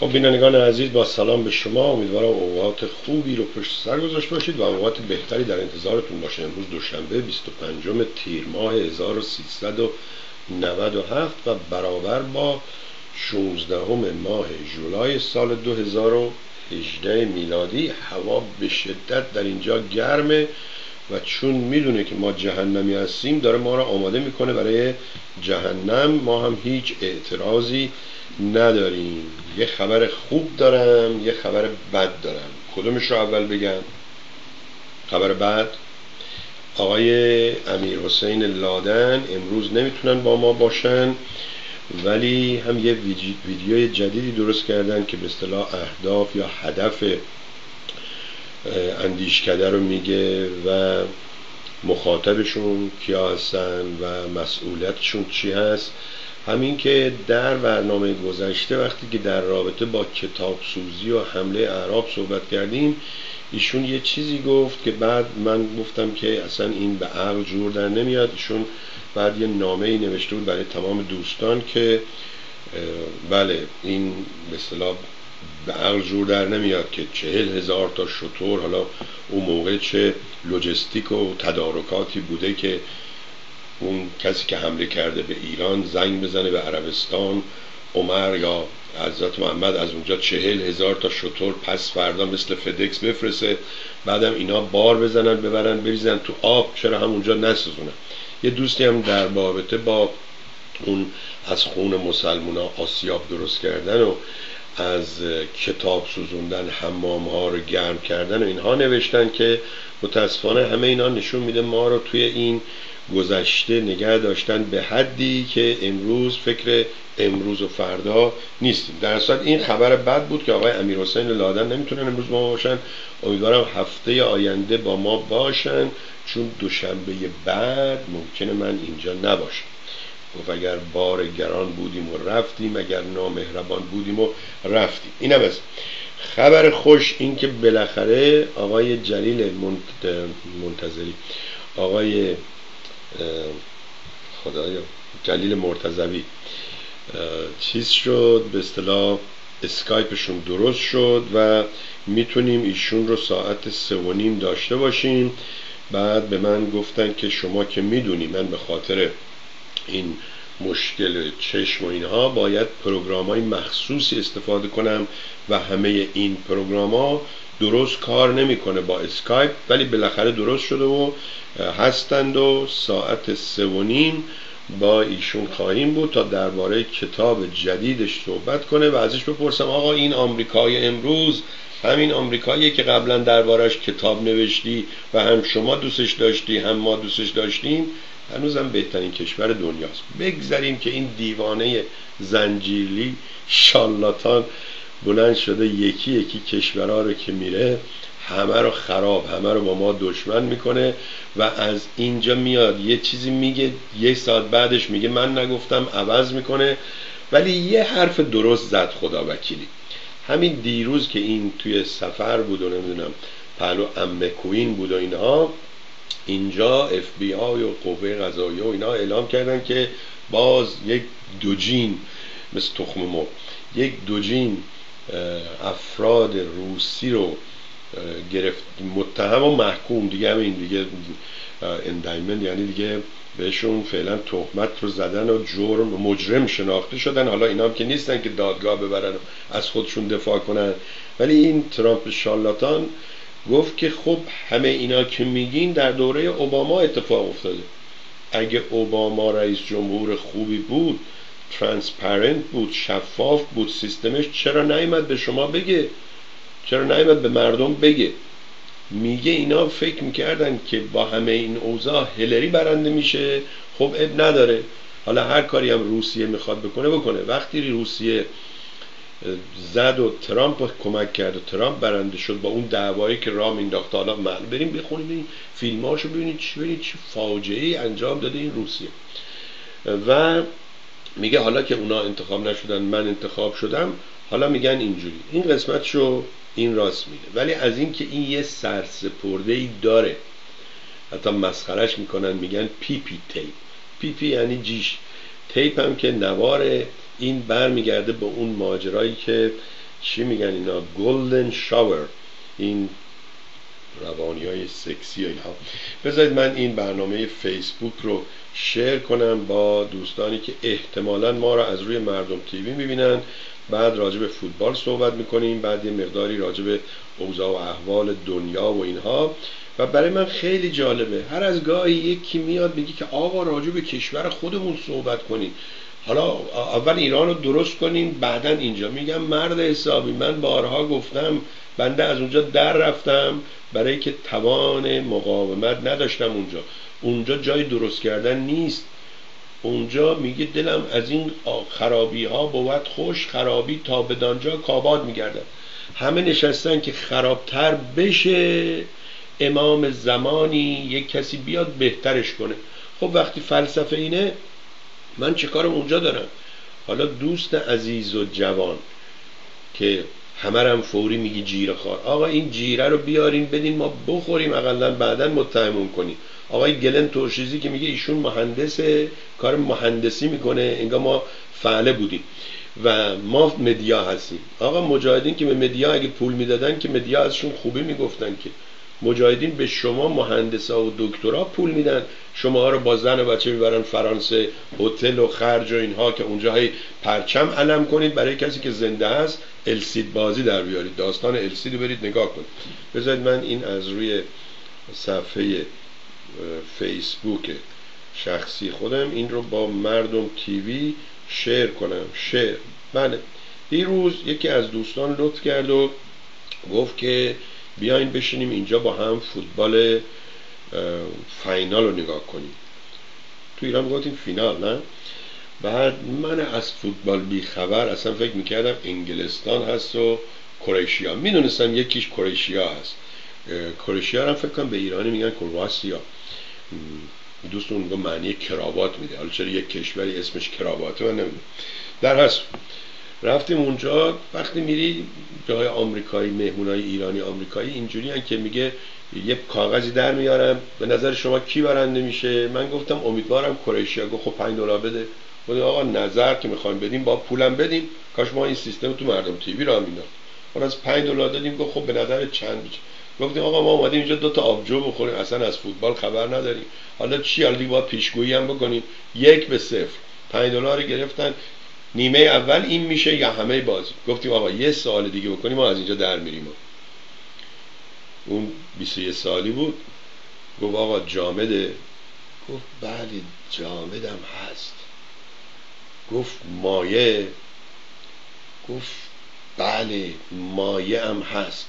خب بینندگان عزیز با سلام به شما. امیدوارم اوقات خوبی رو پشت سر گذاشته باشید و اوقات بهتری در انتظارتون باشه. امروز دوشنبه 25 تیر ماه 1397 و برابر با 16 ماه جولای سال 2018 میلادی. هوا به شدت در اینجا گرمه. و چون می‌دونه که ما جهنمی هستیم داره ما را آماده می‌کنه برای جهنم. ما هم هیچ اعتراضی نداریم. یه خبر خوب دارم یه خبر بد دارم. کدومش رو اول بگم؟ خبر بد؟ آقای امیر حسین لادن امروز نمی‌تونن با ما باشن ولی هم یه ویدیوی جدیدی درست کردن که به اصطلاح اهداف یا هدف اندیشکده رو میگه و مخاطبشون کیا هستن و مسئولیتشون چی هست. همین که در برنامه گذشته وقتی که در رابطه با کتاب سوزی و حمله اعراب صحبت کردیم ایشون یه چیزی گفت که بعد من گفتم که اصلا این به عقل جور در نمیاد. ایشون بعد یه نامه ای نوشته بود برای تمام دوستان که بله این به به عقل جور در نمیاد که چهل هزار تا شطور حالا اون موقع چه لوجستیک و تدارکاتی بوده که اون کسی که حمله کرده به ایران زنگ بزنه به عربستان عمر یا حضرت محمد از اونجا چهل هزار تا شطور پس فردا مثل فدکس بفرسه بعدم اینا بار بزنن ببرن بریزن تو آب چرا هم اونجا نسوزونن؟ یه دوستی هم در بابطه با اون از خون مسلمونا آسیاب درست کردن و از کتاب سوزوندن حمام ها رو گرم کردن و اینها نوشتن که متاسفانه همه اینا نشون میده ما رو توی این گذشته نگه داشتن به حدی که امروز فکر امروز و فردا نیستیم. در اصل این خبر بد بود که آقای امیر حسین لادن نمی‌تونن امروز ما باشن. امیدوارم هفته آینده با ما باشن چون دوشنبه بعد ممکنه من اینجا نباشم. گفت اگر بار گران بودیم و رفتیم اگر نامهربان بودیم و رفتیم. این از خبر خوش این که بالاخره آقای جلیل منتظری آقای خدایا جلیل مرتضوی چیز شد به اصطلاح اسکایپشون درست شد و می‌تونیم ایشون رو ساعت سه و نیم داشته باشیم. بعد به من گفتن که شما که می‌دونی من به خاطر این مشکل چشم و اینها باید program های مخصوصی استفاده کنم و همه این program ها درست کار نمی‌کنه با اسکایپ ولی بالاخره درست شده و هستند و ساعت سه و نیم با ایشون خواهیم بود تا درباره کتاب جدیدش صحبت کنه و ازش بپرسم آقا این آمریکای امروز همین آمریکایی که قبلا دربارش کتاب نوشتی و هم شما دوستش داشتی هم ما دوستش داشتیم هنوزم بهترین کشور دنیاست. بگذاریم که این دیوانه زنجیلی شالاتان بلند شده یکی یکی کشورها رو که میره همه رو خراب همه رو با ما دشمن می‌کنه و از اینجا میاد. یه چیزی میگه یه ساعت بعدش میگه من نگفتم عوض می‌کنه. ولی یه حرف درست زد خدا وکیلی. همین دیروز که این توی سفر بود و نمی‌دونم پهلو امه queen بود و اینها اینجا اف بی آی و قوه قضایی و اینا اعلام کردن که باز یک دوجین مثل تخم مرغ یک دوجین افراد روسی رو گرفت متهم و محکوم دیگه همین دیگه indictment یعنی دیگه بهشون فعلا تهمت رو زدن و جرم مجرم شناخته شدن. حالا اینا هم که نیستن که دادگاه ببرن و از خودشون دفاع کنن. ولی این ترامپ شالاتان گفت که خب همه اینا که میگین در دوره اوباما اتفاق افتاده. اگه اوباما رئیس جمهور خوبی بود ترانسپرنت بود شفاف بود سیستمش چرا نیومد به شما بگه؟ چرا نیومد به مردم بگه؟ میگه اینا فکر می‌کردن که با همه این اوضاع هلری برنده میشه. خب اب نداره. حالا هر کاری هم روسیه می‌خواد بکنه بکنه. وقتی روسیه زد و ترامپ کمک کرد و ترامپ برنده شد با اون دعوایی که راه مینداخت. حالا بریم بخونیم این فیلماشو ببینید چی ببینید چه فاجعه ای انجام داده این روسیه. و میگه حالا که اونا انتخاب نشدن من انتخاب شدم حالا میگن اینجوری. این قسمت شو این راست میگه. ولی از اینکه این یه سرسپرده ای داره. حتی مسخرش می‌کنن میگن pee pee tape pee pee یعنی جیش. tape هم که نوار این برمیگرده به اون ماجرایی که چی میگن اینا؟ golden shower این روانی های سکسی و اینها. بذارید من این برنامه فیسبوک رو share کنم با دوستانی که احتمالا ما را از روی مردم تیوی می‌بینن. بعد راجع به فوتبال صحبت می‌کنیم. بعد یه مقداری راجع به اوضاع و احوال دنیا و اینها. و برای من خیلی جالبه. هر از گاهی یکی میاد میگه که آقا راجع به کشور خودمون صحبت کنیم حالا اول ایران رو درست کنیم بعدا اینجا. میگم مرد حسابی. من بارها گفتم بنده از اونجا در رفتم برای که توان مقاومت نداشتم اونجا. اونجا جای درست کردن نیست. اونجا میگه دلم از این خرابی ها بود خوش خرابی تا بدانجا کاباد میگردن همه نشستن که خرابتر بشه. امام زمانی یک کسی بیاد بهترش کنه. خب وقتی فلسفه اینه من چه کارم اونجا دارم؟ حالا دوست عزیز و جوان که همه هم فوری میگی جیره خار. آقا این جیره رو بیارین بدین ما بخوریم اقلا بعدا متهمون کنیم. آقای گلن ترشیزی که میگه ایشون مهندسه کار مهندسی می‌کنه انگار ما فعله بودیم. و ما مدیا هستیم. آقا مجاهدین که به مدیا اگه پول می‌دادن که مدیا ازشون خوبی می‌گفتن که. مجاهدین به شما مهندسا و دکترا پول میدن. شما ها رو با زن و بچه می‌برن فرانسه هتل و خرج و اینها که اونجا های پرچم علم کنید. برای کسی که زنده هست السید بازی در بیارید. داستان السید رو برید نگاه کنید. بذارید من این از روی صفحه فیسبوک شخصی خودم این رو با مردم تیوی شیر کنم. شیر. بله. این روز یکی از دوستان لطف کرد و گفت که بیاین بشینیم اینجا با هم فوتبال فینال رو نگاه کنیم. تو ایران گفتیم فینال نه؟ بعد من از فوتبال بی خبر اصلا فکر می‌کردم انگلستان هست و کروشیا. می‌دونستم یکیش کروشیا هست. کروشیا هم فکر کنم به ایرانی میگن کرواسیا دوست اون معنی کراوات میده. حالا چرا یک کشوری اسمش کراواته من نمی‌دونم. در هست. رفتیم اونجا وقتی میری جای آمریکایی مهمونای ایرانی آمریکایی اینجوری که میگه یه کاغذی در میارم به نظر شما کی برنده میشه؟ من گفتم امیدوارم کروشیا گفت خب 5 دلار بده. گفتم آقا نظر که می‌خوایم بدیم با پولم بدیم. کاش ما این سیستم تو مردم تیوی را مینداخت اون از 5 دلار دادیم گفت خب به نظر چند میشه؟ گفتیم آقا ما اومدیم اینجا دو تا آبجو بخوریم اصلا از فوتبال خبر نداریم. حالا چی؟ حالا دیگه با پیشگویی هم بکنیم. یک به صفر. 5 دلار گرفتن. نیمه اول این میشه یا همه بازی گفتیم آقا یه سال دیگه بکنیم ما از اینجا در میریم. اون 21 سالی بود. گفت آقا جامده گفت بله جامدم هست. گفت مایه گفت بله مایه هم هست.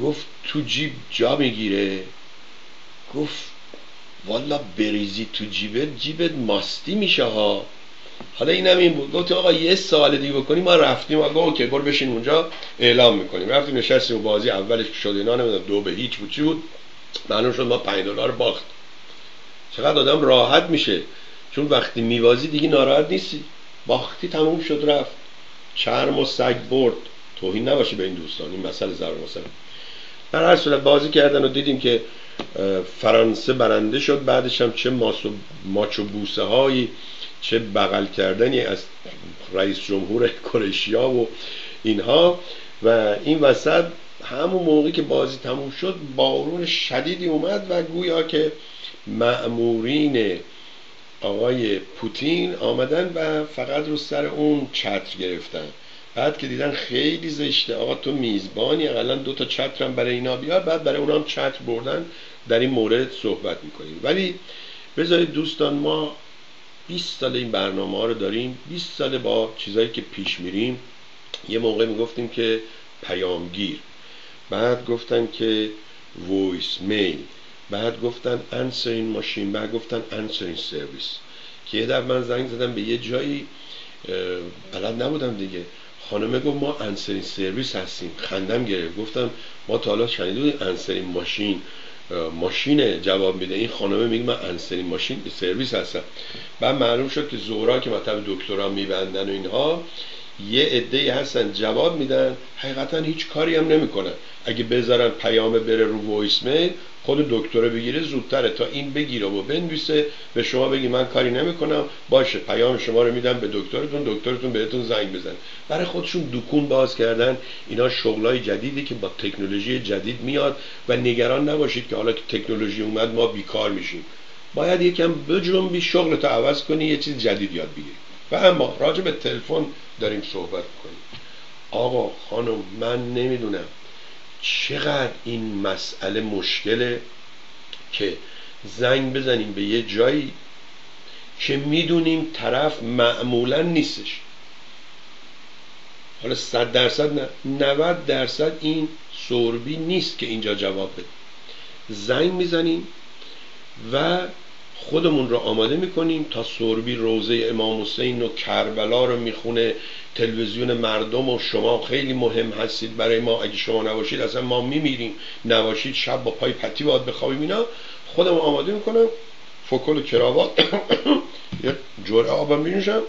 گفت تو جیب جا می‌گیره. گفت والا بریزی تو جیبت جیبت ماستی میشه ها. حالا اینم این بود. گفت آقا یه سال دیگه بکنیم. ما رفتیم. آقا اوکی برو بشین اونجا. اعلام می‌کنیم. رفتیم نشستیم و بازی اولش شد. اینا نمی‌دونم دو به هیچ بود. چی بود؟ معلوم شد ما 5 دلار باخت. چقدر آدم راحت میشه. چون وقتی میوازی دیگه ناراحت نیستی. باختی تموم شد رفت. چرم و سگ برد. توهین نباشه به این دوستان. این مسئله ضرور مثلا در هر صورت بازی کردن و دیدیم که فرانسه برنده شد. بعدش هم چه ماچ و بوسه هایی چه بغل کردنی از رئیس جمهور کروشیا و اینها. و این وسط همون موقعی که بازی تموم شد بارون شدیدی اومد و گویا که معمورین آقای پوتین آمدن و فقط رو سر اون چتر گرفتن. بعد که دیدن خیلی زشته آقا تو میزبانی اقلا دو تا چتر برای اینا بیار بعد برای اونام چتر بردن. در این مورد صحبت می‌کنیم. ولی بذارید دوستان ما 20 سال این برنامه ها رو داریم. 20 سال با چیزایی که پیش میریم. یه موقع می‌گفتیم که پیامگیر. بعد گفتن که voice mail. بعد گفتن answering machine بعد گفتن answering service که یه در من زنگ زدم به یه جایی بلد نبودم دیگه. خانمه گفت ما answering service هستیم. خندم گرفت. گفتم ما تا حالا شنیدیم answering machine ماشین جواب میده. این خانمه میگه من answering machine service هستم. بعد معلوم شد که زورا که مطلب دکترا میبندن و اینها یه عده هستن جواب میدن. حقیقتا هیچ کاری هم نمی‌کنن. اگه بذارن پیام بره رو وایس میل خود دکتر بگیره زودتره تا این بگیره و بنویسه. به شما بگی من کاری نمی‌کنم. باشه پیام شما رو میدم به دکترتون. دکترتون بهتون زنگ بزن. برای خودشون دکون باز کردن. اینا شغلای جدیدی که با تکنولوژی جدید میاد و نگران نباشید که حالا که تکنولوژی اومد ما بیکار میشیم. باید یکم بجنبی شغلتو عوض کنی یه چیز جدید یاد بگیری. و اما راجع به تلفن داریم صحبت کنیم آقا خانم من نمی‌دونم. چقدر این مسئله مشکله که زنگ بزنیم به یه جایی که می‌دونیم طرف معمولا نیستش. حالا صد درصد نه 90 درصد این سوربی نیست که اینجا جواب بده. زنگ می‌زنیم و خودمون رو آماده می‌کنیم تا سوربی روزه امام حسین و کربلا رو می‌خونه. تلویزیون مردم و شما خیلی مهم هستید. برای ما اگه شما نباشید اصلا ما میمیریم. نباشید شب با پای پتی باید بخوابیم. اینا خودم آماده می‌کنم فکل و کراوات. یه جوره آبم بینوشم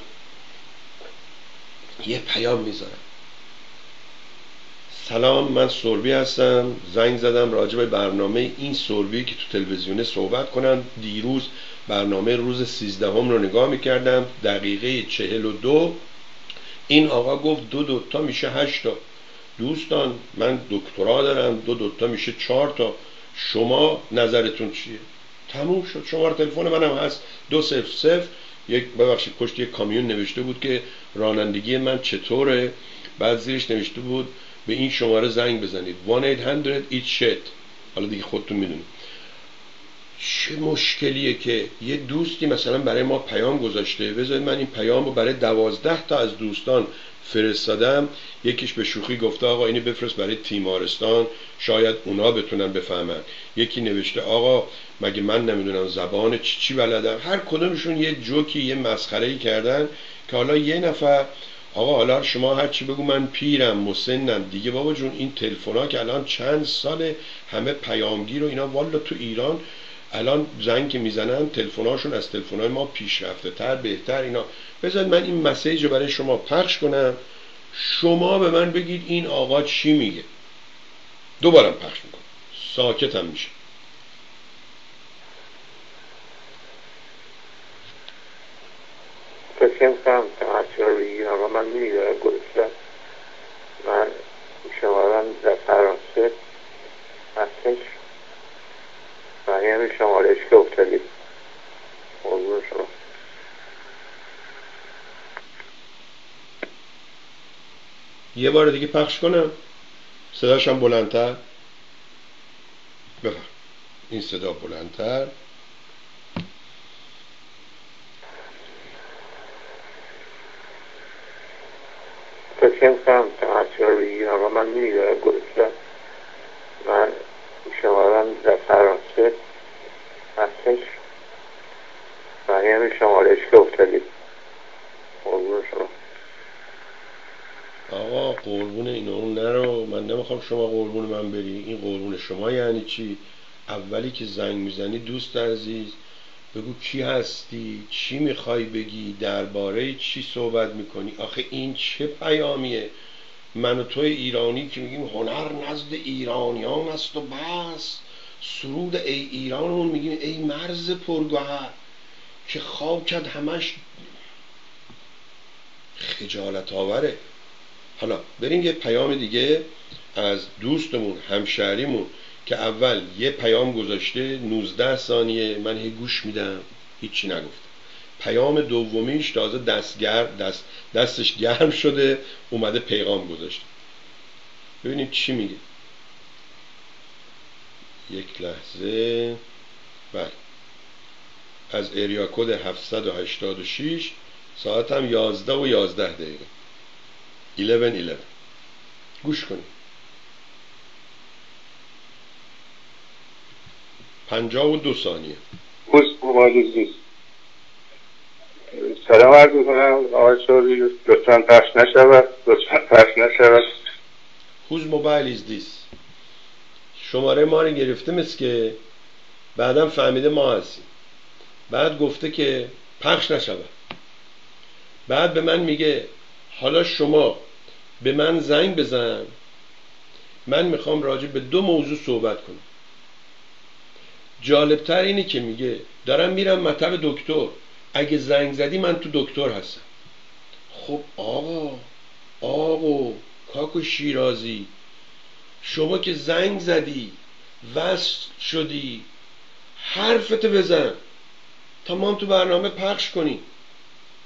یه پیام می‌ذارم. سلام من سوربی هستم. زنگ زدم راجع به برنامه این سوربی که تو تلویزیونه صحبت کنم. دیروز برنامه روز سیزدهم رو نگاه می‌کردم دقیقه چهل و دو. این آقا گفت دو دوتا میشه هشتا دوستان من دکترا دارم دو دوتا میشه چهار تا. شما نظرتون چیه؟ تموم شد. شماره تلفن منم هست. دو سف سف یک ببخشید پشت یک کامیون نوشته بود که رانندگی من چطوره؟ بعد زیرش نوشته بود به این شماره زنگ بزنید. 1 800 eat shit. حالا دیگه خودتون می‌دونید. چه مشکلیه که یه دوستی مثلا برای ما پیام گذاشته. بذارید من این پیام رو برای دوازده تا از دوستان فرستادم. یکیش به شوخی گفته آقا اینو بفرست برای تیمارستان. شاید اونا بتونن بفهمن. یکی نوشته آقا مگه من نمی‌دونم زبان چی چی بلدم؟ هر کدومشون یه جوکی یه مسخره ای کردن که حالا یه نفر آقا حالا شما هر چی بگو من پیرم مسنم. دیگه بابا جون این تلفن که الان چند سال همه پیامگیر و اینا والا تو ایران الان زنگ که می‌زنن تلفن‌هاشون از تلفن‌های ما پیشرفته تر بهتر اینا. بذارید من این مسیج رو برای شما پخش کنم. شما به من بگید این آقا چی میگه. دوبارم پخش می‌کنم. ساکتم میشه فکر کنم تماشا رو بگیر آقا من نمیدارم گرفتم من شمارم در فرانسه هستش و همین شمارش که افتادید قربون شما یه بار دیگه پخش کنم. صداشم بلندتر. بفرم. این صدا بلندتر. فکر کنم تماشا رو بگیر آقا من نمیدارم گرفتم من شمارم در فرانسه هستش. و همین شمارش که افتادید قربون شما. آقا قربون این اون نرو. من نمی‌خوام شما قربون من بری. این قربون شما یعنی چی؟ اولی که زنگ می‌زنی دوست عزیز بگو کی هستی؟ چی می‌خوای بگی؟ درباره چی صحبت می‌کنی؟ آخه این چه پیامیه؟ من و تو ایرانی که میگیم هنر نزد ایرانیان است و بس. سرود ای ایرانمون میگیم ای مرز پرگوهر که خاکت همش خجالت آوره. حالا بریم یه پیام دیگه از دوستمون همشهریمون که اول یه پیام گذاشته 19 ثانیه من هی گوش میدم هیچی نگفت پیام دومیش تازه دستگر دست دستش گرم شده اومده پیغام گذاشته. ببینیم چی میگه. یک لحظه. بله. از اریا کد 786 ساعت هم 11 و 11 دقیقه. 11 11 گوش کنید پنجاه و دو ثانیه. سلام عرض می‌کنم. آقای شوری لطفا پخش نشود. لطفا پخش نشود. Whose mobile is this? شماره ما رو گرفته مثل که بعدم فهمیده ما هستیم. بعد گفته که پخش نشود. بعد به من میگه حالا شما به من زنگ بزن. من می‌خوام راجع به دو موضوع صحبت کنم. جالبتر اینه که میگه دارم میرم مطب دکتر. اگه زنگ زدی من تو دکتر هستم. خب آقا آقا کاکو شیرازی. شما که زنگ زدی وصل شدی حرفت بزن. تا ما تو برنامه پخش کنی.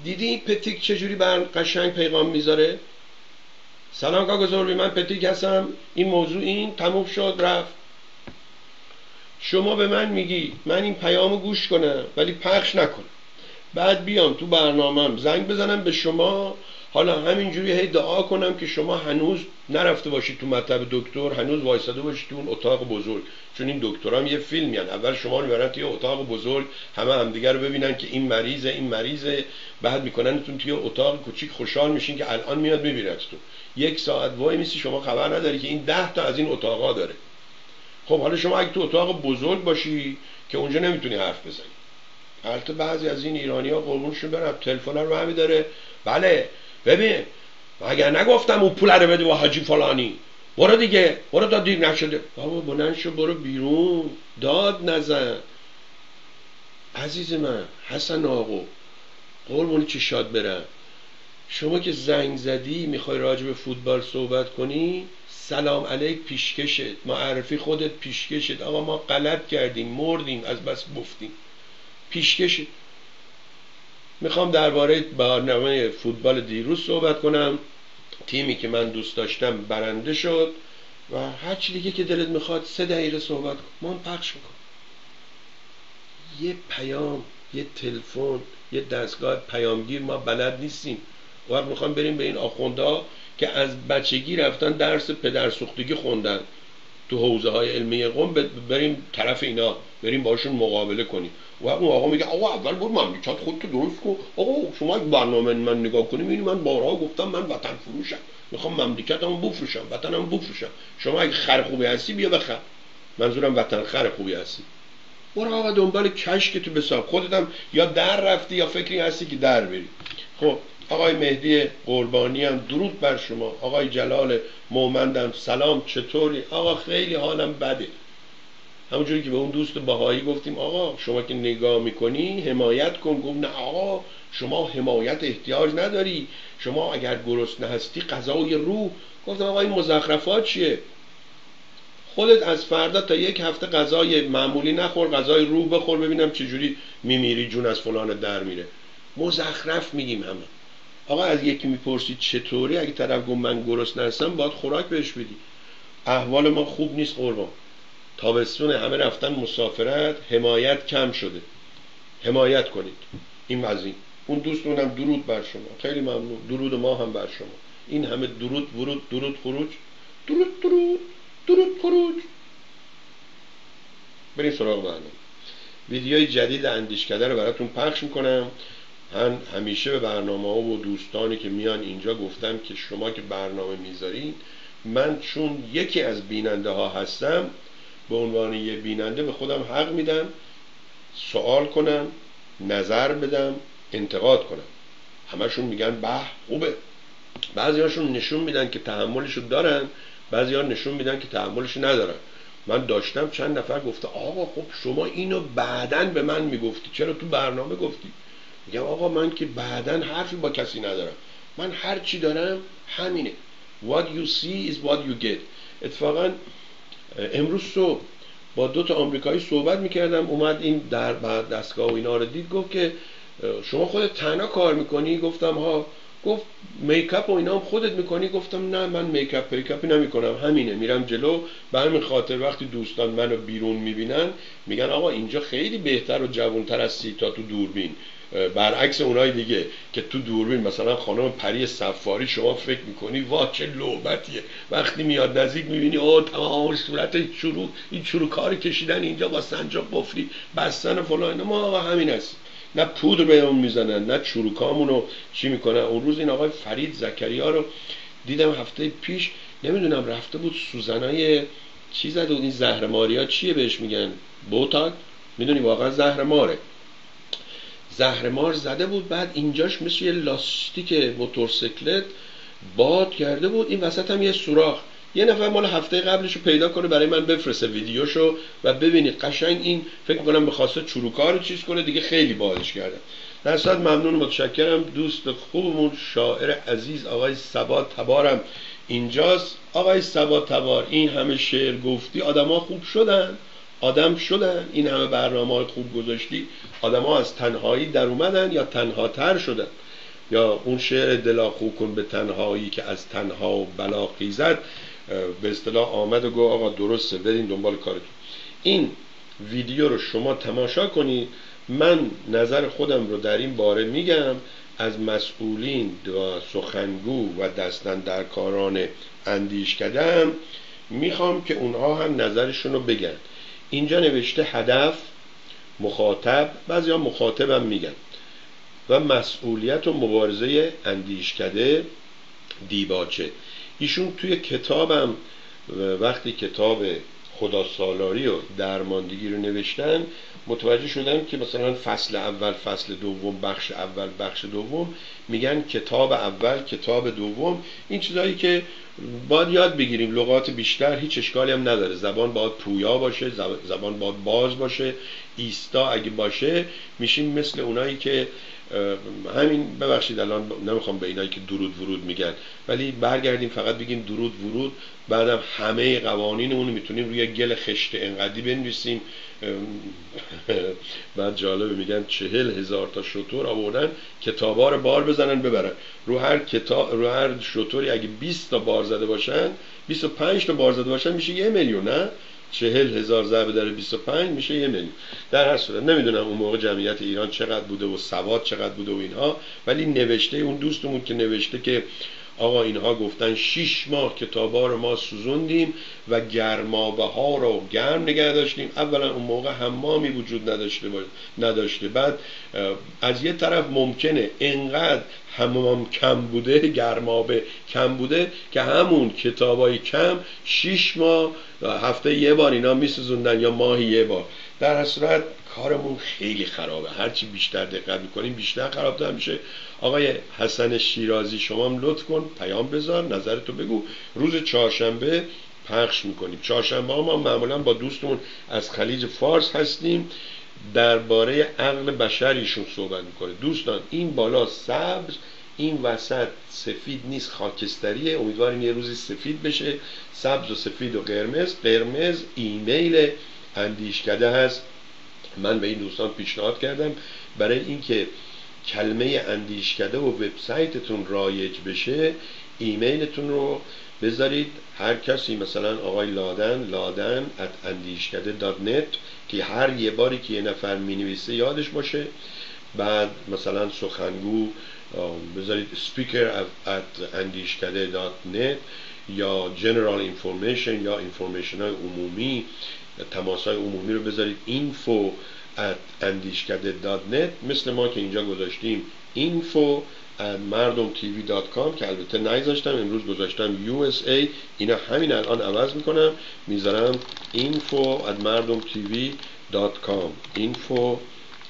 دیدی این پتیک چجوری بر قشنگ پیغام می‌ذاره؟ سلام کاکو زربی من پتیک هستم. این موضوع این تموم شد رفت. شما به من میگی من این پیامو گوش کنم ولی پخش نکنم بعد بیام تو برنامهم زنگ بزنم به شما. حالا همینجوری هی دعا کنم که شما هنوز نرفته باشید تو مطب دکتر هنوز وایساده باشید تو اون اتاق بزرگ. چون این دکترام یه فیلم یعنی اول شما رو می‌برن توی اتاق بزرگ همه همدیگر رو ببینن که این مریضه این مریضه. بعد میکننتون توی اتاق کوچیک خوشحال میشین که الان میاد میبینتتون یک ساعت وای میسی شما خبر نداری که این ده تا از این اتاقا داره. خب حالا شما اگه تو اتاق بزرگ باشی که اونجا نمی‌تونی حرف بزنی. البته بعضی از این ایرانی ها قربونشون برم تلفن رو همین داره. بله ببین مگر نگفتم اون پول رو بده و حاجی فلانی. برو دیگه برو تا دیر نشده بابا بلند شو برو بیرون. داد نزن. عزیز من حسن آقو قربونی چه شاد برم. شما که زنگ زدی می‌خوای راجع به فوتبال صحبت کنی؟ سلام علیک پیشکشت. معرفی خودت پیشکشت. آقا ما غلط کردیم مردیم از بس گفتیم. پیشکشت. می‌خوام درباره برنامه فوتبال دیروز صحبت کنم. تیمی که من دوست داشتم برنده شد و هر چی دیگه که دلت می‌خواد سه دقیقه صحبت کن. ما پخش میکن یه پیام یه تلفن یه دستگاه پیامگیر ما بلد نیستیم. وقت می‌خوام بریم به این آخونده که از بچگی رفتن درس پدرسوختگی خوندن تو حوزه های علمی قوم بریم طرف اینا بریم باشون مقابله کنیم. و اون آقا میگه آقا اول برو مملکت خودتو درست کن. آقا شما برنامه من نگاه کنیم اینی من بارها گفتم من وطن فروشم. می‌خوام مملکتمو بفروشم وطنم بفروشم. شما اگه خر خوبی هستی بیا بخر. منظورم وطن خر خوبی هستی. برو آقا دنبال کش که تو بساب خودتم یا در رفتی یا فکری هستی که در بری. خب آقای مهدی قربانی هم درود بر شما. آقای جلال مومندم سلام. چطوری؟ آقا خیلی حالم بده. همونجوری که به اون دوست باهایی گفتیم آقا شما که نگاه می‌کنی حمایت کن. گفت نه آقا شما حمایت احتیاج نداری. شما اگر گرسنه هستی غذای روح. گفتم آقا این مزخرفات چیه؟ خودت از فردا تا یک هفته غذای معمولی نخور غذای روح بخور ببینم چجوری میمیری جون از فلان در میره. مزخرف میگیم همه. آقا از یکی می‌پرسید چطوری؟ اگه طرف گفت من گرسنه هستم باید خوراک بهش بدی. احوال ما خوب نیست قربان. تابستون همه رفتن مسافرت حمایت کم شده. حمایت کنید. این وزین. اون دوستونم درود بر شما. خیلی ممنون. درود ما هم بر شما. این همه درود ورود درود خروج. درود درود. درود خروج. بریم سراغ برنامه ویدیوی جدید اندیشکده رو براتون پخش می‌کنم. من همیشه به برنامه ها و دوستانی که میان اینجا گفتم که شما که برنامه می‌ذارین من چون یکی از بیننده ها هستم به عنوان یه بیننده به خودم حق میدم سوال کنم نظر بدم انتقاد کنم. همشون میگن به خوبه. بعضی هاشون نشون میدن که تحملشو دارن بعضی ها نشون میدن که تحملشو ندارن. من داشتم چند نفر گفته آقا خب شما اینو بعدا به من می‌گفتی چرا تو برنامه گفتی؟ میگم آقا من که بعدا حرفی با کسی ندارم. من هر چی دارم همینه. What you see is what you get. اتفاقا امروز صبح با دو تا آمریکایی صحبت می‌کردم. اومد این در بعد دستگاه و اینا رو دید. گفت که شما خودت تنها کار می‌کنی؟ گفتم ها. گفت میکاپ و اینا هم خودت می‌کنی؟ گفتم نه من میکاپ پیکاپی نمی‌کنم. همینه. میرم جلو. به همین خاطر وقتی دوستان منو بیرون می‌بینن میگن آقا اینجا خیلی بهتر و جوانتر هستی تا تو دوربین. برعکس اونای دیگه که تو دوربین مثلا خانم پری سفاری شما فکر می‌کنی وا چه لعبتیه. وقتی میاد نزدیک می‌بینی او تمام صورت شروع این شروع کاری کشیدن اینجا با سنجاق قفلی بستن فلان ما آقا همین هست نه پودر بهمون می‌زنن نه چروکامون رو چی می‌کنن. اون روز این آقای فرید زکریا رو دیدم هفته پیش نمی‌دونم رفته بود سوزنای چی زد این زهرماری ها چیه بهش میگن؟ بوتاک می‌دونی واقعا زهر ماره زهرمار زده بود بعد اینجاش مثل یه لاستیک موتورسیکلت باد کرده بود. این وسط هم یه سوراخ. یه نفر مال هفته قبلش رو پیدا کنه برای من بفرسته ویدیوشو و ببینید قشنگ این فکر می‌کنم بخواسته چروکار چیز کنه دیگه خیلی بادش کرده. در ممنون متشکرم. دوست خوبمون شاعر عزیز آقای سبا تبارم. اینجاست. آقای سبا تبار این همه شعر گفتی آدما خوب شدن. آدم شدن. این همه برنامه خوب گذاشتی. آدما از تنهایی در اومدن یا تنها تر شدن؟ یا اون شعر دلا کن به تنهایی که از تنها و بلا خیزد به اصطلاح آمد و گفت آقا درسته برین دنبال کارتون. این ویدیو رو شما تماشا کنید من نظر خودم رو در این باره میگم. از مسئولین و سخنگو و دستن در کاران اندیش کردم می‌خوام که اونها هم نظرشون رو بگن. اینجا نوشته هدف مخاطب بعضی ها مخاطبم میگن. و مسئولیت و مبارزه اندیشکده دیباچه. ایشون توی کتابم وقتی کتاب خدا سالاری و درماندگی رو نوشتن متوجه شدن که مثلا فصل اول فصل دوم بخش اول بخش دوم میگن کتاب اول کتاب دوم. این چیزهایی که باید یاد بگیریم لغات بیشتر هیچ اشکالی هم نداره. زبان باید پویا باشه زبان باید باز باشه ایستا اگه باشه میشیم مثل اونایی که همین ببخشید الان نمی‌خوام به اینایی که درود ورود میگن ولی برگردیم فقط بگیم درود ورود بعدم همه قوانین اون می‌تونیم روی گل خشت انقدی بنویسیم. بعد جالبه میگن چهل هزار تا شطور آوردن کتابا رو بار بزنن ببرن. رو هر کتاب رو هر شطوری اگه 20 تا بار زده باشن 25 تا بار زده باشن میشه یه میلیون نه؟ چهل هزار ضرب در 25 میشه یه میلیون. در هر صورت نمی‌دونم اون موقع جمعیت ایران چقدر بوده و سواد چقدر بوده و اینها ولی نوشته اون دوستمون که نوشته که آقا اینها گفتن شیش ماه کتابا رو ما سوزوندیم و گرمابه ها رو گرم نگه داشتیم. اولا اون موقع حمامی وجود نداشته نداشته. بعد از یه طرف ممکنه انقدر حمام کم بوده گرمابه کم بوده که همون کتابای کم شیش ماه هفته یه بار اینا میسوزوندن یا ماهی یه بار. در صورت کارمون خیلی خرابه. هرچی بیشتر دقت می‌کنیم بیشتر خرابتر میشه. آقای حسن شیرازی شما هم لطف کن پیام بذار نظرتو بگو. روز چهارشنبه پخش می‌کنیم. چهارشنبه ما معمولا با دوستمون از خلیج فارس هستیم. درباره عقل بشریشون صحبت می‌کنه. دوستان این بالا سبز این وسط سفید نیست خاکستریه. امیدواریم یه روزی سفید بشه. سبز و سفید و قرمز. قرمز ایمیل اندیشکده هست. من به این دوستان پیشنهاد کردم. برای اینکه کلمه اندیشکده و وبسایتتون رایج بشه ایمیلتون رو بذارید هر کسی مثلا آقای لادن لادن at اندیشکده dot net که هر یه باری که یه نفر می نویسه یادش باشه. بعد مثلا سخنگو بذارید speaker at اندیشکده dot net یا general information یا information های عمومی تماس های عمومی رو بذارید. info at اندیشکده dot net مثل ما که اینجا گذاشتیم. info مردم TV dot com که البته نگذاشتم امروز گذاشتم USA اینا همین الان عوض می‌کنم. می‌ذارم info at مردم TV dot com. info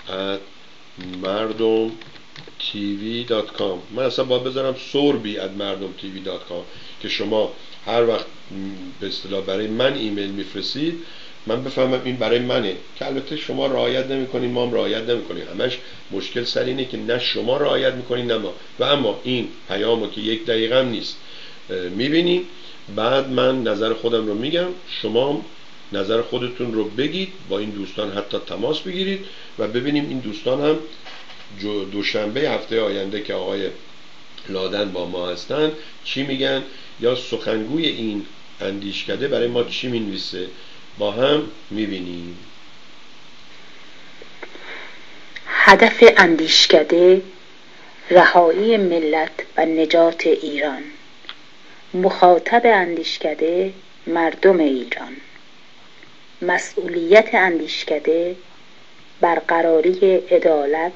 at مردم TV dot com. من اصلا باید بذارم سربی at مردم TV dot com که شما هر وقت به اصطلاح برای من ایمیل میفرستید من بفهمم این برای منه. که البته شما رعایت نمی‌کنین ما هم رعایت نمی‌کنیم. همش مشکل سر اینه که نه شما رعایت می‌کنین نه ما. و اما این پیامو که یک دقیقه هم نیست. می‌بینیم بعد من نظر خودم رو میگم. شما نظر خودتون رو بگید با این دوستان حتی تماس بگیرید و ببینیم این دوستان هم دوشنبه هفته آینده که آقای لادن با ما هستن چی میگن؟ یا سخنگوی این اندیشکده برای ما چی می‌نویسه؟ با هم می‌بینیم. هدف اندیشکده رهایی ملت و نجات ایران. مخاطب اندیشکده مردم ایران. مسئولیت اندیشکده برقراری عدالت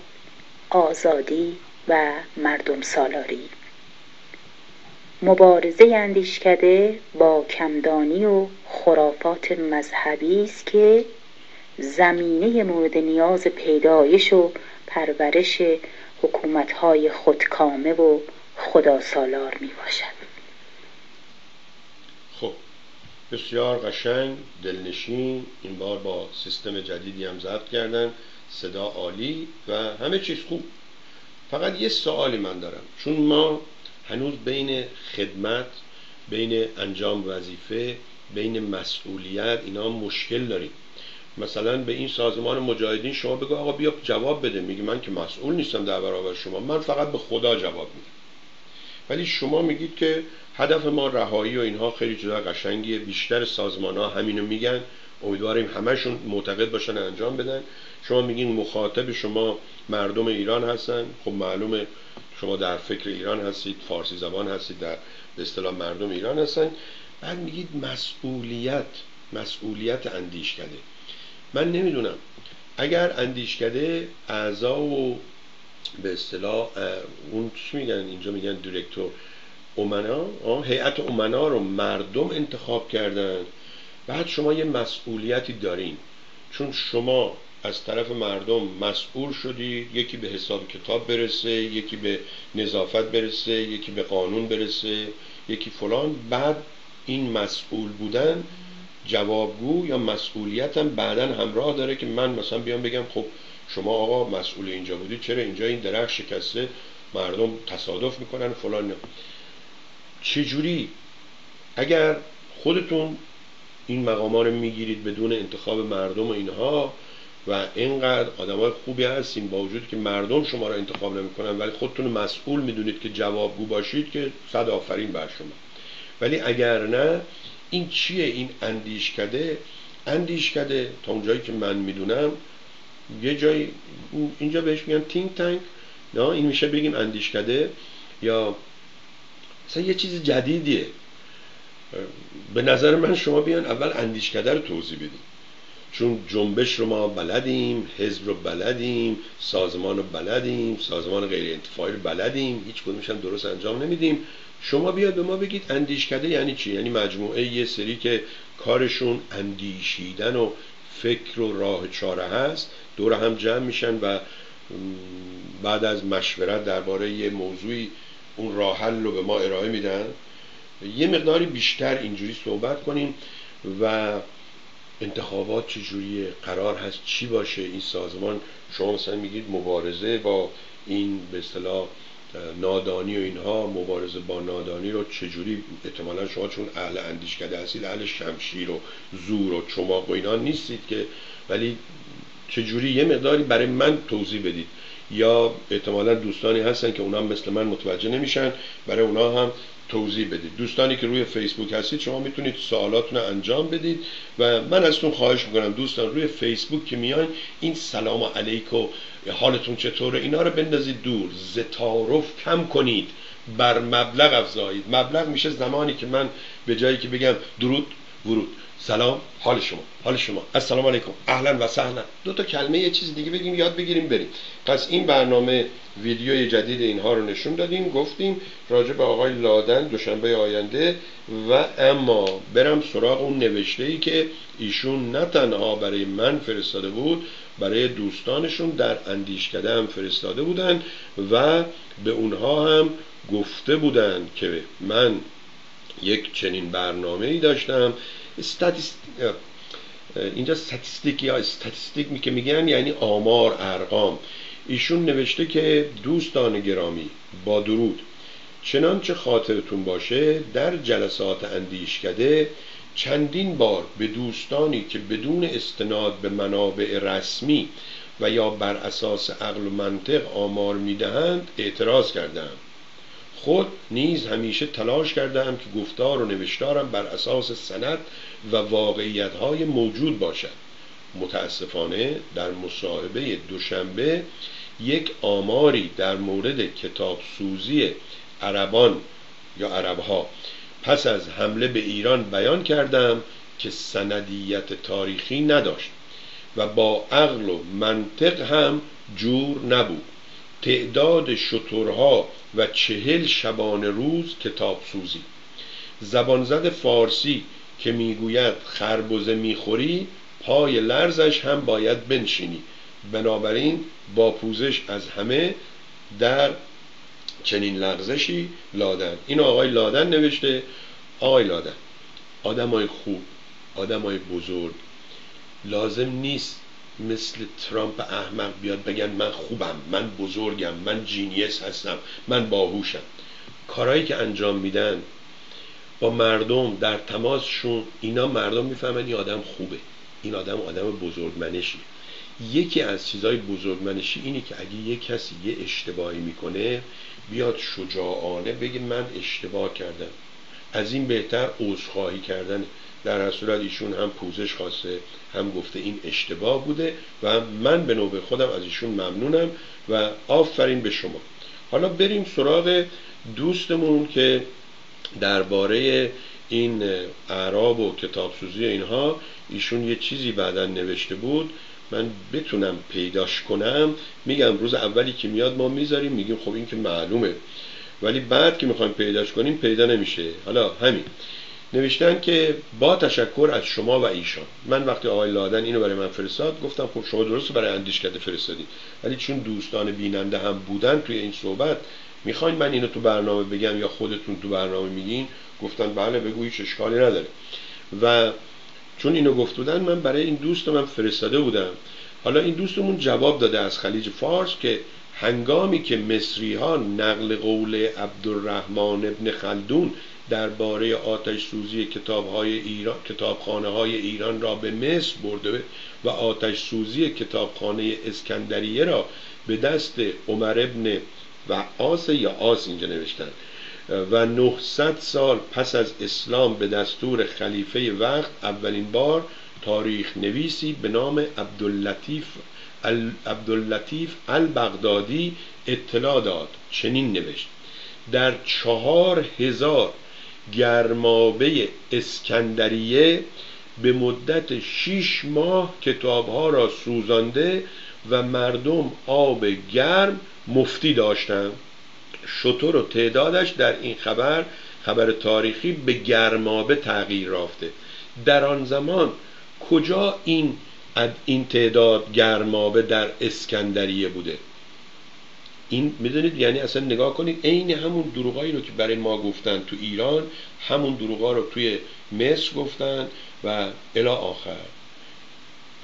آزادی و مردم سالاری. مبارزه اندیشکده با کمدانی و خرافات مذهبی است که زمینه مورد نیاز پیدایش و پرورش حکومتهای خودکامه و خداسالار می باشد خب بسیار قشنگ دلنشین این بار با سیستم جدیدی هم ضبط کردن صدا عالی و همه چیز خوب. فقط یه سوالی من دارم. چون ما هنوز بین خدمت بین انجام وظیفه بین مسئولیت اینا مشکل داریم. مثلا به این سازمان مجاهدین شما بگو آقا بیا جواب بده. میگی من که مسئول نیستم در برابر شما. من فقط به خدا جواب میدم. ولی شما میگید که هدف ما رهایی و اینها خیلی جدا قشنگیه. بیشتر سازمان ها همینو میگن. امیدواریم همشون معتقد باشن انجام بدن. شما میگین مخاطب شما مردم ایران هستن. خب معلومه شما در فکر ایران هستید فارسی زبان هستید در به اصطلاح مردم ایران هستن. بعد میگید مسئولیت مسئولیت اندیشکده. من نمی‌دونم. اگر اندیشکده اعضا و به اصطلاح اون چی میگن؟ اینجا میگن دیرکتور امنا. هیئت امنا رو مردم انتخاب کردن. بعد شما یه مسئولیتی دارین. چون شما از طرف مردم مسئول شدید یکی به حساب کتاب برسه یکی به نظافت برسه یکی به قانون برسه یکی فلان. بعد این مسئول بودن جوابگو یا مسئولیتم بعدا همراه داره که من مثلا بیام بگم خب شما آقا مسئول اینجا بودید چرا اینجا این درخت شکسته؟ مردم تصادف می‌کنن فلان چجوری؟ اگر خودتون این مقاما رو می‌گیرید بدون انتخاب مردم و اینها و اینقدر های خوبی هستین با وجود که مردم شما را انتخاب نمی‌کنن ولی خودتون مسئول می‌دونید که جوابگو باشید که صد آفرین بر شما. ولی اگر نه این چیه این اندیشکده؟ اندیشکده تا اونجایی که من می‌دونم یه جایی اینجا بهش میگن تینک تانک نه؟ این میشه بگیم اندیشکده یا مثلا یه چیز جدیدیه. به نظر من شما بیان اول اندیشکده رو توضیح بدید چون جنبش رو ما بلدیم حزب رو بلدیم سازمان رو بلدیم سازمان غیر انتفاعی رو بلدیم هیچ کدومش هم درست انجام نمیدیم. شما بیاد به ما بگید اندیشکده یعنی چی؟ یعنی مجموعه یه سری که کارشون اندیشیدن و فکر و راه چاره هست دور هم جمع میشن و بعد از مشورت درباره یه موضوعی اون راه حل رو به ما ارائه میدن. یه مقداری بیشتر اینجوری صحبت کنیم و انتخابات چجوریه قرار هست چی باشه این سازمان؟ شما مثلا میگید مبارزه با این به اصطلاح نادانی و اینها مبارزه با نادانی رو چجوری احتمالا شما چون اهل اندیشکده هستید اهل شمشیر و زور و چماق و اینا نیستید که ولی چجوری یه مقداری برای من توضیح بدید. یا احتمالا دوستانی هستن که اونا مثل من متوجه نمیشن برای اونا هم توضیح بدید. دوستانی که روی فیسبوک هستید شما می‌تونید سوالاتون رو انجام بدید و من ازتون خواهش می‌کنم دوستان روی فیسبوک که میان این سلام علیک و حالتون چطوره اینا رو بندازید دور. زتارف کم کنید. بر مبلغ افزایید. مبلغ میشه زمانی که من به جایی که بگم درود ورود. سلام. حال شما. حال شما. السلام علیکم. اهلا و سهلا. دو تا کلمه یه چیز دیگه بگیم یاد بگیریم بریم. پس این برنامه ویدیوی جدید اینها رو نشون دادیم گفتیم راجع به آقای لادن دوشنبه آینده و اما برم سراغ اون نوشته ای که ایشون نه تنها برای من فرستاده بود برای دوستانشون در اندیشکده هم فرستاده بودن و به اونها هم گفته بودن که من یک چنین برنامه ای داشتم اینجا ستیستیک یا استاتیستیک که میگن یعنی آمار ارقام. ایشون نوشته که دوستان گرامی با درود. چنانچه خاطرتون باشه در جلسات اندیشکده چندین بار به دوستانی که بدون استناد به منابع رسمی و یا بر اساس عقل و منطق آمار می‌دهند اعتراض کردم خود نیز همیشه تلاش کردم که گفتار و نوشتارم بر اساس سند و واقعیت های موجود باشد. متاسفانه در مصاحبه دوشنبه یک آماری در مورد کتاب سوزی عربان یا عربها پس از حمله به ایران بیان کردم که سندیت تاریخی نداشت و با عقل و منطق هم جور نبود. تعداد شترها و چهل شبانه روز کتاب سوزی. زبانزد فارسی که می‌گوید خربزه می‌خوری پای لرزش هم باید بنشینی. بنابراین با پوزش از همه در چنین لغزشی لادن. این آقای لادن نوشته. آقای لادن آدم های خوب آدم های بزرگ لازم نیست مثل ترامپ احمق بیاد بگن من خوبم من بزرگم من جینیس هستم من باهوشم. کارهایی که انجام میدن با مردم در تماسشون اینا مردم می‌فهمن این آدم خوبه. این آدم آدم بزرگمنشی یکی از چیزهای بزرگمنشی اینه که اگه یه کسی یه اشتباهی می‌کنه بیاد شجاعانه بگه من اشتباه کردم. از این بهتر عذرخواهی کردن. در هر صورت ایشون هم پوزش خواسته هم گفته این اشتباه بوده و من به نوبه خودم از ایشون ممنونم و آفرین به شما. حالا بریم سراغ دوستمون که درباره این اعراب و کتابسوزی اینها ایشون یه چیزی بعدا نوشته بود. من بتونم پیداش کنم. میگم روز اولی که میاد ما می‌ذاریم میگیم خب این که معلومه. ولی بعد که می‌خوایم پیداش کنیم پیدا نمیشه. حالا همین. نوشتن که با تشکر از شما و ایشان. من وقتی آقای لادن اینو برای من فرستاد گفتم خب شما درست برای اندیشکده فرستادی. ولی چون دوستان بیننده هم بودن توی این صحبت می‌خواین من اینو تو برنامه بگم یا خودتون تو برنامه میگین؟ گفتن بله بگو هیچ اشکالی نداره. و چون اینو گفت بودن من برای این دوست من فرستاده بودم. حالا این دوستمون جواب داده از خلیج فارس که هنگامی که مصری ها نقل قول عبدالرحمن ابن خلدون درباره آتش سوزی کتاب های ایران کتابخانه های ایران را به مصر برده و آتش سوزی کتابخانه اسکندریه را به دست عمر ابن و آس یا آس اینجا نوشتن و 900 سال پس از اسلام به دستور خلیفه وقت اولین بار تاریخ نویسی به نام عبداللطیف عبداللطیف البغدادی اطلاع داد چنین نوشت در چهار هزار گرمابه اسکندریه به مدت شیش ماه کتابها را سوزانده و مردم آب گرم مفتی داشتند. شطور و تعدادش در این خبر خبر تاریخی به گرمابه تغییر رافته در آن زمان کجا این این تعداد گرمابه در اسکندریه بوده. این می‌دونید یعنی اصلا نگاه کنید عین همون دروغایی رو که برای ما گفتن تو ایران همون دروغا رو توی مصر گفتن و الی آخر.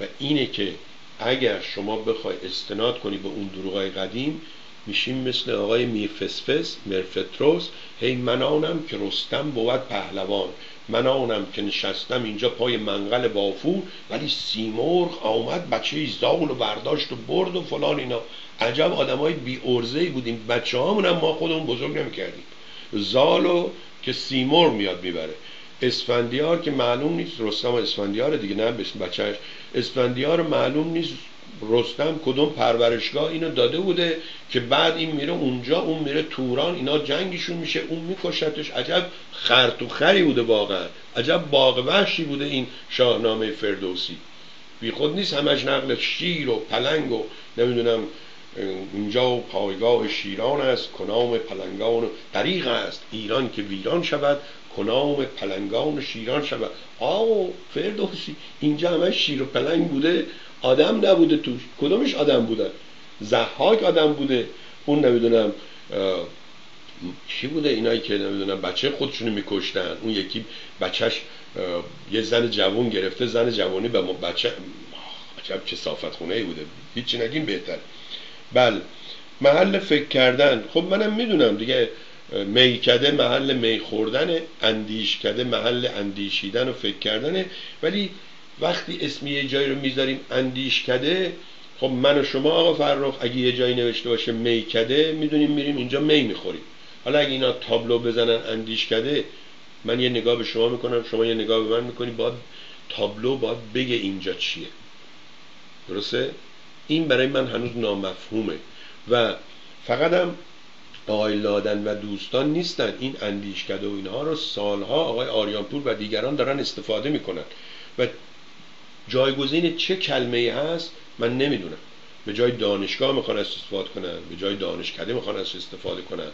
و اینه که اگر شما بخوای استناد کنی به اون دروغای قدیم میشیم مثل آقای میفسفس مرفتروس هی من آنم که رستم بود پهلوان. من آنم که نشستم اینجا پای منقل بافو ولی سیمرغ آمد بچه زاغل و برداشت و برد و فلان اینا. عجب آدم های بی ارزه بودیم. بچه هامون هم ما خودمون بزرگ نمی‌کردیم. زالو که سیمرغ میاد می‌بره. اسفندیار که معلوم نیست رستم اسفندیار دیگه نه بچهش اسفندیار معلوم نیست رستم کدوم پرورشگاه اینو داده بوده که بعد این میره اونجا اون میره توران اینا جنگشون میشه اون میکشتش. عجب خرط و خری بوده واقعا. عجب باغ وحشی بوده این شاهنامه فردوسی. بی خود نیست همش نقل شیر و پلنگ و نمی‌دونم اینجا پایگاه شیران است کنام پلنگان طریق است. ایران که ویران شود کنام پلنگان و شیران شود. آو فردوسی اینجا همش شیر و پلنگ بوده. آدم نبوده توش کدومش آدم بوده زحاک آدم بوده. اون نمی‌دونم چی بوده اینایی که نمی‌دونم بچه خودشونو میکشتن. اون یکی بچهش یه زن جوون گرفته زن جوانی به بچه عجب چه صافت خونه ای بوده. هیچی نگیم بهتر. بله. محل فکر کردن. خب منم می‌دونم دیگه میکده محل می خوردن اندیشکده محل اندیشیدن و فکر کردنه. ولی وقتی اسمی یه جایی رو می‌ذاریم اندیشکده خب من و شما آقا فرخ اگه یه جایی نوشته باشه میکده می‌دونیم میریم اینجا می می‌خوریم. حالا اگه اینا تابلو بزنن اندیشکده من یه نگاه به شما می‌کنم شما یه نگاه به من می‌کنی باید تابلو باید بگه اینجا چیه. درسته؟ این برای من هنوز نامفهومه. و فقط هم آقای لادن و دوستان نیستن. این اندیشکده و اینها رو سالها آقای آریانپور و دیگران دارن استفاده می‌کنن. و جایگزین چه کلمه ای هست من نمی‌دونم. به جای دانشگاه می‌خوان استفاده کنن به جای دانشکده می‌خوان استفاده کنن.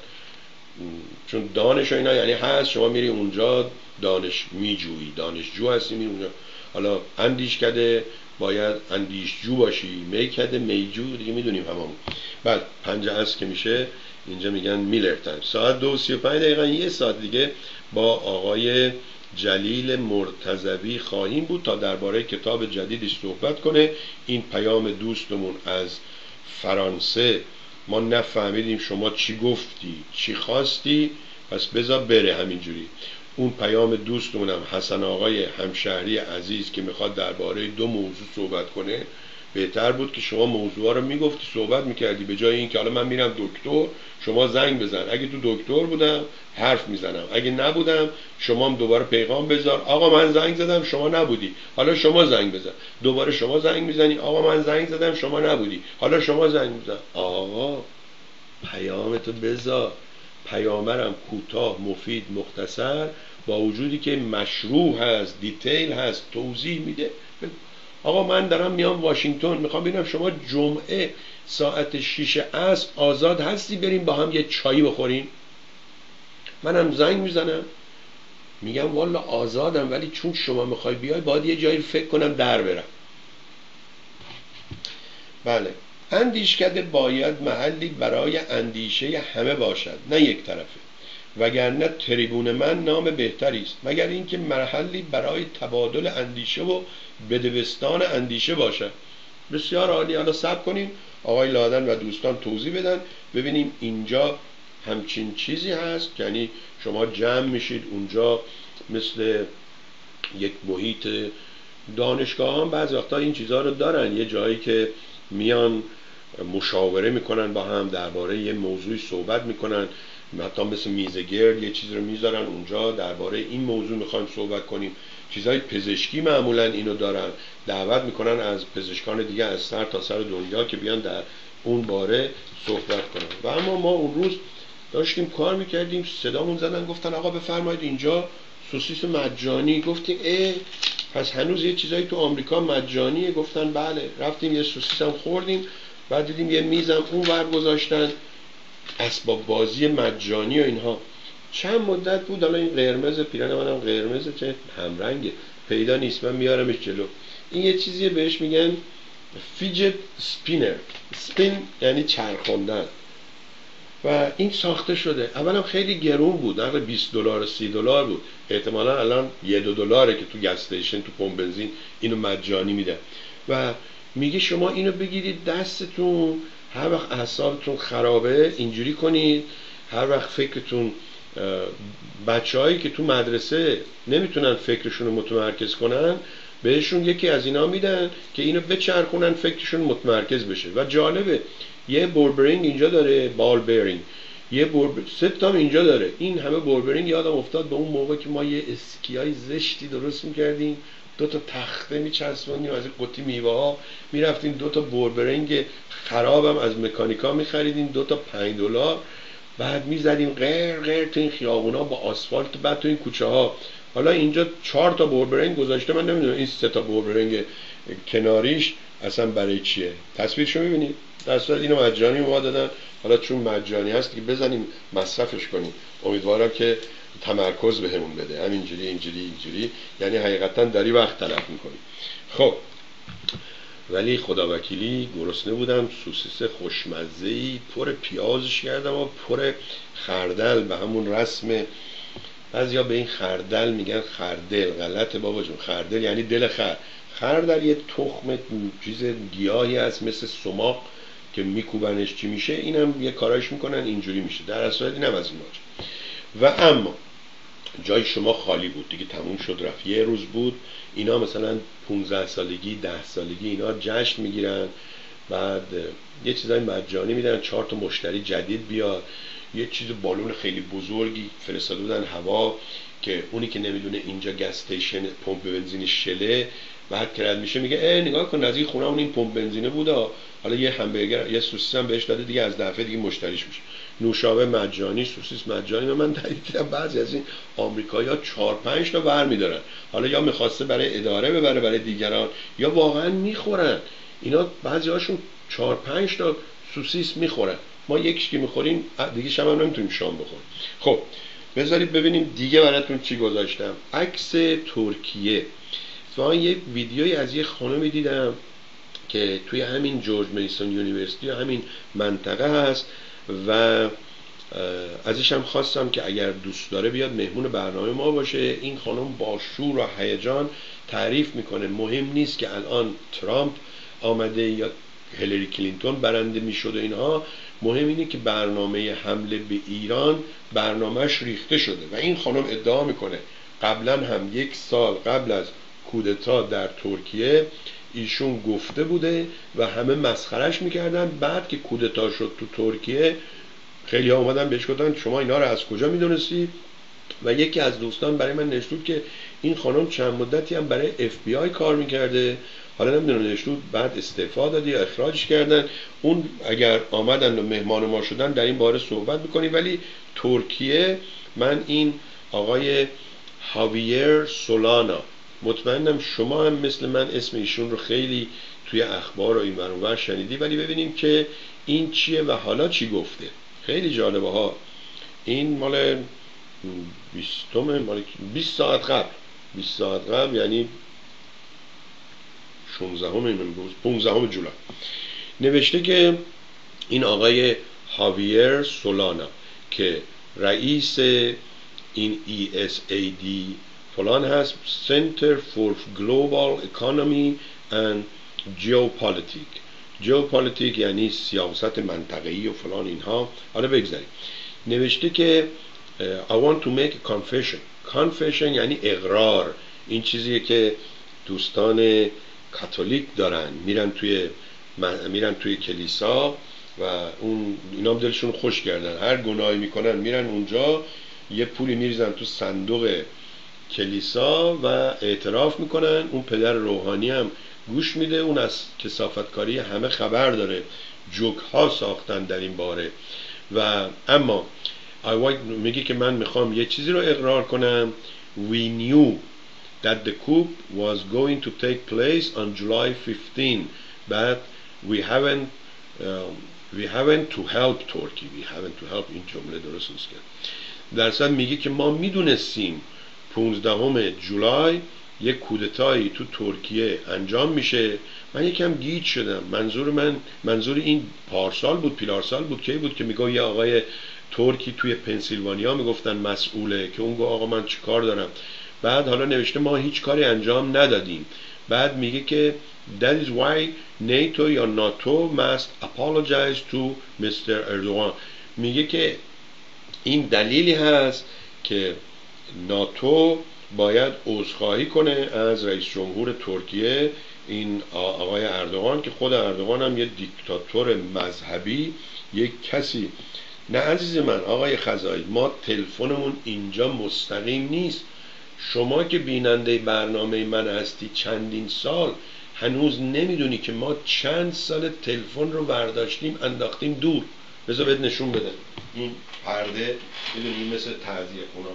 چون دانش اینا یعنی هست شما میری اونجا دانش میجویی دانشجو هستی میری اونجا. حالا اندیشکده باید اندیشجو باشی میکده میجو دیگه می‌دونیم هممون. بعد پنجه هست که میشه اینجا میگن میلر تایم. ساعت دو سی و پنج دقیقا یه ساعت دیگه با آقای جلیل مرتزوی خواهیم بود تا درباره کتاب جدیدی صحبت کنه. این پیام دوستمون از فرانسه. ما نفهمیدیم شما چی گفتی چی خواستی؟ پس بذار بره همینجوری. اون پیام دوستمونم حسن آقای همشهری عزیز که می‌خواد درباره دو موضوع صحبت کنه. بهتر بود که شما موضوع رو می‌گفتی صحبت می‌کردی به جای اینکه حالا من میرم دکتر شما زنگ بزن. اگه تو دکتر بودم حرف می‌زنم. اگه نبودم شما هم دوباره پیغام بذار. آقا من زنگ زدم شما نبودی. حالا شما زنگ بزن. دوباره شما زنگ می‌زنی. آقا من زنگ زدم شما نبودی. حالا شما زنگ میزن آقا پیامتو بذار. پیامرم کوتاه مفید مختصر. با وجودی که مشروع هست دیتیل هست توضیح میده. آقا من دارم میام واشنگتن می‌خوام ببینم شما جمعه ساعت 6 از آزاد هستی بریم با هم یه چایی بخوریم؟ منم زنگ می‌زنم. میگم والا آزادم ولی چون شما می‌خوای بیای باید یه جایی فکر کنم در برم. بله. اندیشکده باید محلی برای اندیشه همه باشد نه یک طرفه. وگرنه تریبون من نام بهتری است. مگر اینکه مرحلی برای تبادل اندیشه و بدوستان اندیشه باشد بسیار عالی. حالا سب کنیم آقای لادن و دوستان توضیح بدن. ببینیم اینجا همچین چیزی هست. یعنی شما جمع میشید اونجا مثل یک محیط دانشگاه هم بعض وقتا این چیزها رو دارن. یه جایی که میان مشاوره می‌کنن با هم درباره یه موضوعی صحبت می‌کنن. حتی مثل میزگرد یه چیزی رو می‌ذارن اونجا. درباره این موضوع می‌خوایم صحبت کنیم. چیزهای پزشکی معمولا اینو دارن. دعوت می‌کنن از پزشکان دیگه از سر تا سر دنیا که بیان در اون باره صحبت کنن. و اما ما اون روز داشتیم کار می‌کردیم صدامون زدن گفتن آقا بفرمایید اینجا سوسیس مجانی. گفتیم اه پس هنوز یه چیزایی تو آمریکا مجانیه. گفتن بله. رفتیم یه سوسیس هم خوردیم. بعد دیدیم یه میزم اون ور گذاشتن. اسباب بازی مجانی و اینها. چند مدت بود الان این قرمز پیرن منم قرمز چه همرنگه پیدا نیست من میارمش جلو. این یه چیزیه بهش میگن fidget spinner. spin یعنی چرخوندن. و این ساخته شده. اولم خیلی گرون بود نقل 20 دلار 30 دلار بود. احتمالا الان یه دو دلاره که تو گس استیشن تو پمپ بنزین اینو مجانی میده. و میگه شما اینو بگیرید دستتون هر وقت اعصابتون خرابه اینجوری کنید. هر وقت فکرتون بچه که تو مدرسه نمی‌تونن فکرشون رو متمرکز کنن بهشون یکی از اینا میدن که اینو بچرخونن فکرشون متمرکز بشه. و جالبه یه بوربرینگ اینجا داره ball bearing یه بورب... سه اینجا داره. این همه بوربرینگ یادم افتاد به اون موقع که ما یه اسکیای زشتی درست می‌کردیم. دو تا تخته میچسبونیم از قطی میوه ها می‌رفتیم. دو تا بوربرنگ خرابم از مکانیکا میخریدیم. دو تا پنج دلار بعد می‌زدیم غیر غیر تو این خیابونا با آسفالت بعد تو این کوچه ها حالا اینجا چهار تا بوربرنگ گذاشته من نمی‌دونم این سه تا بوربرنگ کناریش اصلا برای چیه. تصویرشو می‌بینید؟ در اینو مجانی ما دادن. حالا چون مجانی هست که بزنیم مصرفش کنیم. امیدوارم که تمرکز بهمون به بده. همینجوری اینجوری اینجوری. یعنی حقیقتا داری وقت تلف می‌کنی. خب. ولی خدا وکیلی گرسنه بودم سوسیس خوشمزه پر پیازش کردم و پر خردل به همون رسم. بعضیا به این خردل میگن خردل. غلط بابا جون خردل یعنی دل خر خردل یه تخم چیز گیاهی هست مثل سماق که میکوبنش چی میشه اینم یه کارایش می‌کنن اینجوری میشه. در اصل اینم از این و اما جای شما خالی بود. دیگه تموم شد رفت. یه روز بود اینا مثلا 15 سالگی 10 سالگی اینا جشن می‌گیرن. بعد یه چیزای مجانی میدن چهار تا مشتری جدید بیاد. یه چیز بالون خیلی بزرگی فرستاده بودن هوا که اونی که نمی‌دونه اینجا گستیشن پمپ بنزین شله بعد کرد میشه میگه ای نگاه کن نزدیک خونه اون این پمپ بنزینه بود حالا یه همبرگر یه سوسیس هم بهش داده دیگه از دفعه دیگه مشتریش میشه. نوشابه مجانی سوسیس مجانی و من دیدم بعضی از این آمریکایی‌ها 4 5 تا بر میدارن. حالا یا می‌خواسته برای اداره ببره برای دیگران یا واقعا می‌خورن. اینا بعضی هاشون 4 5 تا سوسیس می‌خورن. ما یکیش که می‌خوریم دیگه هم نمی‌تونیم شام بخوریم. خب بذارید ببینیم دیگه براتون چی گذاشتم. عکس ترکیه. اتفاقا یک ویدیویی از یه خانمی دیدم که توی همین George Mason University همین منطقه هست. و ازش هم خواستم که اگر دوست داره بیاد مهمون برنامه ما باشه. این خانم با شور و هیجان تعریف می‌کنه. مهم نیست که الان ترامپ آمده یا هیلاری کلینتون برنده می‌شد و اینها. مهم اینه که برنامه حمله به ایران برنامهش ریخته شده و این خانم ادعا می‌کنه. قبلا هم یک سال قبل از کودتا در ترکیه ایشون گفته بوده و همه مسخرش می‌کردن. بعد که کودتا شد تو ترکیه خیلی ها اومدن بهش گفتن شما اینا رو از کجا می‌دونستی؟ و یکی از دوستان برای من نوشت که این خانم چند مدتی هم برای اف بی آی کار می‌کرده. حالا نمی‌دونم نشود بعد استعفا دادی یا اخراجش کردن. اون اگر آمدن و مهمان ما شدن در این باره صحبت می‌کنیم ولی ترکیه من این آقای هاویر سولانا مطمئنم شما هم مثل من اسم ایشون رو خیلی توی اخبار و این ور شنیدی ولی ببینیم که این چیه و حالا چی گفته. خیلی جالبه ها. این مال 20 مال 20 ساعت قبل. 20 ساعت قبل یعنی 16 امروز 15 جولای. نوشته که این آقای هاویر سولانا که رئیس این ESAD فلان هست Center for Global Economy and Geopolitics. جیوپالیتیک یعنی سیاست منطقه‌ای و فلان اینها. حالا بگذاریم. نوشته که I want to make a confession. Confession یعنی اقرار. این چیزیه که دوستان کاتولیک دارن. میرن توی میرن توی کلیسا و اون اینا دلشون خوش کردن هر گناهی می‌کنن میرن اونجا یه پولی میریزن تو صندوق کلیسا و اعتراف می‌کنن. اون پدر روحانی هم گوش میده. اون از کسافتکاری همه خبر داره. جوک ها ساختن در این باره. و اما میگه که من می‌خوام یه چیزی رو اقرار کنم. We knew that the coup was going to take place on July 15 but we haven't um, we haven't to help Turkey. We haven't to help. این جمله درست نیست در میگه که ما می‌دونستیم 15 جولای یک کودتایی تو ترکیه انجام میشه. من یکم گیج شدم. منظور من منظور این پارسال بود پیلارسال بود کی بود که میگه یه آقای ترکی توی پنسیلوانیا می‌گفتن مسئوله که اون گفت آقا من کار دارم؟ بعد حالا نوشته ما هیچ کاری انجام ندادیم. بعد میگه که that is why NATO یا ناتو must apologize to Mr. اردوغان میگه که این دلیلی هست که ناتو باید عذرخواهی کنه از رئیس جمهور ترکیه این آقای اردوغان که خود اردوغان هم یه دیکتاتور مذهبی یک کسی. نه عزیز من آقای خزایی ما تلفنمون اینجا مستقیم نیست. شما که بیننده برنامه من هستی چندین سال هنوز نمی‌دونی که ما چند سال تلفن رو برداشتیم انداختیم دور. بذار بهت نشون بده این پرده می‌دونی مثل تعذیه اونا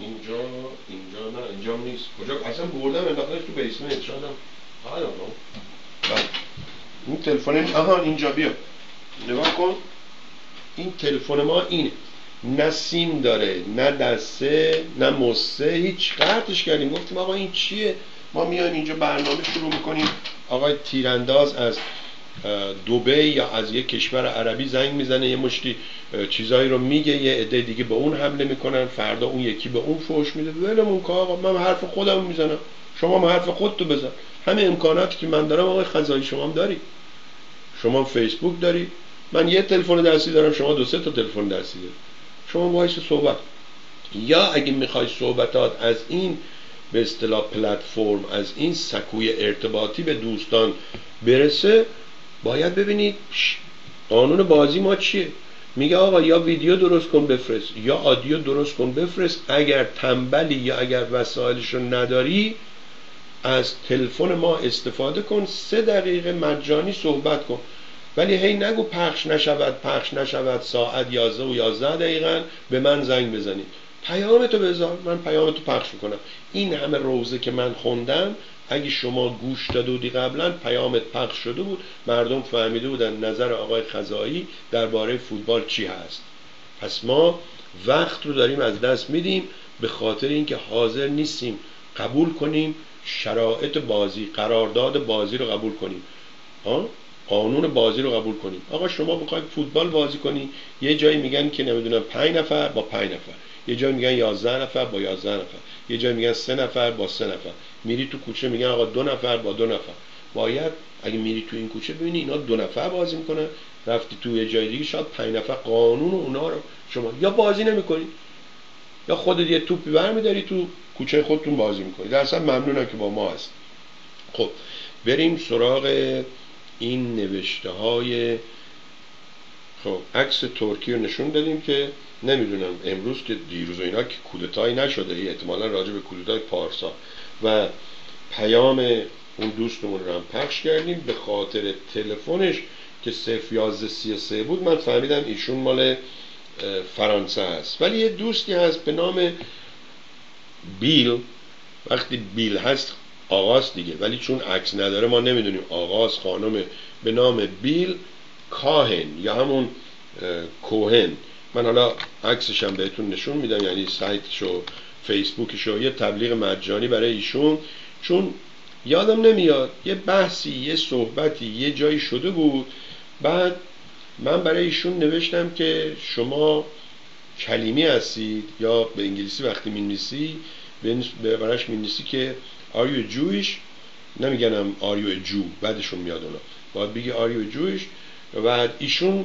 اینجا اینجا نه اینجا نیست. کجا؟ اصلا بردم انداختنش تو بیسمنت شادم حالا بله. این تلفن آها اینجا بیا. نگاه کن. این تلفن ما اینه. نه سیم داره نه دسته نه مصه هیچ قطعش کردیم. گفتیم آقا این چیه؟ ما میایم اینجا برنامه شروع می‌کنیم. آقای تیرانداز از دوبی یا از یک کشور عربی زنگ می‌زنه یه مشتی چیزایی رو میگه یه عده دیگه به اون حمله می‌کنن فردا اون یکی به اون فوش میده. ولمون که آقا من حرف خودم می‌زنم. شما هم حرف خودتو بزن. همه امکاناتی که من دارم آقای خزایی شما هم داری. شما فیسبوک داری. من یه تلفن دستی دارم شما دو سه تا تلفن دستی داری شما وایس صحبت. یا اگه می‌خوای صحبتات از این به اصطلاح پلتفرم از این سکوی ارتباطی به دوستان برسه باید ببینید قانون بازی ما چیه؟ میگه آقا یا ویدیو درست کن بفرست یا آدیو درست کن بفرست. اگر تنبلی یا اگر وسایلش رو نداری از تلفن ما استفاده کن سه دقیقه مجانی صحبت کن. ولی هی نگو پخش نشود پخش نشود ساعت یازده و یازده دقیقا به من زنگ بزنید. پیامتو بذار من پیامتو پخش می‌کنم. این همه روزه که من خوندم اگه شما گوش داده بودی قبلا پیامت پخش شده بود مردم فهمیده بودن نظر آقای خزایی درباره فوتبال چی هست. پس ما وقت رو داریم از دست میدیم به خاطر اینکه حاضر نیستیم قبول کنیم شرایط بازی قرارداد بازی رو قبول کنیم. ها؟ قانون بازی رو قبول کنیم. آقا شما بخواید فوتبال بازی کنی؟ یه جایی میگن که نمی‌دونم پنج نفر با پنج نفر. یه جایی میگن یازده نفر با یازده نفر. یه جایی میگن سه نفر با سه نفر. میری تو کوچه میگن آقا دو نفر با دو نفر. باید اگه میری تو این کوچه ببینی اینا دو نفر بازی می‌کنن. رفتی تو یه جای دیگه شاید پنج نفر قانون اونا رو شما یا بازی نمی‌کنی. یا خودت یه توپی برمیداری تو کوچه خودتون بازی می‌کنی. در اصلا ممنونم که با ما هست خب بریم سراغ این نوشته های خب عکس ترکی رو نشون دادیم که نمی‌دونم امروز که دیروز و اینا که کودتایی نشده. ای احتمالا راجع به کودتای پارسا. و پیام اون دوستمون رو هم پخش کردیم. به خاطر تلفنش که صرف یازده سی سه بود من فهمیدم ایشون مال فرانسه است ولی یه دوستی هست به نام بیل. وقتی بیل هست آغاز دیگه. ولی چون عکس نداره ما نمی‌دونیم. آغاز خانم به نام بیل کاهن یا همون کوهن. من حالا عکسش هم بهتون نشون میدم یعنی سایتش و فیسبوکش و یه تبلیغ مجانی برای ایشون. چون یادم نمیاد یه بحثی یه صحبتی یه جایی شده بود. بعد من برای ایشون نوشتم که شما کلیمی هستید یا به انگلیسی وقتی می‌نویسی براش می‌نویسی که are you Jewish نمیگنم are you Jew بعدشون میاد اونا. باید بگی are you Jewish و ایشون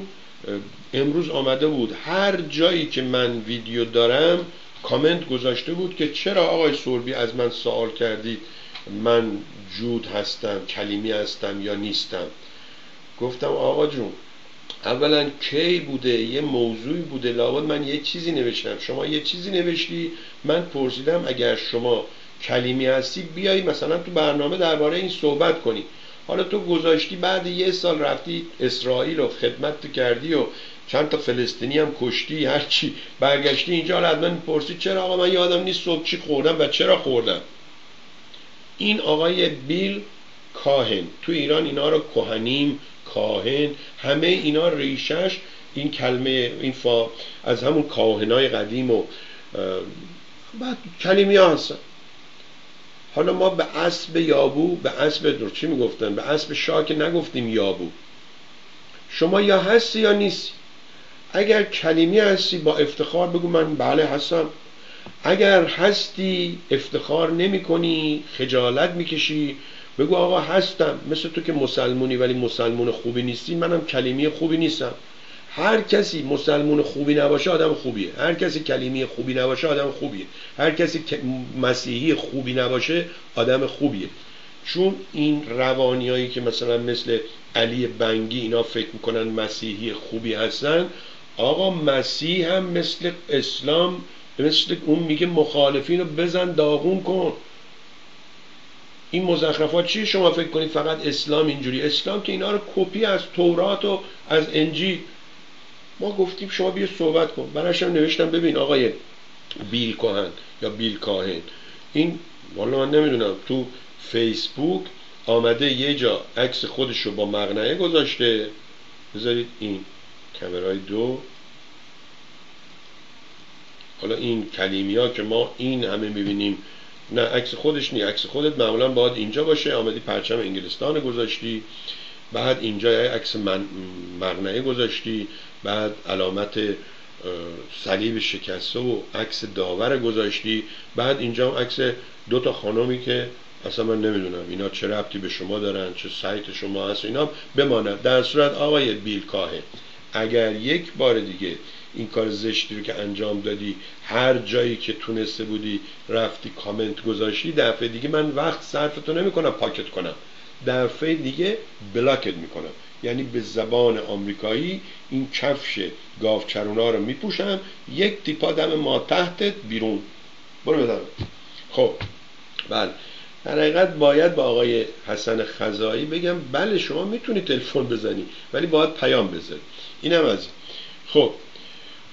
امروز آمده بود. هر جایی که من ویدیو دارم کامنت گذاشته بود که چرا آقای سوربی از من سوال کردید من جود هستم کلیمی هستم یا نیستم؟ گفتم آقا جون اولا کی بوده؟ یه موضوعی بوده. لابد من یه چیزی نوشتم. شما یه چیزی نوشتی؟ من پرسیدم اگر شما کلیمی هستی بیایی مثلا تو برنامه درباره این صحبت کنی. حالا تو گذاشتی بعد یه سال رفتی اسرائیل و خدمت کردی و چند تا فلسطینی هم کشتی هرچی برگشتی اینجا حالا من پرسی چرا آقا من یادم نیست صبح چی خوردم و چرا خوردم. این آقای بیل کاهن تو ایران اینا رو کهنیم کاهن همه اینا ریشش این کلمه این فا از همون کاهنای قدیم و بعد کلمی هستن. حالا ما به اسب یابو به اسب چی می‌گفتن؟ به اسب شاک نگفتیم یابو. شما یا هستی یا نیستی. اگر کلیمی هستی با افتخار بگو من بله هستم. اگر هستی افتخار نمی کنی خجالت می‌کشی بگو آقا هستم. مثل تو که مسلمونی ولی مسلمون خوبی نیستی منم کلیمی خوبی نیستم. هر کسی مسلمون خوبی نباشه آدم خوبیه. هر کسی کلیمی خوبی نباشه آدم خوبیه. هر کسی مسیحی خوبی نباشه آدم خوبیه. چون این روانیایی که مثلا مثل علی بنگی اینا فکر می‌کنن مسیحی خوبی هستن آقا مسیح هم مثل اسلام مثل اون میگه مخالفین رو بزن داغون کن. این مزخرفات چیه؟ شما فکر کنید فقط اسلام اینجوری؟ اسلام که اینا رو کپی از تورات و از انجیل. ما گفتیم شما بیا صحبت کن. براش هم نوشتم ببین آقای بیل کهن یا بیل کاهن. این والا من نمی‌دونم تو فیسبوک آمده یه جا عکس خودش رو با مغنعه گذاشته. بذارید این. کمرای دو. حالا این کلیمی که ما این همه می‌بینیم نه عکس خودش نی عکس خودت معمولا باید اینجا باشه. آمدی پرچم انگلستان گذاشتی بعد اینجا عکس من مغنعه گذاشتی بعد علامت صلیب شکسته و عکس داور گذاشتی بعد اینجا عکس دو تا خانمی که اصلا من نمی‌دونم اینا چه ربطی به شما دارن چه سایت شما هست اینا بماند در صورت آقای بیلکاهه. اگر یک بار دیگه این کار زشتی رو که انجام دادی هر جایی که تونسته بودی رفتی کامنت گذاشتی دفعه دیگه من وقت صرفتو نمی‌کنم پاکت کنم. دفعه دیگه بلاکت می‌کنم. یعنی به زبان آمریکایی این کفش گاوچرونا رو میپوشم یک تیپا دم ما تحتت بیرون. برو بدم خب بله. در حقیقت باید با آقای حسن خزایی بگم بله شما می‌تونی تلفن بزنی ولی باید پیام بزنی اینم از خب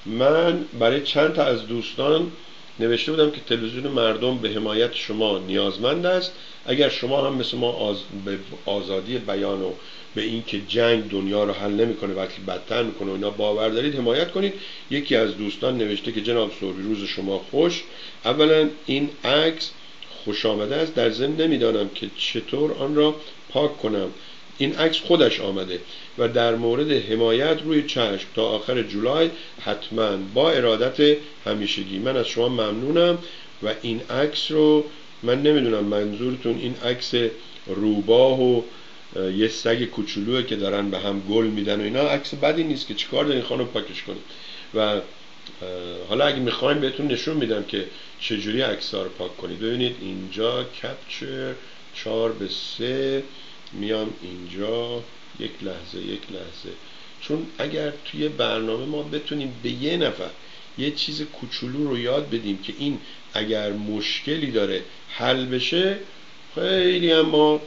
من برای چند تا از دوستان نوشته بودم که تلویزیون مردم به حمایت شما نیازمند است. اگر شما هم مثل ما آز... به آزادی بیان و به اینکه جنگ دنیا رو حل نمی‌کنه بلکه بدتر می‌کنه و اینا باور دارید حمایت کنید. یکی از دوستان نوشته که جناب سوری روز شما خوش. اولا این عکس خوش آمده است در ضمن نمی‌دانم که چطور آن را پاک کنم. این عکس خودش آمده و در مورد حمایت روی چشم تا آخر جولای حتما با ارادت همیشگی. من از شما ممنونم و این عکس رو من نمی‌دونم منظورتون این عکس روباه و یه سگ کوچولوه که دارن به هم گل میدن و اینا. عکس بدی نیست که چیکار دارین خانم پاکش کنید. و حالا اگه می‌خوایم بهتون نشون میدم که چجوری عکس رو پاک کنید. ببینید اینجا کپچر 4 به 3 میام اینجا یک لحظه یک لحظه. چون اگر توی برنامه ما بتونیم به یه نفر یه چیز کوچولو رو یاد بدیم که این اگر مشکلی داره حل بشه خیلی هم ما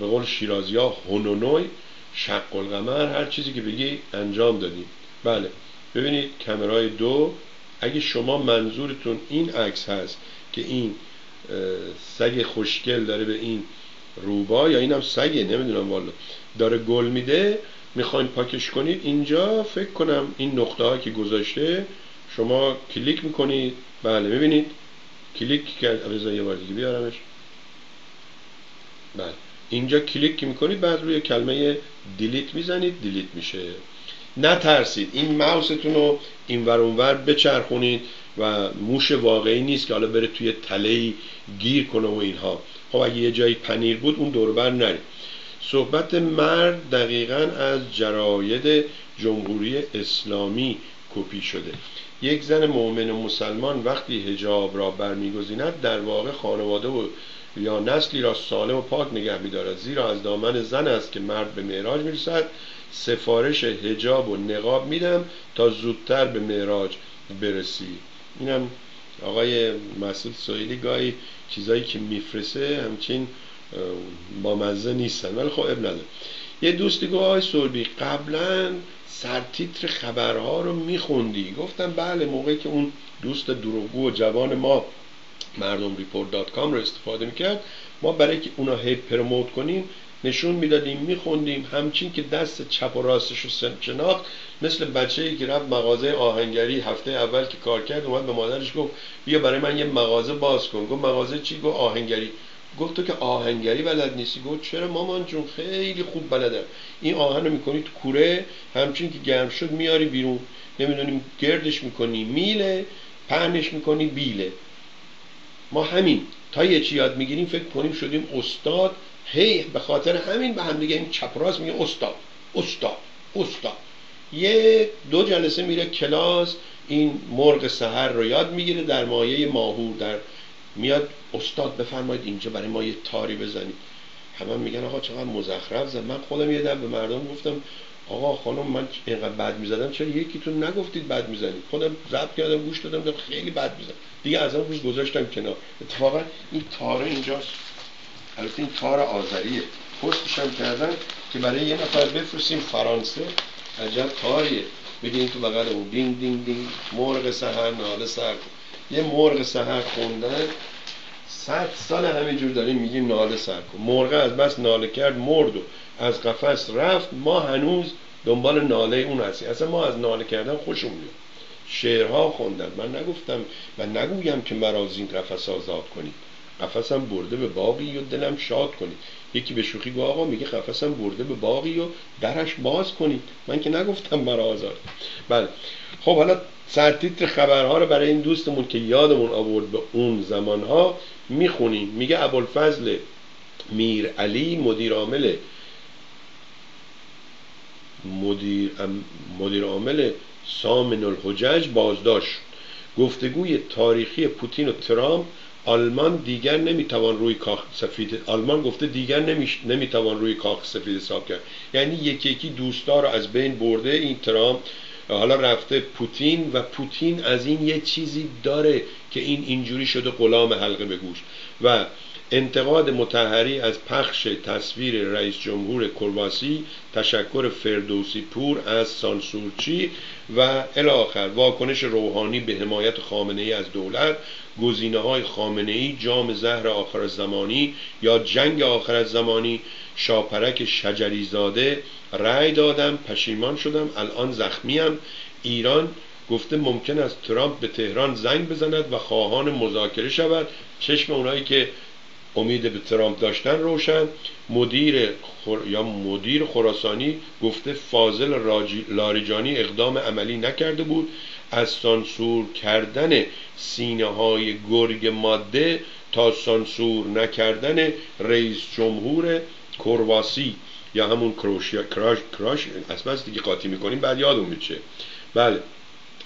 به قول شیرازی ها هنونوی شق القمر هر چیزی که بگی انجام دادیم. بله. ببینید کمرای دو اگه شما منظورتون این عکس هست که این سگ خوشگل داره به این روبا یا اینم سگه نمی‌دونم والا داره گل میده می‌خواین پاکش کنید اینجا فکر کنم این نقطه ها که گذاشته شما کلیک می‌کنید. بله می‌بینید کلیک کرد. رضا یه بار دیگه بیارمش. بله. اینجا کلیک می‌کنید بعد روی کلمه delete می‌زنید delete میشه. نترسید. این ماوستون رو این ور بچرخونید و موش واقعی نیست که حالا بره توی تله گیر کنه و اینها. خب اگه یه جایی پنیر بود اون دوربر نرید صحبت مرد دقیقا از جراید جمهوری اسلامی کپی شده. یک زن مؤمن و مسلمان وقتی هجاب را برمیگزیند در واقع خانواده و یا نسلی را سالم و پاک نگه میدارد. زیرا از دامن زن است که مرد به معراج می‌رسد. سفارش هجاب و نقاب میدم تا زودتر به معراج برسی. اینم آقای مسعود سویلی گاهی چیزایی که میفرسه همچین با مزه نیستن. ولی خب عیب نداره یه دوستی گفت آقای سربی قبلا سرتیتر خبرها رو میخوندی. گفتم بله موقعی که اون دوست دروغگو و جوان ما مردم report dot com رو استفاده می‌کرد ما برای اینکه اونا هی promote کنیم نشون می‌دادیم میخوندیم. همچین که دست چپ و راستش رو شناخت مثل بچه ای که رفت مغازه آهنگری هفته اول که کار کرد اومد به مادرش گفت بیا برای من یه مغازه باز کن. گفت مغازه چی؟ گفت آهنگری. گفت تو که آهنگری بلد نیستی. گفت چرا مامان جون خیلی خوب بلدم. این آهن رو می‌کنی تو کوره همچین که گرم شد میاری بیرون. نمی‌دونیم گردش می‌کنی میله پهنش می‌کنی بیله. ما همین. تا یه چی یاد می‌گیریم فکر کنیم شدیم استاد هی به خاطر همین به هم دیگه این چپراز میگه استاد استاد استاد. یه دو جلسه میره کلاس این مرغ سحر رو یاد می‌گیره در مایه ماهور در میاد استاد بفرمایید اینجا برای ما یه تاری بزنید. همه میگن آقا چقدر مزخرف زد من خودم یه دم به مردم گفتم آقا خانم من اینقدر بد می‌زدم. چرا یکیتون نگفتید بد می‌زنید؟ خودم ضبط کردم گوش دادم خیلی بد می‌زدم دیگه از اون روز گذاشتم کنار. اتفاقا این تاره اینجاست. البته این تار آذریه. پستش هم کردن که برای یه نفر بفرستیم فرانسه عجب تاریه. بگین تو بغل اون دینگ دینگ دینگ مرغ سهر ناله سر یه مرغ سهر خوندن. صد سال همینجور داریم میگیم ناله سر کن. مرغ از بس ناله کرد مرد و از قفس رفت. ما هنوز دنبال ناله اون هستیم. اصلا ما از ناله کردن خوشمون میاد شعرها خوندن. من نگفتم و نگویم که مرا از این قفس آزاد کنید. قفسم برده به باقی و دلم شاد کنید یکی به شوخی گفت آقا میگه قفسم برده به باقی و درش باز کنید من که نگفتم مرا آزاد بله. خب حالا سرتیتر خبرها رو برای این دوستمون که یادمون آورد به اون زمانها می‌خونیم. میگه ابوالفضل میر علی مدیر عامل مدیر, مدیر عامل سامن الحجج بازداشت گفتگوی تاریخی پوتین و ترامپ آلمان دیگر نمی‌توان روی کاخ سفید آلمان گفته دیگر نمیش... نمی‌توان روی کاخ سفید حساب کرد. یعنی یکی یکی دوستا رو از بین برده این ترامپ حالا رفته پوتین و پوتین از این یه چیزی داره که این اینجوری شده غلام حلقه به گوش. و انتقاد متحری از پخش تصویر رئیس جمهور کرواسی تشکر فردوسی پور از سانسورچی و الاخر واکنش روحانی به حمایت خامنه ای از دولت گزینه های خامنه ای جام زهر آخر زمانی یا جنگ آخر زمانی. شاپرک شجری زاده رأی دادم پشیمان شدم الان زخمیم. ایران گفته ممکن است ترامپ به تهران زنگ بزند و خواهان مذاکره شود. چشم اونایی که امید به ترامپ داشتن روشن. مدیر یا مدیر خراسانی گفته فاضل لاریجانی اقدام عملی نکرده بود. از سانسور کردن سینه های گرگ ماده تا سانسور نکردن رئیس جمهور کرواسی یا همون کروشیا کراش کراش اسم دیگه قاطی می‌کنیم. بعد یادون میشه بله.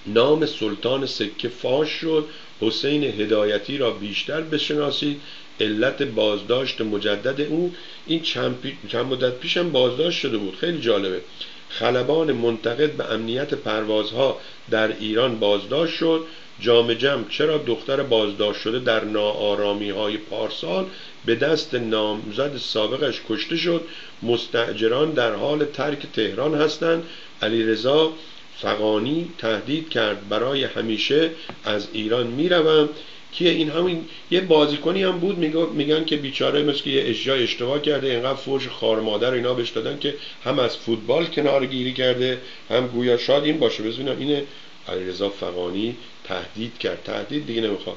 نام سلطان سکه فاش شد. حسین هدایتی را بیشتر بشناسید. علت بازداشت مجدد او این چند, چند مدت پیشم بازداشت شده بود. خیلی جالبه. خلبان منتقد به امنیت پروازها در ایران بازداشت شد. جام جمع چرا دختر بازداشت شده در ناآرامی های پارسال به دست نامزد سابقش کشته شد؟ مستعجران در حال ترک تهران هستند. علیرضا فقانی تهدید کرد برای همیشه از ایران می‌روم. کیه این همین یه بازیکنی هم بود میگن که بیچاره مثل که یه اجرای اشتباه کرده اینقدر فوش خار مادر اینا بهش دادن که هم از فوتبال کنار گیری کرده هم گویا شاد این باشه. ببینم اینه علیرضا فقانی تهدید کرد. تهدید دیگه نمی‌خواد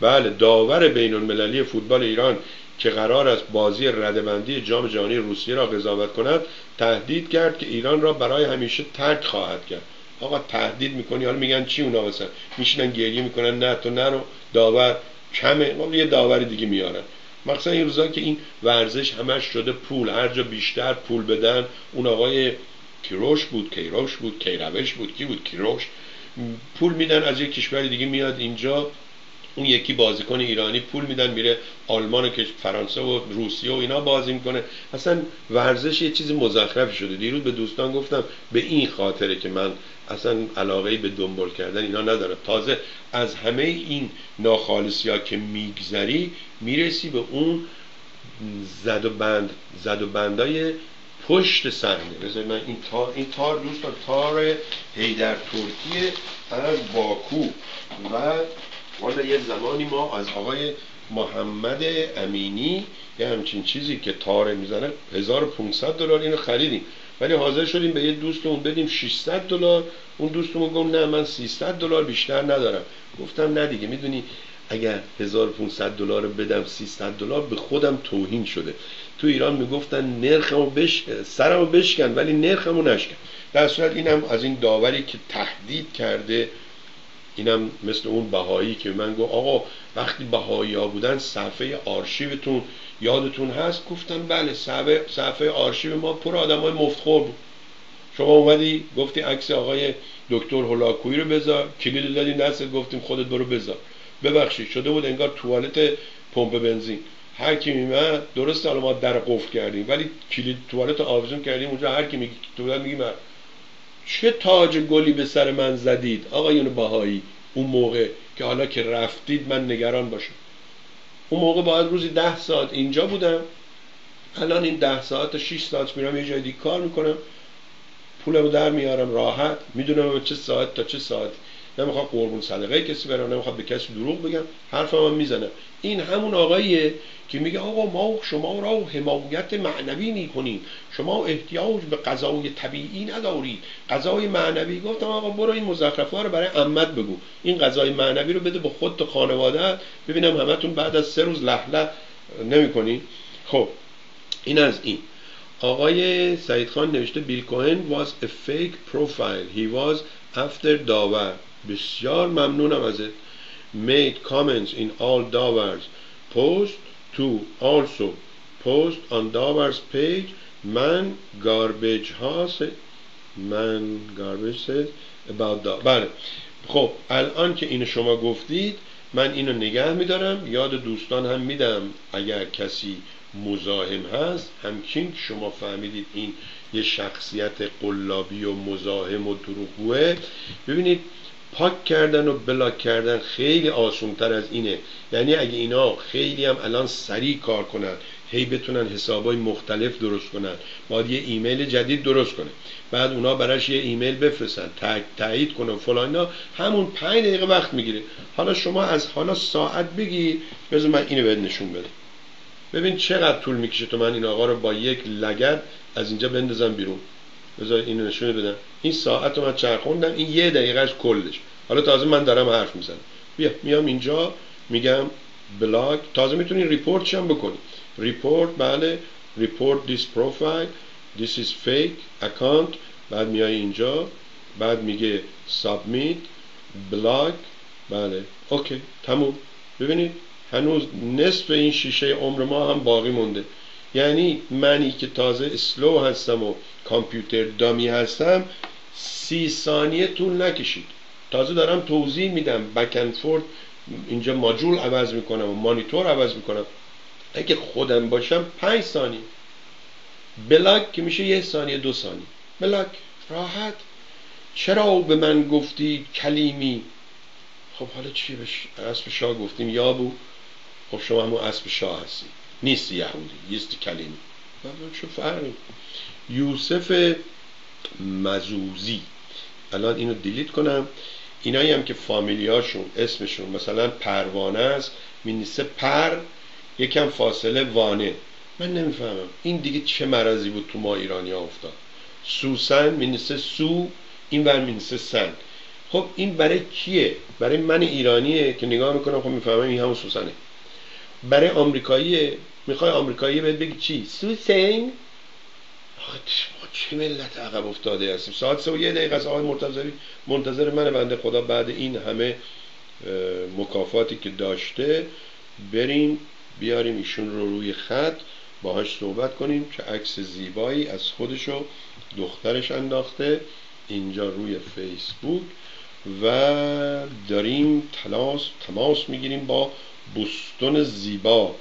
بله داور بین المللی فوتبال ایران که قرار است بازی ردبندی جام جهانی روسیه را قضاوت کند تهدید کرد که ایران را برای همیشه ترک خواهد کرد. آقا تهدید می‌کنی؟ حالا میگن چی اونا مثلا میشینن گریه می‌کنن نه تو نرو. داور کمه. یه داور دیگه میارن. مخصوصا این روزا که این ورزش همش شده پول. هر جا بیشتر پول بدن. اون آقای کیروش بود کیروش بود کیروش بود کی بود؟ کیروش. پول میدن از یک کشور دیگه میاد اینجا. اون یکی بازیکن ایرانی پول میدن میره آلمان و فرانسه و روسیه و اینا بازی می‌کنه. اصلا ورزش یه چیز مزخرف شده. دیروز به دوستان گفتم به این خاطره که من اصلا علاقه به دنبال کردن اینا ندارم. تازه از همه این ناخالصی ها که میگذری می‌رسی به اون زد و بند زد و بندای پشت صحنه. بذار من این تار این تار دوستان تار هیدر ترکیه از باکو و والا یه زمانی ما از آقای محمد امینی یه همچین چیزی که تاره می‌زنه 1500 دلار اینو خریدیم. ولی حاضر شدیم به یه دوستمون بدیم 600 دلار. اون دوستمون گفت نه من 300 دلار بیشتر ندارم. گفتم نه دیگه می‌دونی اگر 1500 دلار بدم 300 دلار به خودم توهین شده. تو ایران می‌گفتن نرخمو بش سرمو بشکن ولی نرخمو نشکن. در صورت اینم از این داوری که تهدید کرده اینم مثل اون بهایی که من گفت آقا وقتی بهایی ها بودن صفحه آرشیوتون یادتون هست؟ گفتن بله صفحه, صفحه آرشیو ما پر آدم های مفتخور بود. شما اومدی گفتی عکس آقای دکتر هولاکویی رو بذار کلید دادی نست گفتیم خودت برو بذار. ببخشید شده بود انگار توالت پمپ بنزین. هر کی میمد درست حالا ما در قفل کردیم ولی کلید توالت آویزون کردیم اونجا هر کی میگه تو میگیم چه تاج گلی به سر من زدید؟ آقایون باهایی اون موقع که حالا که رفتید من نگران باشم. اون موقع باید روزی ده ساعت اینجا بودم. الان این ده ساعت 6 ساعت میرم یه جای کار می‌کنم. پولمو در میارم راحت. می‌دونم چه ساعت تا چه ساعت نمی‌خواد قربون صدقه کسی برم نمی‌خواد به کسی دروغ بگم حرفم هم می‌زنم این همون آقاییه که میگه آقا ما شما را حمایت معنوی می‌کنیم. شما احتیاج به غذای طبیعی ندارید. غذای معنوی گفتم آقا برو این مزخرفه رو برای امت بگو. این غذای معنوی رو بده به خود تو خانواده. ببینم همتون بعد از سه روز لحله نمی‌کنی خب این از این. آقای سعید خان نوشته بیل کوهن was a fake profile. He was after داور. بسیار ممنونم ازت. Made comments in all Dawar's post to also post on Dawar's page. من garbage ها من garbage said about دا بله خب الان که اینو شما گفتید من اینو نگه میدارم. یاد دوستان هم میدم. اگر کسی مزاحم هست همچین شما فهمیدید این یه شخصیت قلابی و مزاحم و دروغگوه. ببینید پاک کردن و بلاک کردن خیلی آسونتر از اینه. یعنی اگه اینا خیلی هم الان سریع کار کنن هی بتونن حسابای مختلف درست کنن. باید یه ایمیل جدید درست کنه. بعد اونا براش یه ایمیل بفرستن تایید کنن فلان همون پنج دقیقه وقت می‌گیره. حالا شما از حالا ساعت بگی بذار من اینو بهت نشون بدم. ببین چقدر طول می‌کشه تو من این آقا رو با یک لگد از اینجا بندازم بیرون. بذار اینو نشون بدم. این ساعت رو من چرخوندم این یه دقیقه از کلش. حالا تازه من دارم حرف می‌زنم. بیا میام اینجا میگم block تازه می‌تونی report هم بکنی؟ report بله. ریپورت this profile this is fake account. بعد میای اینجا بعد میگه submit block بله. OK تموم. ببینید هنوز نصف این شیشه عمر ما هم باقی مونده. یعنی منی که تازه اسلو هستم و کامپیوتر دامی هستم سی ثانیه طول نکشید. تازه دارم توضیح میدم. بکنفورد اینجا ماجول عوض می‌کنم و مانیتور عوض می‌کنم. اگه خودم باشم پنج ثانیه. بلاک که میشه یه ثانیه دو ثانیه. بلاک راحت. چرا به من گفتی کلیمی؟ خب حالا چی به اسب شاه گفتیم؟ یا بو خب شما همون اسب شاه هستی. نیست یهودی یست کلیمی چه فرقی؟ یوسف مزوزی. الان اینو دیلیت کنم. اینایی هم که فامیلیاشون اسمشون مثلا پروانه است مینیسه پر یکم فاصله وانه. من نمی‌فهمم. این دیگه چه مرضی بود تو ما ایرانی ها افتاد سوسن مینیسه سو این ور مینیسه سن. خب این برای کیه؟ برای من ایرانیه که نگاه می‌کنم خب می‌فهمم این همون سوسنه برای آمریکاییه. می‌خوای آمریکایی بهت بگی چی؟ سوسین. ما چه ملت عقب افتاده هستیم؟ ساعت سه و یه دقیقه از آقای مرتضوی منتظر من بنده خدا. بعد این همه مکافاتی که داشته بریم بیاریم ایشون رو روی خط باهاش صحبت کنیم چه عکس زیبایی از خودش و دخترش انداخته اینجا روی فیسبوک و داریم تلاس تماس می‌گیریم با بوستون زیبا.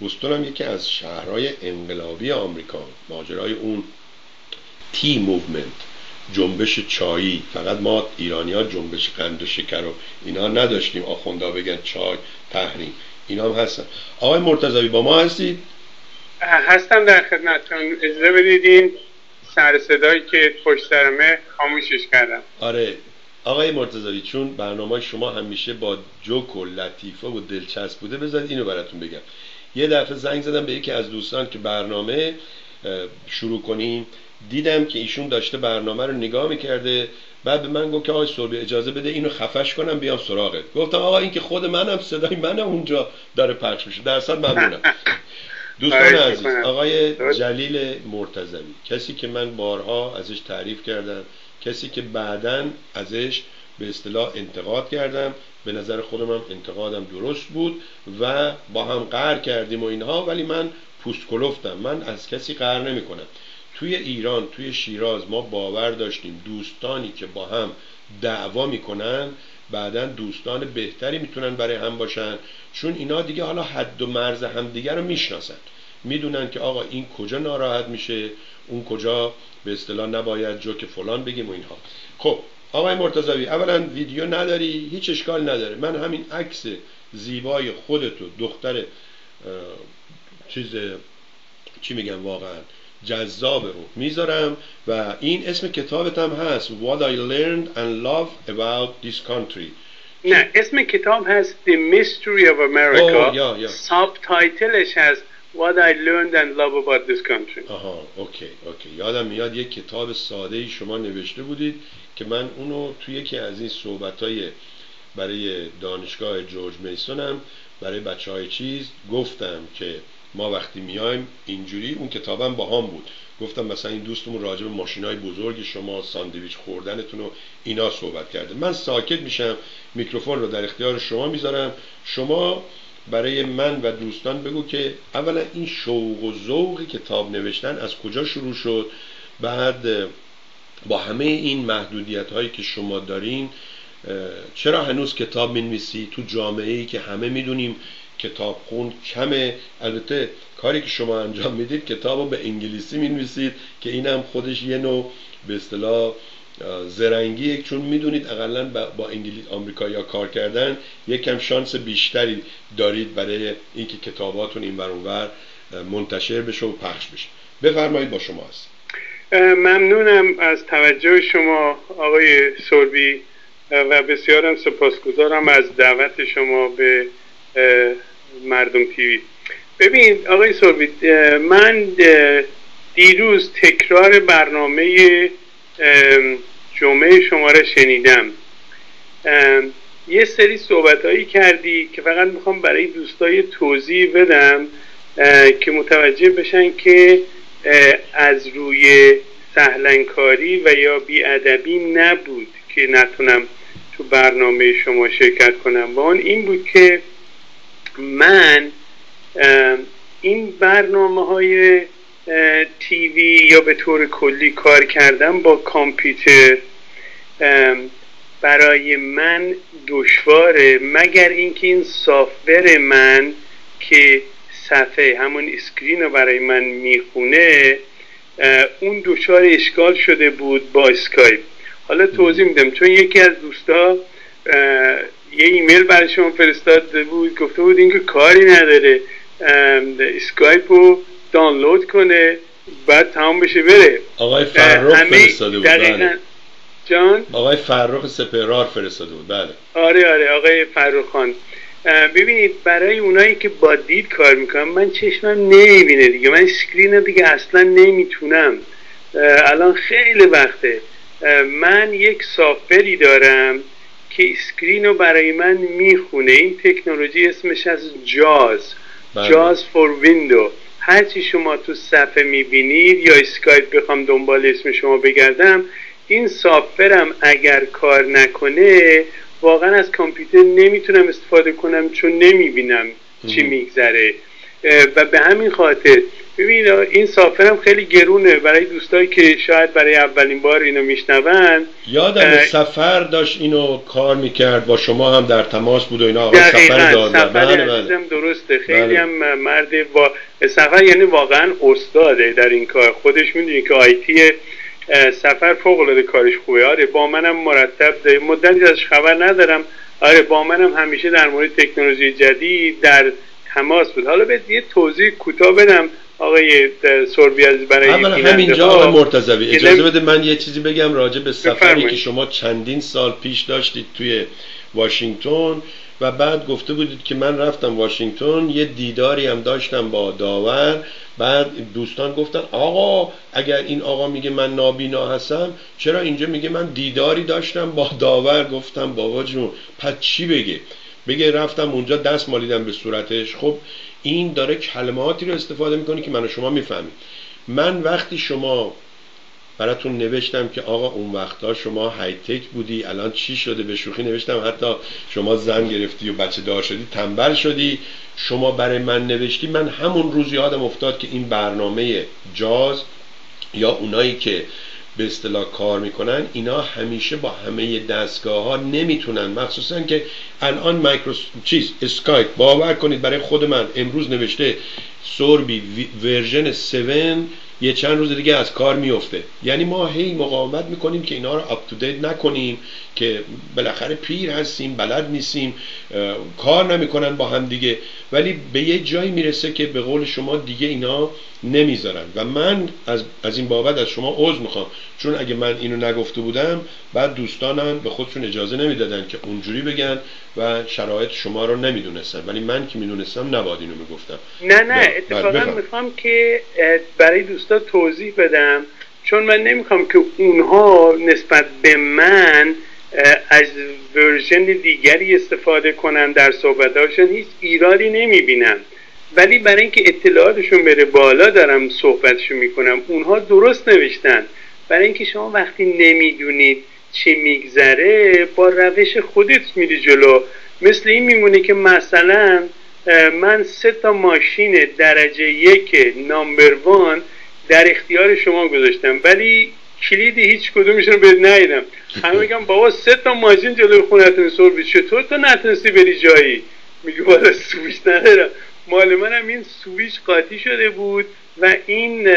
بوستون هم یکی از شهرهای انقلابی آمریکا ماجرای اون تی موومنت جنبش چایی. فقط ما ایرانی ها جنبش قند و شکر و اینا نداشتیم. آخوندا بگن چای تحریم اینا هم هستن. آقای مرتضوی با ما هستید؟ هستم در خدمتتون اجازه بدید این سر صدایی که پشت سرمه خاموشش کردم. آره. آقای مرتضوی چون برنامه شما همیشه با جوک و لطیفه و دلچسب بوده بذارید اینو براتون بگم. یه دفعه زنگ زدم به یکی از دوستان که برنامه شروع کنیم. دیدم که ایشون داشته برنامه رو نگاه می‌کرده. بعد به من گفت که آقای سربی اجازه بده اینو خفش کنم بیام سراغت. گفتم آقا این که خود منم صدای منم اونجا داره پخش میشه. درصد ممنونم. دوستان عزیز آقای جلیل مرتضوی کسی که من بارها ازش تعریف کردم کسی که بعدا ازش به اصطلاح انتقاد کردم. به نظر خودم هم انتقادم درست بود و با هم قهر کردیم و اینها ولی من پوست کلفتم من از کسی قهر نمی کنم توی ایران توی شیراز ما باور داشتیم دوستانی که با هم دعوا می‌کنن بعدا دوستان بهتری می‌تونن برای هم باشن. چون اینا دیگه حالا حد و مرز همدیگه رو می‌شناسن. می‌دونن که آقا این کجا ناراحت میشه؟ اون کجا به اصطلاح نباید جوک فلان بگیم و اینها. خب آقای مرتضوی اولا ویدیو نداری هیچ اشکال نداره. من همین عکس زیبای خودتو دختر چیز چی میگم واقعا جذاب رو می‌ذارم و این اسم کتابت هم هست What I Learned and Love About This Country. نه اسم کتاب هست The Mystery of America. Oh, yeah, yeah. ساب تایتلش هست What I Learned and Love About This Country. آها OK OK. یادم میاد یک کتاب ساده ای شما نوشته بودید که من اونو توی یکی از این صحبت های برای دانشگاه جورج میسونم برای بچه های چیز گفتم که ما وقتی میایم اینجوری اون کتابم با هم بود. گفتم مثلا این دوستمون راجع به ماشین های بزرگ شما ساندویچ خوردنتون و اینا صحبت کرده. من ساکت میشم میکروفون رو در اختیار شما می‌ذارم. شما برای من و دوستان بگو که اولا این شوق و ذوق کتاب نوشتن از کجا شروع شد؟ بعد با همه این محدودیت هایی که شما دارین چرا هنوز کتاب می‌نویسی؟ تو جامعه ای که همه می‌دونیم کتاب خون کمه. البته کاری که شما انجام می‌دید کتاب رو به انگلیسی می‌نویسید که این هم خودش یه نوع به اصطلاح زرنگیه. چون می‌دونید اقلا با انگلیس آمریکایی کار کردن یکم شانس بیشتری دارید برای اینکه کتاباتون این ور منتشر بشه و پخش بشه. بفرمایید با شما هست ممنونم از توجه شما آقای سوربی و بسیارم سپاسگزارم از دعوت شما به مردم تیوی ببین آقای سوربی من دیروز تکرار برنامه جمعه شما را شنیدم یه سری صحبت هایی کردی که فقط می‌خوام برای دوستای توضیح بدم که متوجه بشن که از روی سهلنکاری و یا بیادبی نبود که نتونم تو برنامه شما شرکت کنم. و آن این بود که من این برنامه های TV یا به طور کلی کار کردم با کامپیوتر برای من دشواره مگر اینکه این software من که صفحه همون screen رو برای من می‌خونه اون دچار اشکال شده بود با اسکایپ. حالا توضیح میدم چون یکی از دوستا یه ایمیل برای شما فرستاد بود گفته بود اینکه کاری نداره اسکایپ رو دانلود کنه بعد تمام بشه بره. آقای فرخ فرستاده بود بله. جان؟ آقای فرخ سپرار فرستاده بود بله. آره آره آقای فرخ خان ببینید برای اونایی که با دید کار می‌کنن من چشمم نمی‌بینه دیگه. من screen دیگه اصلا نمی‌تونم. الان خیلی وقته. من یک software ی دارم که screen رو برای من می‌خونه. این تکنولوژی اسمش از جاز. بله. JAWS for Window هرچی شما تو صفحه می‌بینید یا اسکایپ بخوام دنبال اسم شما بگردم این software م اگر کار نکنه واقعا از کامپیوتر نمی‌تونم استفاده کنم چون نمی‌بینم چی میگذره. و به همین خاطر ببین این software م خیلی گرونه. برای دوستایی که شاید برای اولین بار اینو میشنون یادم صفر داشت اینو کار می‌کرد. با شما هم در تماس بود و اینا. آقا صفر داد صفر بله بله. درسته. خیلی بله. هم مرد با سفر یعنی واقعا استاده در این کار. خودش می‌دونی که آیتی سفر فوق العاده کارش خوبه. آره با منم مرتب مدتی ازش خبر ندارم. آره با منم همیشه در مورد تکنولوژی جدید در تماس بود. حالا به یه توضیح کوتاه بدم آقای سوربی از برای همینجا آقای مرتضوی اجازه بده من یه چیزی بگم راجع به سفری که شما چندین سال پیش داشتید توی واشنگتن. و بعد گفته بودید که من رفتم واشنگتن یه دیداری هم داشتم با داور. بعد دوستان گفتن آقا اگر این آقا میگه من نابینا هستم چرا اینجا میگه من دیداری داشتم با داور؟ گفتم بابا جون پس چی بگه؟ بگه رفتم اونجا دست مالیدم به صورتش. خب این داره کلماتی رو استفاده می‌کنه که من شما می‌فهمیم. من وقتی شما براتون نوشتم که آقا اون وقتا شما هایتک بودی الان چی شده؟ به شوخی نوشتم. حتی شما زن گرفتی و بچه دار شدی تنبل شدی. شما برای من نوشتی. من همون روز یادم افتاد که این برنامه JAWS یا اونایی که به اصطلاح کار می‌کنن اینا همیشه با همه دستگاه ها نمی‌تونن. مخصوصا که الان Micros چیز اسکایپ. باور کنید برای خود من امروز نوشته سوربی version 7 یه چند روز دیگه از کار میفته یعنی ما هی مقاومت می‌کنیم که اینا رو آپ نکنیم که بالاخره پیر هستیم بلد نیستیم کار نمی‌کنن با هم دیگه. ولی به یه جایی می‌رسه که به قول شما دیگه اینا نمی‌ذارن. و من از, از این بابت از شما عذر می‌خوام. چون اگه من اینو نگفته بودم بعد دوستانم به خودشون اجازه نمی‌دادن که اونجوری بگن و شرایط شما رو نمی‌دونستن. ولی من که می‌دونستم نباید اینو می‌گفتم. نه نه اتفاقا می‌خوام که برای دوستا توضیح بدم چون من نمی‌خوام که اونها نسبت به من از ورژن دیگری استفاده کنن در صحبتهاشون هیچ ایرادی نمی‌بینم. ولی برای اینکه اطلاعاتشون بره بالا دارم صحبتشون می‌کنم. اونها درست نوشتن. برای اینکه شما وقتی نمی‌دونید چی میگذره با روش خودت میری جلو. مثل این میمونه که مثلا من سه تا ماشین درجه یک number one در اختیار شما گذاشتم. ولی کلید هیچ کدومشون رو بهت ندادم. همه میگم بابا سه تا ماشین جلوی خونتون سوربی چطور تو نتونستی بری جایی؟ میگه والا سویچ ندارم. مال منم این سویچ قاطی شده بود و این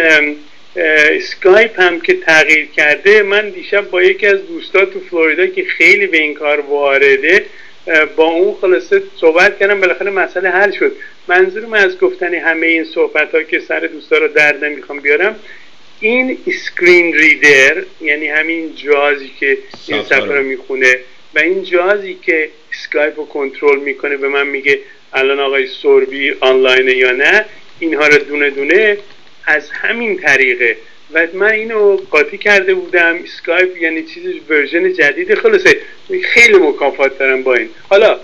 اسکایپ هم که تغییر کرده من دیشب با یکی از دوستا تو فلوریدا که خیلی به این کار وارده با اون خلاصه صحبت کردم بالاخره مسئله حل شد. منظورم از گفتن همه این صحبت ها که سر دوستا رو درد نمی‌خوام بیارم این screen reader یعنی همین جهازی که این صفحه رو می‌خونه و این جهازی که اسکایپ رو کنترل می‌کنه به من میگه الان آقای سوربی آنلاینه یا نه اینها رو دونه دونه از همین طریقه و من اینو قاطی کرده بودم اسکایپ یعنی چیز version جدید خلاصه خیلی مکافات دارم با این. حالا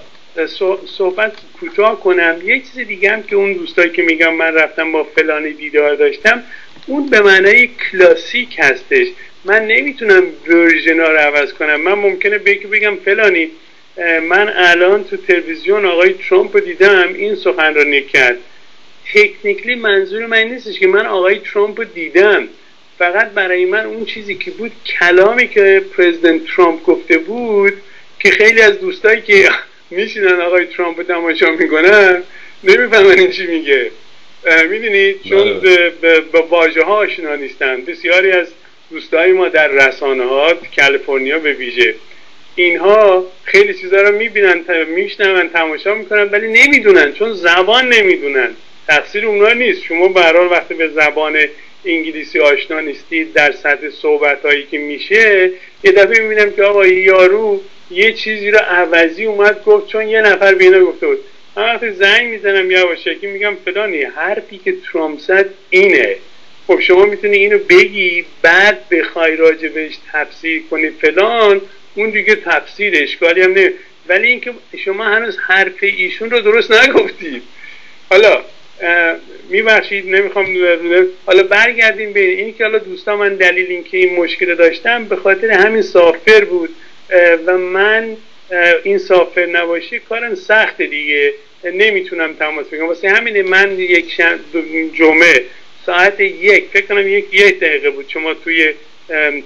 صحبت کوتاه کنم. یک چیز دیگه هم که اون دوستایی که میگم من رفتم با فلانی دیدار داشتم اون به معنای کلاسیک هستش. من نمی‌تونم version ها رو عوض کنم. من ممکنه بگم بگم فلانی من الان تو تلویزیون آقای ترامپ دیدم این سخنرانی کرد technically منظور من نیستش که من آقای ترامپ دیدم. فقط برای من اون چیزی که بود کلامی که پرزیدنت ترامپ گفته بود که خیلی از دوستایی که میشینن آقای ترامپ تماشا می‌کنن نمی‌فهمن این چی میگه. می‌دونید چون بله. با واژه ها آشنا نیستن. بسیاری از دوستای ما در رسانه ها کالیفرنیا به ویژه اینها خیلی چیزا رو می‌بینن میشنون تماشا می‌کنن ولی نمی‌دونن چون زبان نمی‌دونن. تقصیر اونها نیست. شما به وقتی به زبان انگلیسی آشنا نیستید در سطح صحبت هایی که میشه یه دفعه می‌بینم که آقا یارو یه چیزی رو عوضی اومد گفت چون یه نفر بینا گفته بود. من وقتی زنگ می‌زنم یواشکی میگم فلانی حرفی که ترامپ زد اینه. خب شما می‌تونی اینو بگی بعد بخوای راجع بهش تفسیر کنی فلان اون دیگه تفسیر اشکالی هم نه ولی اینکه شما هنوز حرف ایشون رو درست نگفتید. حالا میبخشید نمی‌خوام حالا برگردیم به این که حالا دوستان من دلیل اینکه این مشکل داشتم به خاطر همین سافر بود. و من این سافر نباشی کارم سخت دیگه. نمی‌تونم تماس بگم واسه همین من یک جمعه ساعت یک فکر کنم یک یک دقیقه بود. شما توی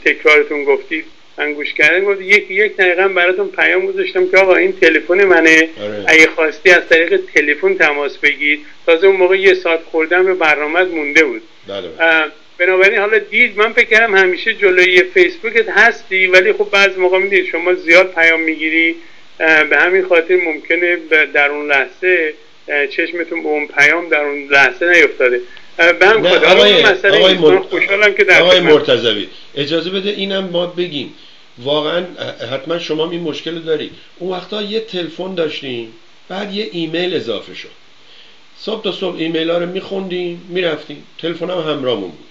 تکرارتون گفتید. من گوش کردم گفت یک یک دقیقه براتون پیام گذاشتم که آقا این تلفن منه. آره. اگه خواستی از طریق تلفن تماس بگیر. تازه اون موقع یه ساعت خوردم به برنامه مونده بود. بله. بنابراین حالا دید من فکر کردم همیشه جلوی فیسبوکت هستی ولی خب بعض موقع می‌دید شما زیاد پیام می‌گیری. به همین خاطر ممکنه در اون لحظه چشمتون به اون پیام در اون لحظه نیفتاده. به هم آقای, آقای, خوشحالم که در آقای مرتضوی اجازه بده اینم ما بگیم. واقعا حتما شما این مشکل داری اون وقتا یه تلفن داشتیم بعد یه ایمیل اضافه شد. صبح تا صبح ایمیل ها رو میخوندیم می‌رفتیم. تلفن هم همراهمون بود.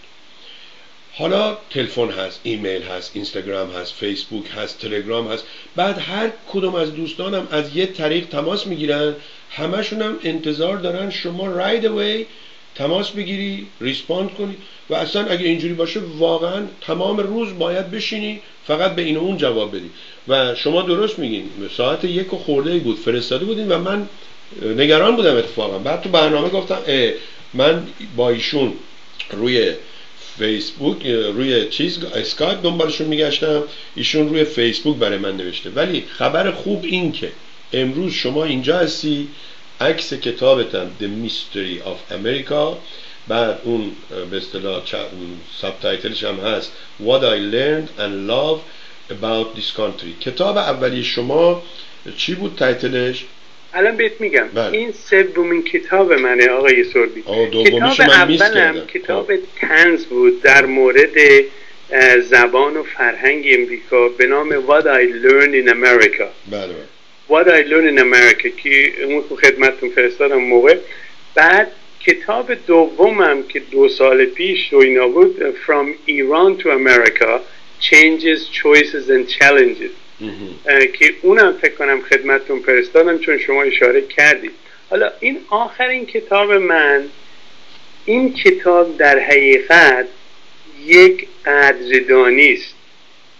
حالا تلفن هست ایمیل هست اینستاگرام هست فیسبوک هست تلگرام هست. بعد هر کدوم از دوستانم از یه طریق تماس می‌گیرن. همشون هم انتظار دارن شما right away تماس بگیری respond کنی و اصلا اگه اینجوری باشه واقعا تمام روز باید بشینی فقط به این و اون جواب بدی. و شما درست میگین ساعت یک و خورده بود فرستاده بودین و من نگران بودم اتفاقا. بعد تو برنامه گفتم من با ایشون روی فیسبوک روی چیز اسکایپ دنبالشون میگشتم ایشون روی فیسبوک برای من نوشته. ولی خبر خوب این که امروز شما اینجا هستی عکس کتابتم The Mystery of America. بعد اون به اصطلاح ساب تایتلش هم هست. What I Learned and Love About This Country. کتاب اولی شما چی بود تایتلش؟ الان بهت میگم. بله. این سومین کتاب منه آقای سربی کتاب اولم کتاب خب. تنز بود در مورد زبان و فرهنگ امریکا به نام What I Learned in America. بله. What I Learned in America که اون خدمتتون فرستادم موقع. بعد کتاب دومم که دو سال پیش و اینا بود From Iran to America Changes, Choices and Challenges. که اونم فکر کنم خدمتتون فرستادم چون شما اشاره کردید. حالا این آخرین کتاب من این کتاب در حقیقت یک قدردانی است.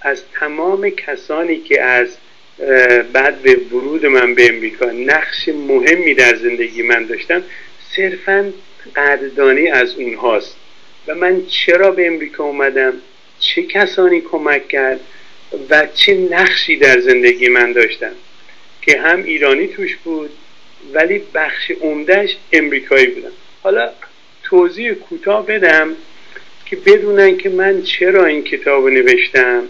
از تمام کسانی که از بعد به ورود من به امریکا نقش مهمی در زندگی من داشتن صرفا قدردانی از اونهاست. و من چرا به امریکا اومدم؟ چه کسانی کمک کرد؟ و چه نقشی در زندگی من داشتن که هم ایرانی توش بود ولی بخش عمدهش امریکایی بودم. حالا توضیح کوتاه بدم که بدونن که من چرا این کتاب نوشتم.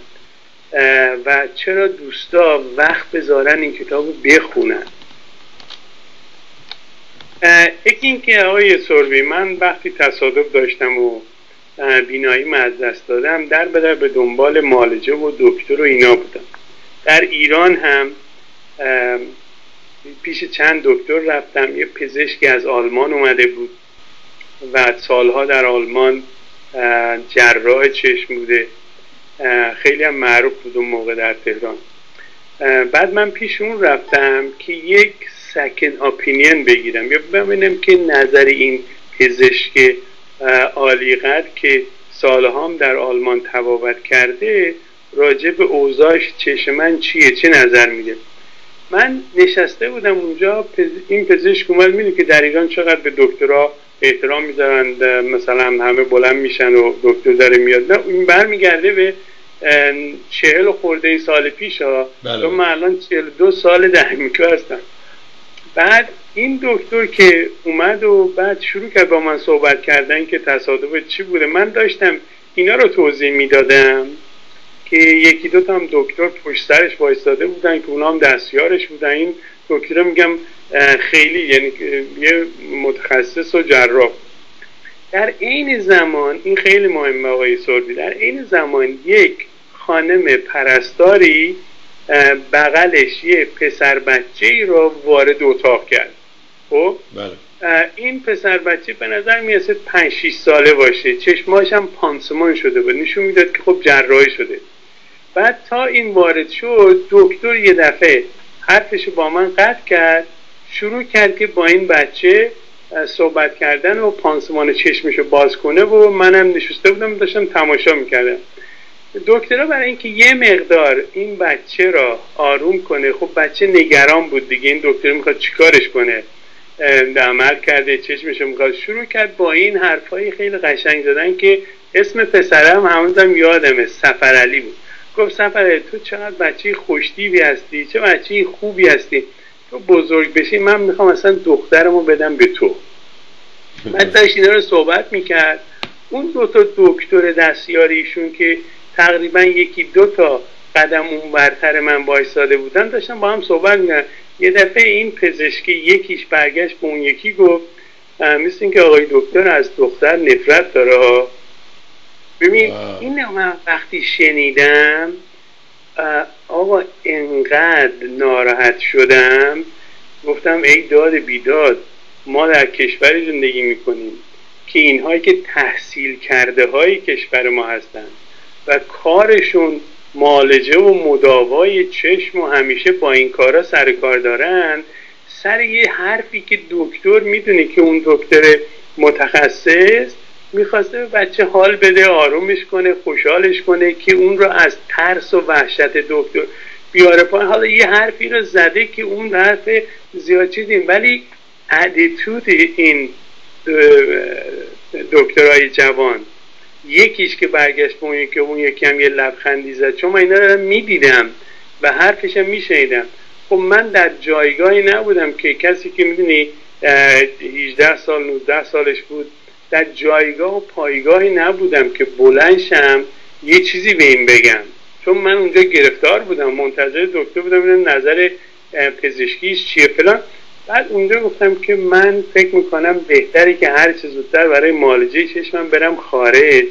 و چرا دوستا وقت بذارن این کتاب رو بخونن؟ یکی اینکه آقای سربی من وقتی تصادف داشتم و بینایی از دست دادم در بدر به دنبال مالجه و دکتر و اینا بودم. در ایران هم پیش چند دکتر رفتم. یه پزشکی از آلمان اومده بود و سالها در آلمان جراح چشم بوده. خیلی هم معروف بود اون موقع در تهران. بعد من پیش اون رفتم که یک سکن اپینین بگیرم. یا ببینم که نظر این پزشک عالیقدر که سالهام در آلمان تبابت کرده راجع به اوضاعش چشم من چیه؟ چه نظر میده؟ من نشسته بودم اونجا این پزشک اومد می‌دونی که در ایران چقدر به دکترها احترام می‌ذارند مثلا همه بلند میشن و دکتر داره میاد. نه این برمیگرده به چهل خورده سال پیش ها بله. من الان چهل دو سال در امریکا هستم. بعد این دکتر که اومد و بعد شروع کرد با من صحبت کردن که تصادف چی بوده من داشتم اینا رو توضیح می‌دادم که یکی دو تا هم دکتر پشت سرش وایستاده بودن که اونا هم دستیارش بودن. این دکتر میگم خیلی یعنی یه متخصص و جراح. در عین زمان این خیلی مهمه آقای سردی در عین زمان یک خانم پرستاری بغلش یه پسر بچه ای رو وارد اتاق کرد. خب؟ بله. این پسر بچه به نظر می‌رسه 5 6 ساله باشه. چشماش هم پانسمان شده بود. نشون می‌داد که خب جراحی شده. بعد تا این وارد شد دکتر یه دفعه حرفش با من قطع کرد. شروع کرد که با این بچه صحبت کردن و پانسمان چشمشو باز کنه و منم نشسته بودم داشتم تماشا می‌کردم. دکترها برای اینکه یه مقدار این بچه را آروم کنه خب بچه نگران بود دیگه. این دکتر می‌خواد چیکارش کنه؟ عمل کرده چشمشو می‌خواد. شروع کرد با این حرفای خیلی قشنگ زدن که اسم پسرم همونم یادمه سفر علی بود. گفت سفر تو چقدر بچه خوشتیبی هستی؟ چه بچه خوبی هستی؟ تو بزرگ بشی من می‌خوام اصلا دخترمو بدم به تو. من داشت اینا رو صحبت می‌کرد. اون دو تا دکتر دستیاریشون که تقریبا یکی دو تا قدم اون برتر من بایستاده بودن داشتم با هم صحبت می‌کردن. یه دفعه این پزشکی یکیش برگشت به اون یکی گفت مثل اینکه آقای دکتر از دختر نفرت داره ببین این من وقتی شنیدم آقا انقدر ناراحت شدم. گفتم ای داد بیداد ما در کشوری زندگی می‌کنیم که اینهایی که تحصیل کرده های کشور ما هستند و کارشون مالجه و مداوای چشم و همیشه با این کارا سر کار دارن سر یه حرفی که دکتر می‌دونه که اون دکتر متخصص می‌خواسته به بچه حال بده آرومش کنه خوشحالش کنه که اون رو از ترس و وحشت دکتر بیاره پایین. حالا یه حرفی رو زده که اون حرف زیاد چیدیم ولی ادیتود این دکترای جوان. یکیش که برگشت به اون که اون یکی هم یه لبخندی زد. چون من اینا رو می‌دیدم و حرفش هم میشنیدم. خب من در جایگاهی نبودم که کسی که می‌دونی 18 سال 19 سالش بود در جایگاه و پایگاهی نبودم که بلنشم یه چیزی به این بگم. چون من اونجا گرفتار بودم منتظر دکتر بودم این نظر پزشکیش چیه فلان. بعد اونجا گفتم که من فکر می‌کنم بهتری که هر چه زودتر برای مالجه چشمم برم خارج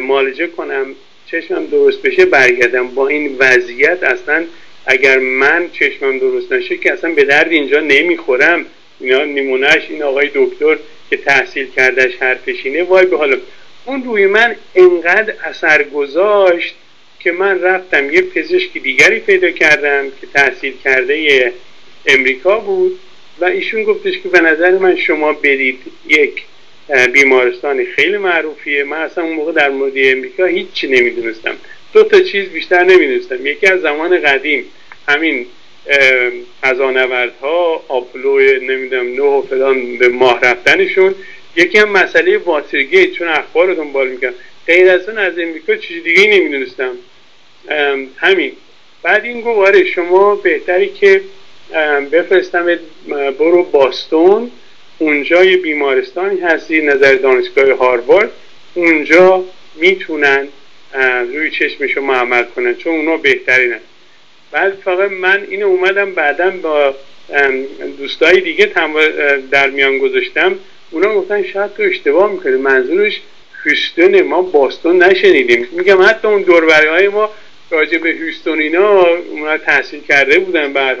مالجه کنم چشمم درست بشه برگردم. با این وضعیت اصلا اگر من چشمم درست نشه که اصلا به درد اینجا نمی‌خورم. اینا نمونهش این آقای دکتر که تحصیل کردش حرفشینه وای به حالا. اون روی من انقدر اثر گذاشت که من رفتم یه پزشک دیگری پیدا کردم که تحصیل کرده امریکا بود و ایشون گفتش که به نظر من شما برید یک بیمارستان خیلی معروفیه. من اصلا اون موقع در مورد امریکا هیچی نمی‌دونستم. دو تا چیز بیشتر نمی‌دونستم. یکی از زمان قدیم همین ها آپلو نمی‌دونم نه و فلان به ماه رفتنشون. یکی هم مسئله واترگیت چون اخبار رو دنبال می‌کنم غیر از اون از امریکا چیز دیگه نمی‌دونستم. همین. بعد این گفت آره شما بهتری که بفرستم برو باستون. اونجا یه بیمارستانی هستی نظر دانشگاه هاروارد. اونجا می‌تونن روی چشمشو عمل کنن چون اونا بهترینن. بعد فقط من اینو اومدم بعدا با دوستای دیگه در میان گذاشتم. اونا گفتن شاید تو اشتباه می‌کنی. منظورش هوستون ما باستون نشنیدیم. میگم حتی اون دوربری های ما راجع به هوستون اینا اونا تحصیل کرده بودن به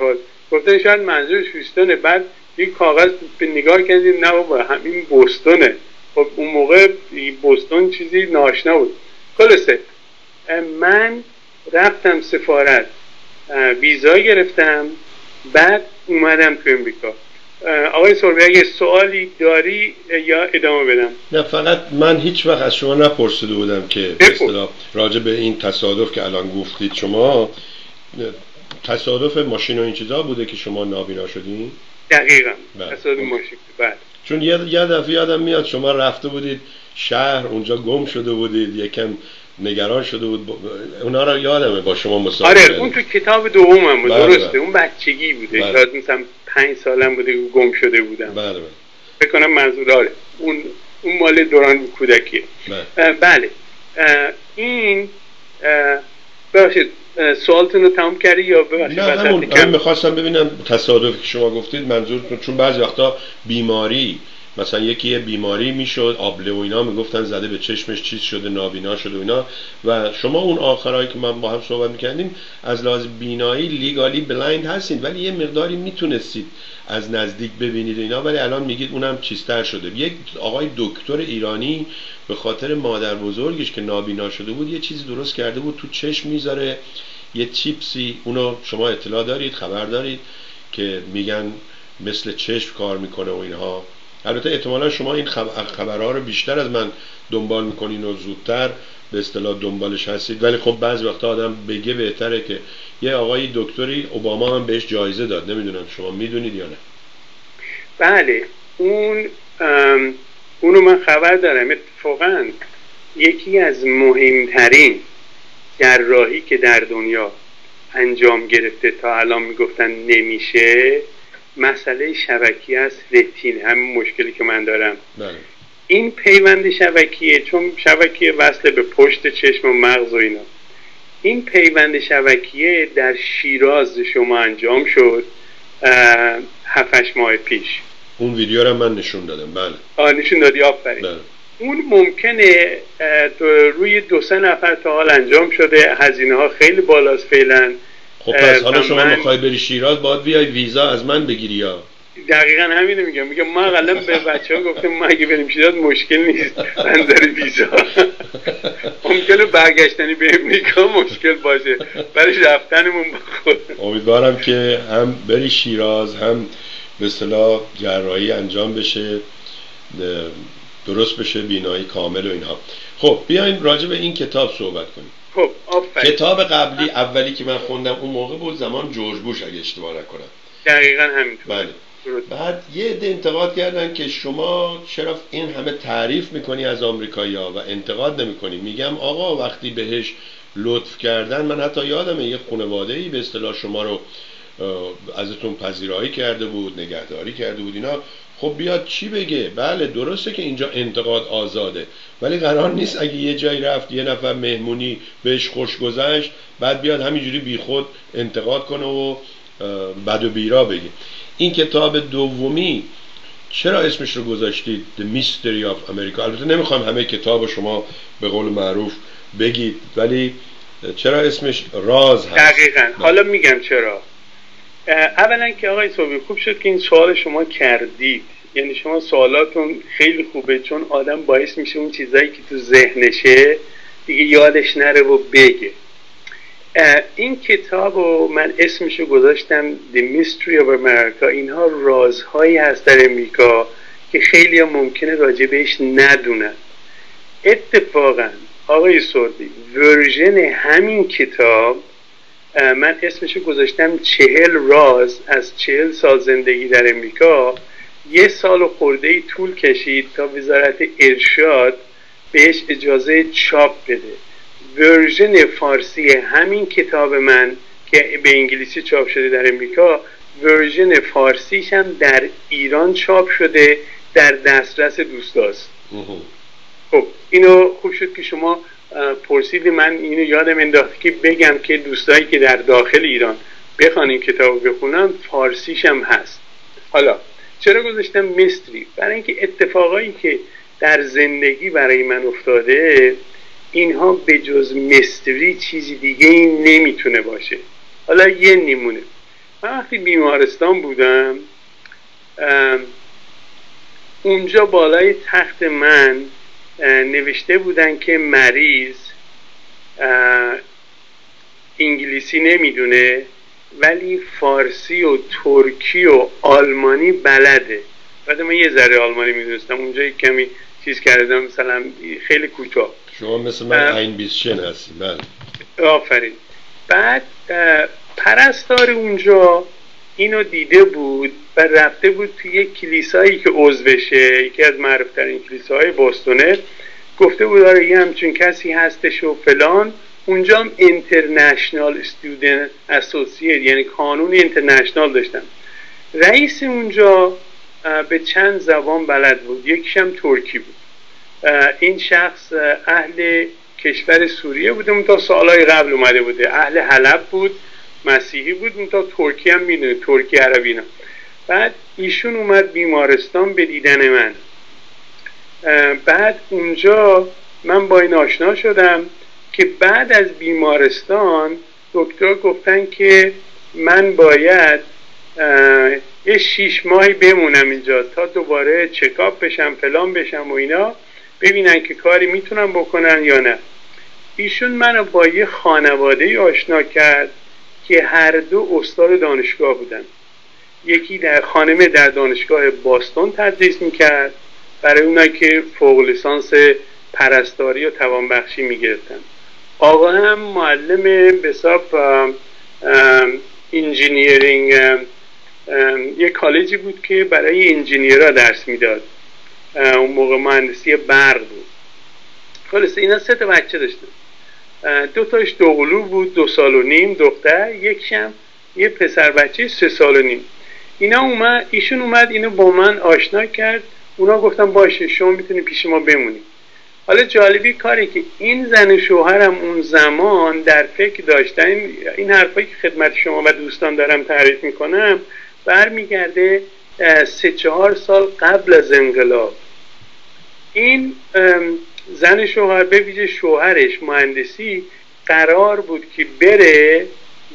گفتن شاید منظورش هوستونه. بعد یک کاغذ به نگاه کردیم. نه بابا همین بوستونه خب اون موقع بوستون چیزی ناشنا بود. خلاصه من رفتم سفارت. ویزا گرفتم بعد اومدم تو امریکا. آقای سربی اگه سوالی داری یا ادامه بدم؟ نه فقط من هیچ وقت از شما نپرسیده بودم که راجع به این تصادف که الان گفتید شما تصادف ماشین و این چیزا بوده که شما نابینا شدین؟ دقیقا. بله. تصادف ماشین. بعد بله. چون یه دفعه یادم میاد شما رفته بودید شهر اونجا گم شده بودید یکم نگران شده بود. اونا رو یادمه با شما مصاحبه آره اون تو کتاب دومم بود. بله درسته بله. اون بچگی بوده. بله. شاید مثلا پنج سالم بوده گم شده بودم. بله بله. فکر کنم منظور آره. اون اون مال دوران کودکیه. بله, بله. این ببخشید سوالتون رو تمام کردی یا ببخشید نه همون. من می‌خواستم ببینم تصادفی که شما گفتید منظورتون چون بعضی وقتا بیماری مثلا یکی یه بیماری می‌شد آبله و اینا می‌گفتن زده به چشمش چیز شده نابینا شده و اینا. و شما اون آخرایی که من با هم صحبت می‌کردیم از لحاظ بینایی legally blind هستید ولی یه مقداری می‌تونستید از نزدیک ببینید اینا ولی الان میگید اونم چیزتر شده. یک آقای دکتر ایرانی به خاطر مادر بزرگش که نابینا شده بود یه چیزی درست کرده بود تو چشم می‌ذاره یه چیپسی اونو شما اطلاع دارید خبر دارید که میگن مثل چشم کار می‌کنه و اینها. البته احتمالا شما این خبرها رو بیشتر از من دنبال می‌کنین و زودتر به اصطلاح دنبالش هستید. ولی خب بعضی وقتا آدم بگه بهتره که یه آقای دکتری اوباما هم بهش جایزه داد. نمی‌دونم شما می‌دونید یا نه. بله. اون اونو من خبر دارم. اتفاقا یکی از مهمترین جراحی که در دنیا انجام گرفته تا الان می‌گفتن نمیشه مسئله شبکی است رتین همین مشکلی که من دارم. بله. این پیوند شبکیه چون شبکیه وصل به پشت چشم و مغز و اینا. این پیوند شبکیه در شیراز شما انجام شد هفتش ماه پیش. اون ویدیو رو من نشون دادم. بله. آه نشون دادی آفرین. بله. اون ممکنه روی دو سه نفر تا حال انجام شده. هزینه ها خیلی بالاست فعلا. خب پس حالا شما من... می‌خوای بری شیراز باید بیای ویزا از من بگیری یا؟ دقیقا همینه میگم. میگم ما قلم به بچه ها گفتم ما اگه بریم شیراز مشکل نیست. نظر ویزا. ممکنه برگشتنی به امریکا مشکل باشه. برای رفتنمون بخور امیدوارم که هم بری شیراز هم به اصطلاح جراحی انجام بشه درست بشه بینایی کامل و اینها. خب بیاین راجع به این کتاب صحبت کنیم. خب کتاب قبلی اولی که من خوندم اون موقع بود زمان جورج بوش اگه اشتباه نکنم. دقیقا همینطور. بله. بعد یه عده انتقاد کردن که شما چرا این همه تعریف می‌کنی از آمریکایی ها و انتقاد نمی‌کنی؟ میگم آقا وقتی بهش لطف کردن من حتی یادمه یه خانواده ای به اصطلاح شما رو ازتون پذیرایی کرده بود نگهداری کرده بود اینا خب بیاد چی بگه؟ بله درسته که اینجا انتقاد آزاده ولی قرار نیست اگه یه جایی رفت یه نفر مهمونی بهش خوش گذشت بعد بیاد همینجوری بیخود انتقاد کنه و بد و بیرا بگه. این کتاب دومی چرا اسمش رو گذاشتید؟ The Mystery of America. البته نمی‌خوام همه کتاب شما به قول معروف بگید ولی چرا اسمش راز هست؟ دقیقا. بله. حالا میگم چرا. اولا که آقای صوبی خوب شد که این سوال شما کردید. یعنی شما سوالاتون خیلی خوبه چون آدم باعث میشه اون چیزایی که تو ذهنشه دیگه یادش نره و بگه. این کتاب رو من اسمشو گذاشتم The Mystery of America. اینها رازهایی هست در امریکا که خیلی ممکنه راجع بهش ندونن. اتفاقا آقای سوربی version همین کتاب من اسمشو گذاشتم چهل راز از چهل سال زندگی در امریکا. یه سال و خورده ای طول کشید تا وزارت ارشاد بهش اجازه چاپ بده. version فارسی همین کتاب من که به انگلیسی چاپ شده در امریکا ورژن فارسیش هم در ایران چاپ شده در دسترس دوستاست. خب اینو خوب شد که شما پرسیدی من اینو یادم انداخت که بگم که دوستایی که در داخل ایران بخوان این کتاب بخونن فارسیش هم هست. حالا چرا گذاشتم مستری برای اینکه اتفاقایی که در زندگی برای من افتاده اینها به جز مستری چیزی دیگه این نمی‌تونه باشه. حالا یه نیمونه من وقتی بیمارستان بودم اونجا بالای تخت من نوشته بودن که مریض انگلیسی نمی‌دونه ولی فارسی و ترکی و آلمانی بلده. بعد من یه ذره آلمانی می‌دونستم. اونجا یک کمی چیز کردم مثلا خیلی کوتاه. شما مثل من این بیسشن هستی. بله. آفرین. بعد پرستار اونجا اینو دیده بود و رفته بود توی یک کلیسایی که عضوشه یکی از معروفترین کلیساهای باستونه. گفته بود آره یه همچون کسی هستش و فلان. اونجا هم اینترنشنال استودنت اسوسییت یعنی قانون اینترنشنال داشتن. رئیس اونجا به چند زبان بلد بود. یکیشم ترکی بود. این شخص اهل کشور سوریه بوده. اون تا سالهای قبل اومده بوده. اهل حلب بود. مسیحی بود تا ترکی هم می‌دونه ترکی عربی نه بعد ایشون اومد بیمارستان به دیدن من. بعد اونجا من با این آشنا شدم که بعد از بیمارستان دکتر گفتن که من باید یه شیش ماهی بمونم اینجا تا دوباره چکاپ بشم فلان بشم و اینا ببینن که کاری می‌تونم بکنن یا نه. ایشون منو با یه خانواده آشنا کرد. که هر دو استاد دانشگاه بودن. یکی در خانمه در دانشگاه بوستون تدریس می‌کرد. برای اونایی که فوق لیسانس پرستاری و توانبخشی می‌گرفتن. آقا هم معلم به engineering یه کالجی بود که برای engineer ها درس می‌داد. اون موقع مهندسی برق بود. خلاص اینا سه تا بچه داشتن. دو تاش دوقلو بود دو سال و نیم دختر یکشم یه پسر بچه سه سال و نیم. اینا اومد ایشون اومد اینو با من آشنا کرد. اونا گفتن باشه شما می‌تونی پیش ما بمونی. حالا جالبی کاری که این زن شوهرم اون زمان در فکر داشتن این حرفایی که خدمت شما و دوستان دارم تعریف می‌کنم برمیگرده سه چهار سال قبل از انقلاب. این زن شوهر به ویژه شوهرش مهندسی قرار بود که بره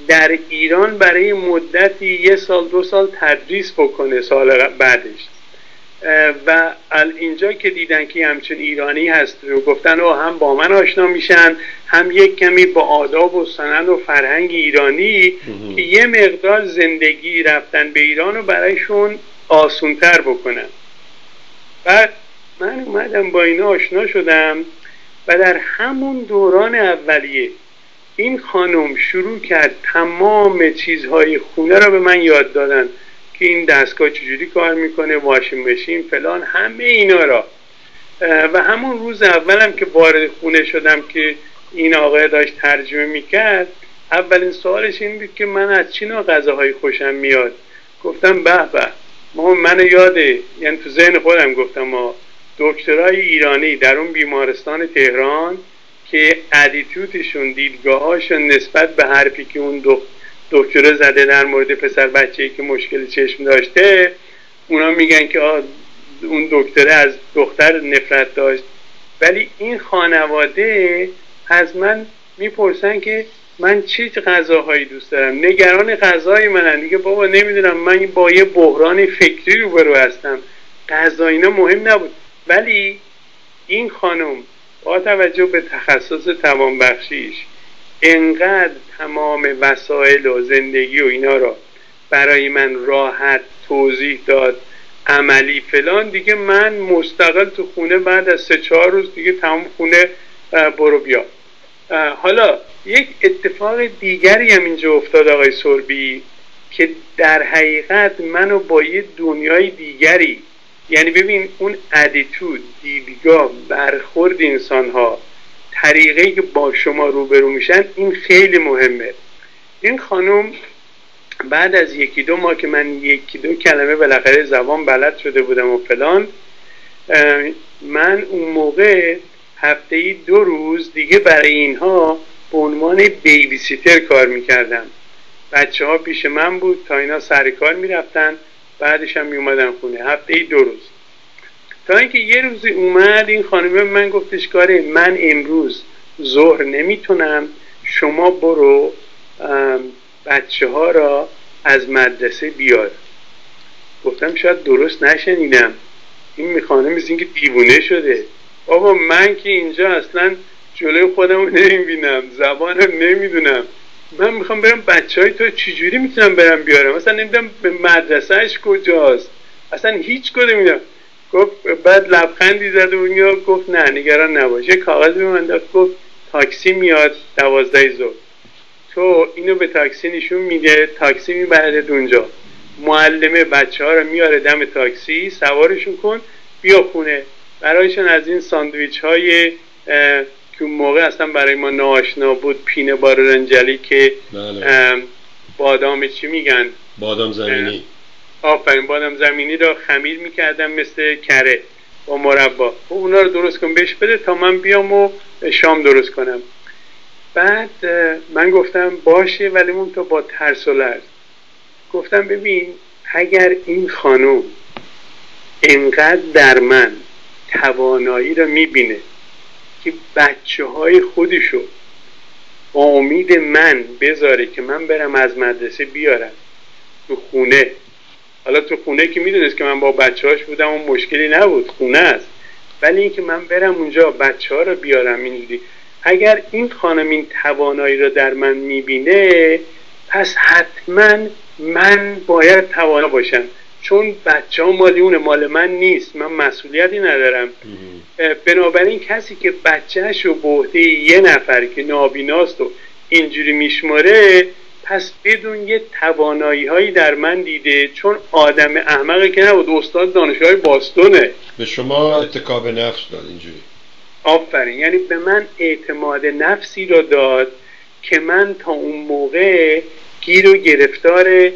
در ایران برای مدتی یه سال دو سال تدریس بکنه سال بعدش. و اینجا که دیدن که همچون ایرانی هست و گفتن او هم با من آشنا میشن هم یک کمی با آداب و سنن و فرهنگ ایرانی که یه مقدار زندگی رفتن به ایران رو برایشون آسونتر بکنن. بعد من اومدم با اینا آشنا شدم و در همون دوران اولیه این خانم شروع کرد تمام چیزهای خونه را به من یاد دادن که این دستگاه چجوری کار می‌کنه واشین مشین فلان همه اینا را. و همون روز اولم که وارد خونه شدم که این آقای داشت ترجمه می‌کرد اولین سوالش این بود که من از چی نوع غذاهایی خوشم میاد؟ گفتم به به منو یاده. یعنی تو ذهن خودم گفتم ما دکترای ایرانی در اون بیمارستان تهران که ادیتوتشون دیدگاهاشون نسبت به حرفی که اون دکتر زده در مورد پسر بچه که مشکل چشم داشته اونا میگن که اون دکتر از دختر نفرت داشت. ولی این خانواده از من می‌پرسن که من چه غذاهایی دوست دارم؟ نگران غذای منن. دیگه بابا نمی‌دونم من با یه بحران فکری روبرو هستم. غذا اینا مهم نبود. ولی این خانم با توجه به تخصص توانبخشیش انقدر تمام وسایل و زندگی و اینا را برای من راحت توضیح داد عملی فلان دیگه من مستقل تو خونه بعد از سه چهار روز دیگه تمام خونه برو بیا. حالا یک اتفاق دیگری هم اینجا افتاد آقای سربی که در حقیقت منو با یه دنیای دیگری یعنی ببین اون ادیتود دیدگاه برخورد انسان ها طریقه که با شما روبرو میشن این خیلی مهمه. این خانم بعد از یکی دو ماه که من یکی دو کلمه بالاخره زبان بلد شده بودم و فلان من اون موقع هفته ای دو روز دیگه برای اینها به عنوان بیبیسیتر کار می‌کردم. بچه ها پیش من بود تا اینا سر کار می‌رفتن. بعدش هم میومدن خونه. هفته ای دو روز. تا اینکه یه روزی اومد این خانمه من گفتش کاره من امروز ظهر نمی‌تونم شما برو بچه ها را از مدرسه بیار. گفتم شاید درست نشنیدم. این میخانه مثل اینکه دیوونه شده. بابا من که اینجا اصلا جلوی خودم رو نمی‌بینم. زبانم نمی‌دونم. من می‌خوام برم بچه های تو چجوری می‌تونم برم بیارم؟ مثلا نمی‌دونم به مدرسهش کجاست. اصلا هیچ کده می‌دونم گفت بعد لبخندی زد و گفت نه نگران نباش. یه کاغذ به من داد گفت تاکسی میاد دوازده ظهر. تو اینو به تاکسی نشون میده تاکسی می‌برد اونجا. معلمه بچه ها رو میاره دم تاکسی سوارشون کن بیا خونه. برایشون از این ساندویچ های که اون موقع اصلا برای ما ناآشنا بود پینه بارنجلی که بله. بادام چی میگن؟ بادام زمینی. آفرین بادام زمینی رو خمیر می‌کردم مثل کره با مربا. خب اونا رو درست کن بهش بده تا من بیام و شام درست کنم. بعد من گفتم باشه ولی اون تو با ترس و لرز. گفتم ببین اگر این خانوم انقدر در من توانایی رو می‌بینه که بچه های خودشو با امید من بذاره که من برم از مدرسه بیارم تو خونه. حالا تو خونه که می‌دونست که من با بچه هاش بودم و مشکلی نبود خونه است. ولی اینکه من برم اونجا بچه ها رو بیارم اینجوری. اگر این خانم این توانایی رو در من می‌بینه پس حتما من باید توانا باشم. چون بچه ها مالی اونه مال من نیست. من مسئولیتی ندارم. بنابراین کسی که بچهش رو به یه نفر که نابیناست و اینجوری میشماره پس بدون یه توانایی هایی در من دیده چون آدم احمقی که نبود استاد دانشگاه باستونه. به شما اتکاب نفس داد اینجوری. آفرین. یعنی به من اعتماد نفسی رو داد که من تا اون موقع گیر و گرفتار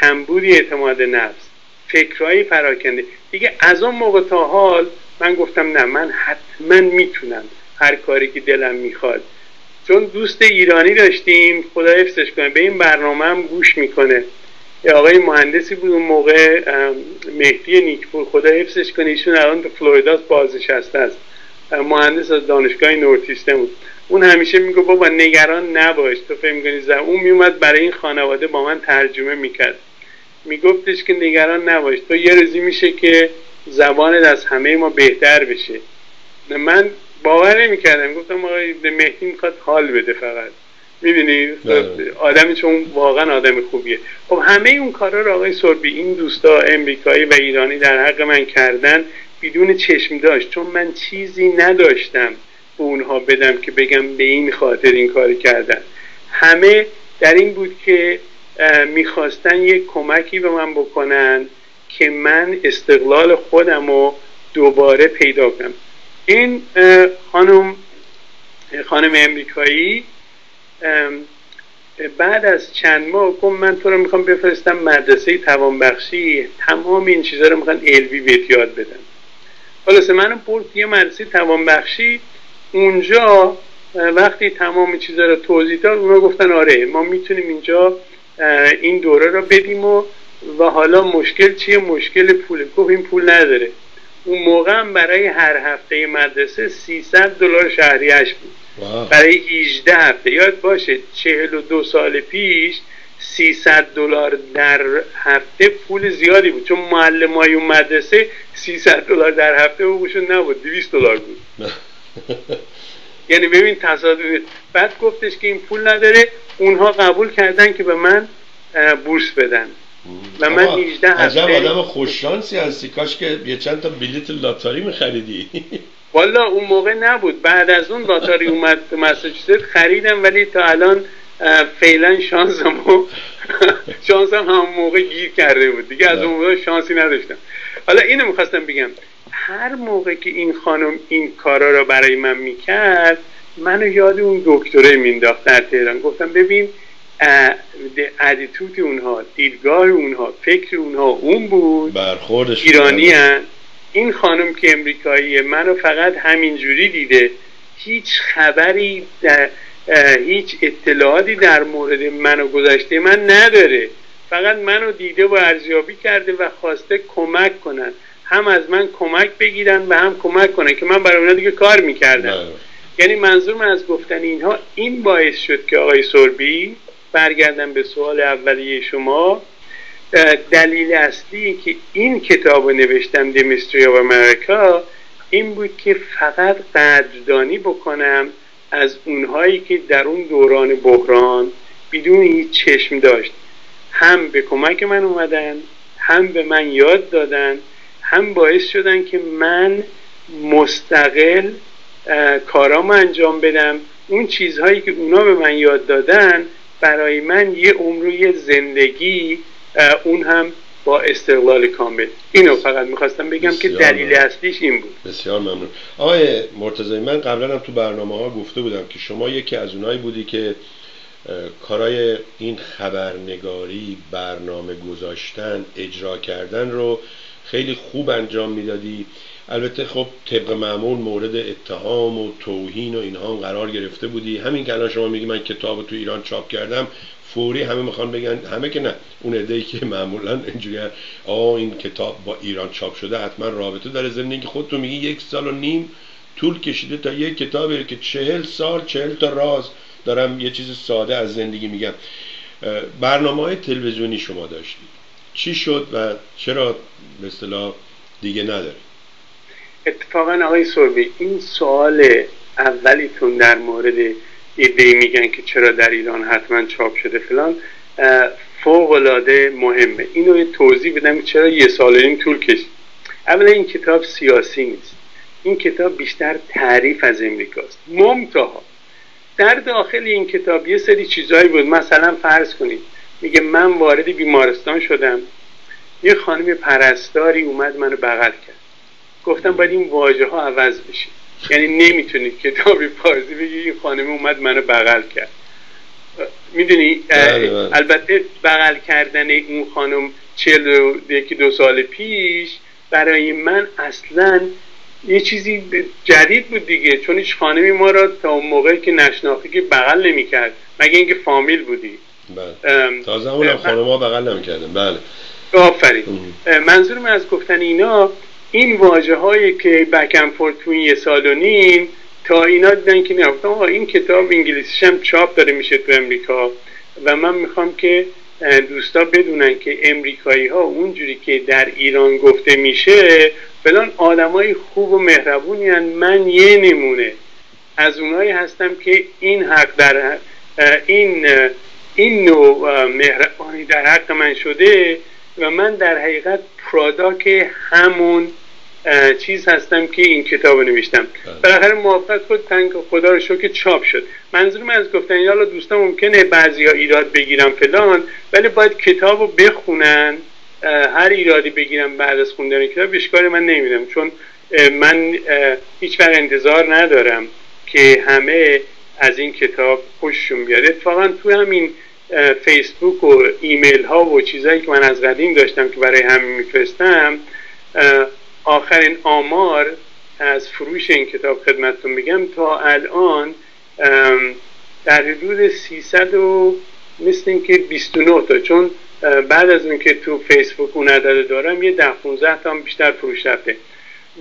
کمبودی اعتماد نفس فکرهایی پراکنده. دیگه از اون موقع تا حال من گفتم نه من حتما می‌تونم هر کاری که دلم می‌خواد. چون دوست ایرانی داشتیم خدا حفظش کنه به این برنامه هم گوش می‌کنه. یه آقای مهندسی بود اون موقع مهدی نیکپور خدا حفظش کنه ایشون الان تو فلوریدا بازنشسته است. مهندس از دانشگاه نورتیسته بود. اون همیشه میگه بابا نگران نباش تو فهم کنی اون میومد برای این خانواده با من ترجمه می‌کرد. میگفتش که نگران نباش تو یه روزی میشه که زبانت از همه ما بهتر بشه. من باور نمی‌کردم. گفتم آقای به مهدی می‌خواد حال بده فقط. می‌بینی بله. آدمی چون واقعا آدم خوبیه. خب همه اون کارا رو آقای سربی این دوستا امریکایی و ایرانی در حق من کردن بدون چشم داشت. چون من چیزی نداشتم. به اونها بدم که بگم به این خاطر این کار کردن. همه در این بود که می‌خواستن یک کمکی به من بکنن که من استقلال خودم رو دوباره پیدا کنم. این خانم خانم امریکایی بعد از چند ماه گفت من تو رو می‌خوام بفرستم مدرسه توانبخشی تمام این چیزها رو می‌خوان علوی بهت یاد بدن. خلاصه منو برد یه مدرسه توانبخشی اونجا وقتی تمام چیزها رو توضیح داد اونا گفتن آره ما می‌تونیم اینجا این دوره رو بدیم و و حالا مشکل چیه؟ مشکل پول. گفت این پول نداره. اون موقع هم برای هر هفته مدرسه 300 دلار شهریش بود. برای 18 هفته. یاد باشه 42 سال پیش 300 دلار در هفته پول زیادی بود. چون معلم های اون مدرسه 300 دلار در هفته بوشون نبود. 200 دلار بود. یعنی ببین تصادف بعد گفتش که این پول نداره اونها قبول کردن که به من بورس بدن. و من 18 هفته عجب آدم خوششانسی هستی. کاش که یه چند تا بلیت لاتاری میخریدی. والا اون موقع نبود. بعد از اون لاتاری اومد تو مساچوست خریدم ولی تا الان فعلا شانسمو شانسم هم موقع گیر کرده بود. دیگه از اون موقع شانسی نداشتم. حالا اینو می‌خواستم بگم. هر موقع که این خانم این کارا رو برای من می‌کرد منو یاد اون دکتره مینداخت در تهران. گفتم ببین ادیتوت اونها دیدگاه اونها فکر اونها اون بود. برخوردش ایرانی هن. این خانم که امریکاییه منو فقط همینجوری دیده. هیچ خبری در هیچ اطلاعاتی در مورد منو گذشته من نداره. فقط منو دیده و ارزیابی کرده و خواسته کمک کنن. هم از من کمک بگیرن و هم کمک کنن که من برای اونا دیگه کار می‌کردم بله. یعنی منظور من از گفتن اینها این باعث شد که آقای سربی برگردم به سوال اولیه شما دلیل اصلی که این کتاب رو نوشتم Mystery of America این بود که فقط قدردانی بکنم از اونهایی که در اون دوران بحران بدون هیچ چشم داشت هم به کمک من اومدن هم به من یاد دادن هم باعث شدن که من مستقل کارامو انجام بدم. اون چیزهایی که اونا به من یاد دادن برای من یه عمر زندگی اون هم با استقلال کامل. اینو فقط می‌خواستم بگم که دلیل اصلیش این بود. بسیار ممنون. آقای مرتضی من قبلا هم تو برنامه ها گفته بودم که شما یکی از اونایی بودی که کارای این خبرنگاری برنامه گذاشتن اجرا کردن رو خیلی خوب انجام می‌دادی. البته خب طبق معمول مورد اتهام و توهین و اینها قرار گرفته بودی. همین که الان شما میگی من کتاب تو ایران چاپ کردم فوری همه می‌خوان بگن همه که نه اون ای که معمولا اینجوری آه این کتاب با ایران چاپ شده حتما رابطه داره ضمن که خودتون میگی یک سال و نیم طول کشیده تا یک کتابی که چهل سال چهل تا راز دارم یه چیز ساده از زندگی میگم. برنامه های تلویزیونی شما داشتید. چی شد و چرا به اصطلاح دیگه نداری؟ اتفاقا آقای سربی این سوال اولیتون در مورد ایده میگن که چرا در ایران حتما چاپ شده فلان فوق العاده مهمه. اینو توضیح بدم چرا یه سال این طول کشید. اولا این کتاب سیاسی نیست. این کتاب بیشتر تعریف از امریکاست. ممتها در داخل این کتاب یه سری چیزهایی بود. مثلا فرض کنید میگه من وارد بیمارستان شدم. یه خانم پرستاری اومد منو بغل کرد. گفتم باید این واژه ها عوض بشه. یعنی نمی‌تونید کتابی فارسی بگی این خانم اومد منو بغل کرد. می‌دونی؟ بله، بله. البته بغل کردن اون خانم چل یکی دو سال پیش برای من اصلا یه چیزی جدید بود دیگه. چون هیچ خانمی ما را تا اون موقعی که نشناختی که بغل نمی‌کرد. مگه اینکه فامیل بودی. بله. تازه اون خانم ها بغل نمی‌کردن. بله. آفرین. منظورم از گفتن اینا این واجه هایی که بکن تو یه سال و نیم تا اینا دیدن که نه این کتاب انگلیسیش هم چاپ داره میشه تو امریکا. و من می‌خوام که دوستا بدونن که امریکایی ها اونجوری که در ایران گفته میشه فلان آدمای خوب و مهربونی هن. من یه نمونه. از اونایی هستم که این حق در این این نوع مهربانی در حق من شده و من در حقیقت پراداک همون چیز هستم که این کتاب نوشتم. بله. بالاخره موفق خود تنگ خدا رو شکر چاپ شد. منظورم از گفتن حالا دوستان ممکنه بعضی ها ایراد بگیرم فلان ولی باید کتاب رو بخونن هر ایرادی بگیرم بعد از خوندن کتاب اشکال من نمیدم چون من هیچ وقت انتظار ندارم که همه از این کتاب خوششون بیاد اتفاقا تو همین فیسبوک و ایمیل ها و چیزهایی که من از قدیم داشتم که برای همین میفرستم آخرین آمار از فروش این کتاب خدمتتون میگم. تا الان در حدود 300 و مثل اینکه 29 تا چون بعد از اون که تو فیسبوک اون عدد دارم یه ده 15 تا بیشتر فروش رفته.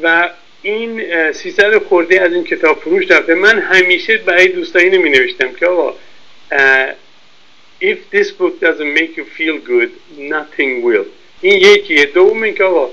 و این 300 خورده از این کتاب فروش رفته. من همیشه برای دوستایی نمی نوشتم که آقا if this book doesn't make you feel good nothing will. این یکیه. دوم این که آقا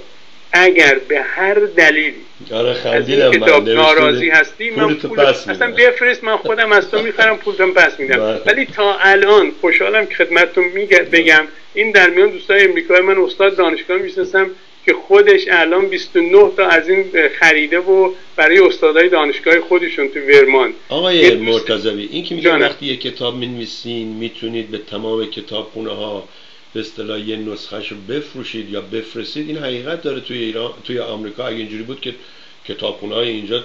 اگر به هر دلیلی آره از این کتاب ناراضی هستی من پول اصلا بفرست من خودم از تو می‌خرم پولتون پس میدم. بله. ولی تا الان خوشحالم که خدمتتون بگم این در میان دوستای امریکایی من استاد دانشگاه می‌شناسم. که خودش الان 29 تا از این خریده و برای استادای دانشگاه خودشون تو ورمان. آقای مرتضوی این که میگه وقتی یه کتاب می‌نویسین می‌تونید به تمام کتابخونه ها به اصطلاح یه نسخهش رو بفروشید یا بفرستید این حقیقت داره توی ایران توی آمریکا. اگه اینجوری بود که کتابخونه های اینجا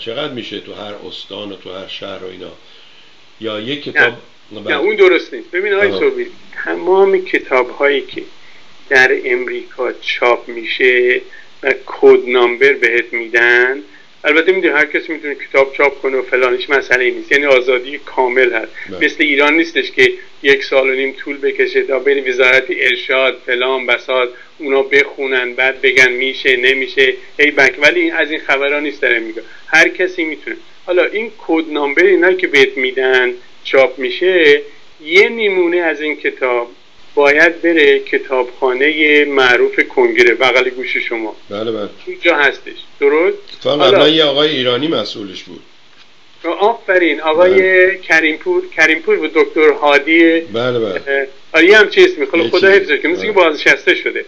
چقدر میشه تو هر استان و تو هر شهر و اینا؟ یا یک کتاب نه, اون درست نیست ببین آقای تمام کتاب هایی که در امریکا چاپ میشه و کد نامبر بهت میدن. البته می‌دونی هر کسی می‌تونه کتاب چاپ کنه و فلانش مسئله نیست. یعنی آزادی کامل هست. بله. مثل ایران نیستش که یک سال و نیم طول بکشه تا بری وزارت ارشاد فلان بساد اونا بخونن بعد بگن میشه نمیشه. ای بک ولی از این خبرها نیست داره میگه. هر کسی می‌تونه. حالا این کد نامبر اینا که بهت میدن چاپ میشه یه نمونه از این کتاب باید بره کتابخانه معروف کنگره بغل گوش شما. بله بله. اونجا هستش. درست؟ قبلا یه آقای ایرانی مسئولش بود. آفرین. آقای کریمپور کریمپور و دکتر هادی بله بله. آره هم خلا یه خدا. حفظش که مثل که آره. بازنشسته شده.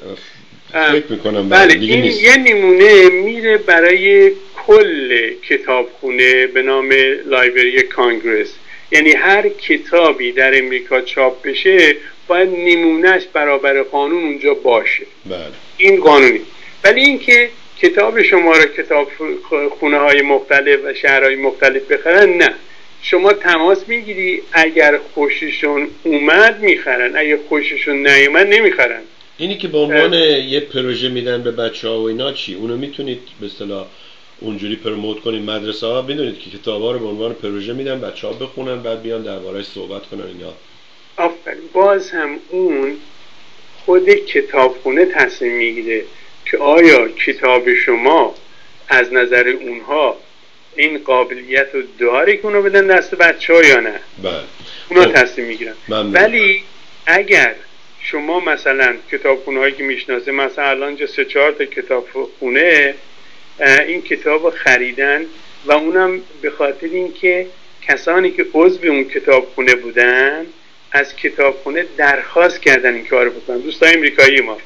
فکر می‌کنم بله بله این نیست. یه نمونه میره برای کل کتابخونه به نام لایبرری کانگرس یعنی هر کتابی در امریکا چاپ بشه باید نمونهش برابر قانون اونجا باشه. بله. این قانونی. ولی اینکه کتاب شما را کتاب خونه های مختلف و شهرهای مختلف بخرن نه. شما تماس می‌گیری اگر خوششون اومد می‌خرن. اگر خوششون نیومد نمی‌خرن. اینی که به عنوان یه پروژه میدن به بچه ها و اینا چی؟ اونو می‌تونید به اصطلاح اونجوری پروموت کنید. مدرسه ها بدونید که کتاب ها رو به عنوان پروژه میدن بچه ها بخونن بعد بیان دربارهش صحبت کنن اینا آفرین باز هم اون خود کتابخونه تصمیم می‌گیره که آیا کتاب شما از نظر اونها این قابلیت رو داره که اونو بدن دست بچه ها یا نه بله اونا خب. تصمیم می‌گیرن. ولی اگر شما مثلا کتابخونه هایی که می‌شناسه مثلا الان جا سه چهار تا کتابخونه این کتاب خریدن و اونم به خاطر اینکه کسانی که عضو اون کتابخونه بودن از کتابخونه درخواست کردن این کار بکنن. دوستان امریکایی ما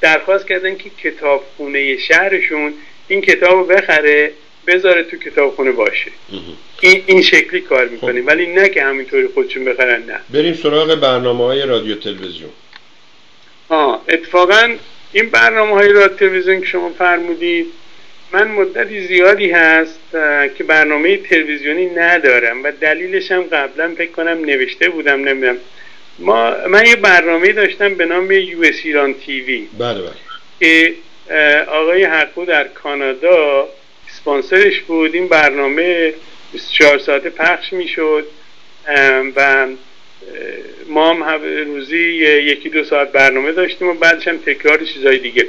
درخواست کردن که کتابخونه شهرشون این کتاب رو بخره بذاره تو کتابخونه باشه. این, این شکلی کار می‌کنیم. خب. ولی نه که همینطوری خودشون بخرن نه. بریم سراغ برنامه های رادیو تلویزیون. آه اتفاقا این برنامه های را تلویزیون که شما فرمودید من مدتی زیادی هست که برنامه تلویزیونی ندارم و دلیلش هم قبلا فکر کنم نوشته بودم نمی‌دونم. ما من یه برنامه داشتم به نام یو اس ایران تیوی. بله بله. که آقای حقو در کانادا سپانسرش بود. این برنامه 24 ساعته پخش می‌شد. و ما هم روزی یکی دو ساعت برنامه داشتیم و بعدش هم تکرار چیزای دیگه.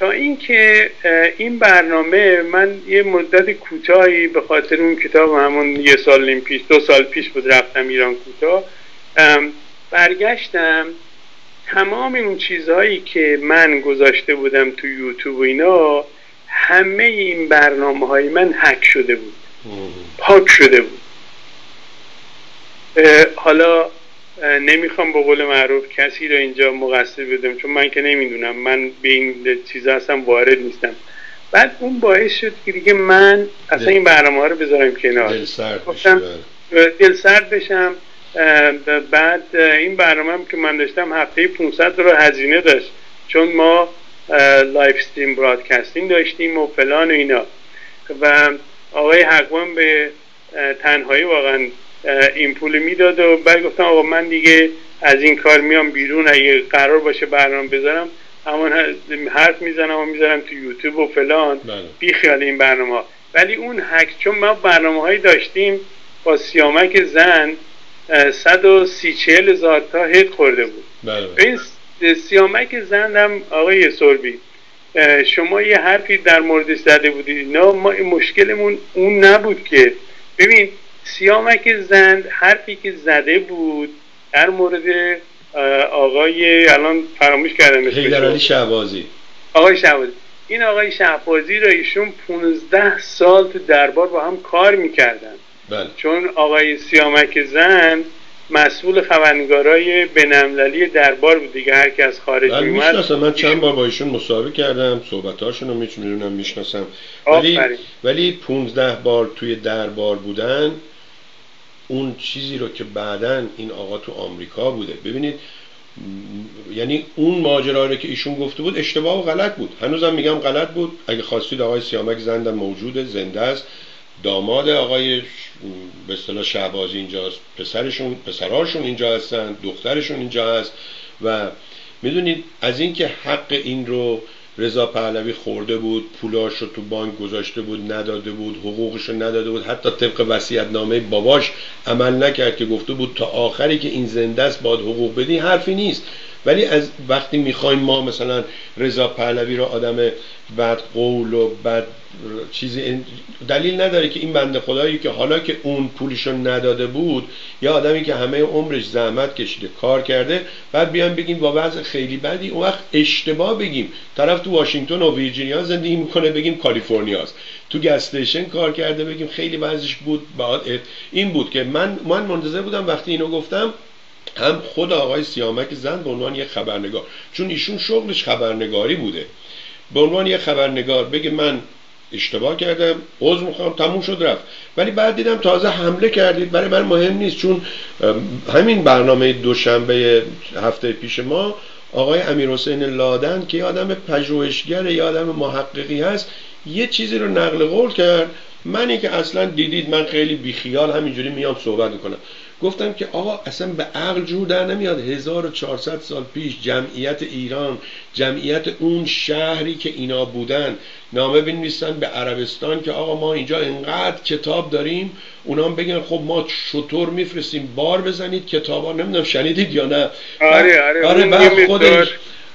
تا اینکه این برنامه من یه مدت کوتاهی به خاطر اون کتاب همون یه سال نیم پیش دو سال پیش بود رفتم ایران کوتاه برگشتم. تمام اون چیزهایی که من گذاشته بودم تو یوتیوب و اینا همه این برنامه های من هک شده بود. پاک شده بود. حالا نمی‌خوام به قول معروف کسی رو اینجا مقصر بدم چون من که نمی‌دونم من به این چیزا اصلا وارد نیستم. بعد اون باعث شد که دیگه من اصلا این برنامه ها رو بذارم کنار. دل سرد گفتم بله. دل سرد بشم بعد این برنامه هم که من داشتم هفته 500 رو هزینه داشت چون ما live stream broadcasting داشتیم و فلان و اینا. و آقای حقگو به تنهایی واقعا این پول می‌داد و بعد گفتم آقا من دیگه از این کار میام بیرون اگه قرار باشه برنامه بذارم همون حرف می‌زنم و می‌ذارم تو یوتیوب و فلان. بله. بی خیال این برنامه ها ولی اون هک چون ما برنامه هایی داشتیم با سیامک زن اه، 130 40 هزار تا هد خورده بود. بله بله. این سیامک زن هم آقای سربی شما یه حرفی در موردش زده بودید نه ما این مشکلمون اون نبود که. ببین سیامک زند حرفی که زده بود در مورد آقای الان فراموش کردم اسمش حیدر رو. علی شعبازی آقای شهبازی. این آقای شهبازی را ایشون 15 سال تو دربار با هم کار می‌کردن. بله. چون آقای سیامک زن مسئول خبرنگارای بین‌المللی دربار بود دیگه هر کی از خارج بله میومد من چند بار با ایشون مصاحبه کردم صحبتاشون رو می‌دونم می‌شناسم. ولی. ولی 15 بار توی دربار بودن اون چیزی رو که بعدا این آقا تو آمریکا بوده. ببینید یعنی اون ماجرا که ایشون گفته بود اشتباه و غلط بود. هنوزم میگم غلط بود. اگه خواستید آقای سیامک زندم موجوده زنده است. داماد آقای به اصطلاح شهبازی اینجاست. پسرشون پسراشون اینجا هستن. دخترشون اینجا هست. و می‌دونید از اینکه حق این رو رضا پهلوی خورده بود پولاش رو تو بانک گذاشته بود نداده بود حقوقش رو نداده بود حتی طبق وصیت نامه باباش عمل نکرد که گفته بود تا آخری که این زنده است باید حقوق بدی حرفی نیست. ولی از وقتی می‌خوایم ما مثلا رضا پهلوی رو آدم بد قول و بد چیزی دلیل نداره که این بنده خدایی که حالا که اون پولشو نداده بود یا آدمی که همه عمرش زحمت کشیده کار کرده بعد بیان بگیم با وضع خیلی بدی اون وقت اشتباه بگیم. طرف تو واشنگتن و ویرجینیا زندگی می‌کنه بگیم کالیفرنیاست. تو گستیشن کار کرده بگیم خیلی وضعش بود بعد این بود که من من منتظر بودم وقتی اینو گفتم هم خود آقای سیامک زن به عنوان یک خبرنگار. چون ایشون شغلش خبرنگاری بوده. به عنوان یک خبرنگار بگه من اشتباه کردم عذر می‌خوام تموم شد رفت. ولی بعد دیدم تازه حمله کردید. برای من مهم نیست چون همین برنامه دوشنبه هفته پیش ما آقای امیر حسین لادن که آدم پژوهشگر یه آدم محققی هست یه چیزی رو نقل قول کرد. منی که اصلا دیدید من خیلی بیخیال همینجوری میام صحبت می‌کنم. گفتم که آقا اصلا به عقل جور در نمیاد. 1400 سال پیش جمعیت ایران جمعیت اون شهری که اینا بودن نامه بنویسن به عربستان که آقا ما اینجا انقدر کتاب داریم اونا هم بگن خب ما شطور میفرستیم بار بزنید کتابا نمی‌دونم شنیدید یا نه. آره آره, آره بعد خودش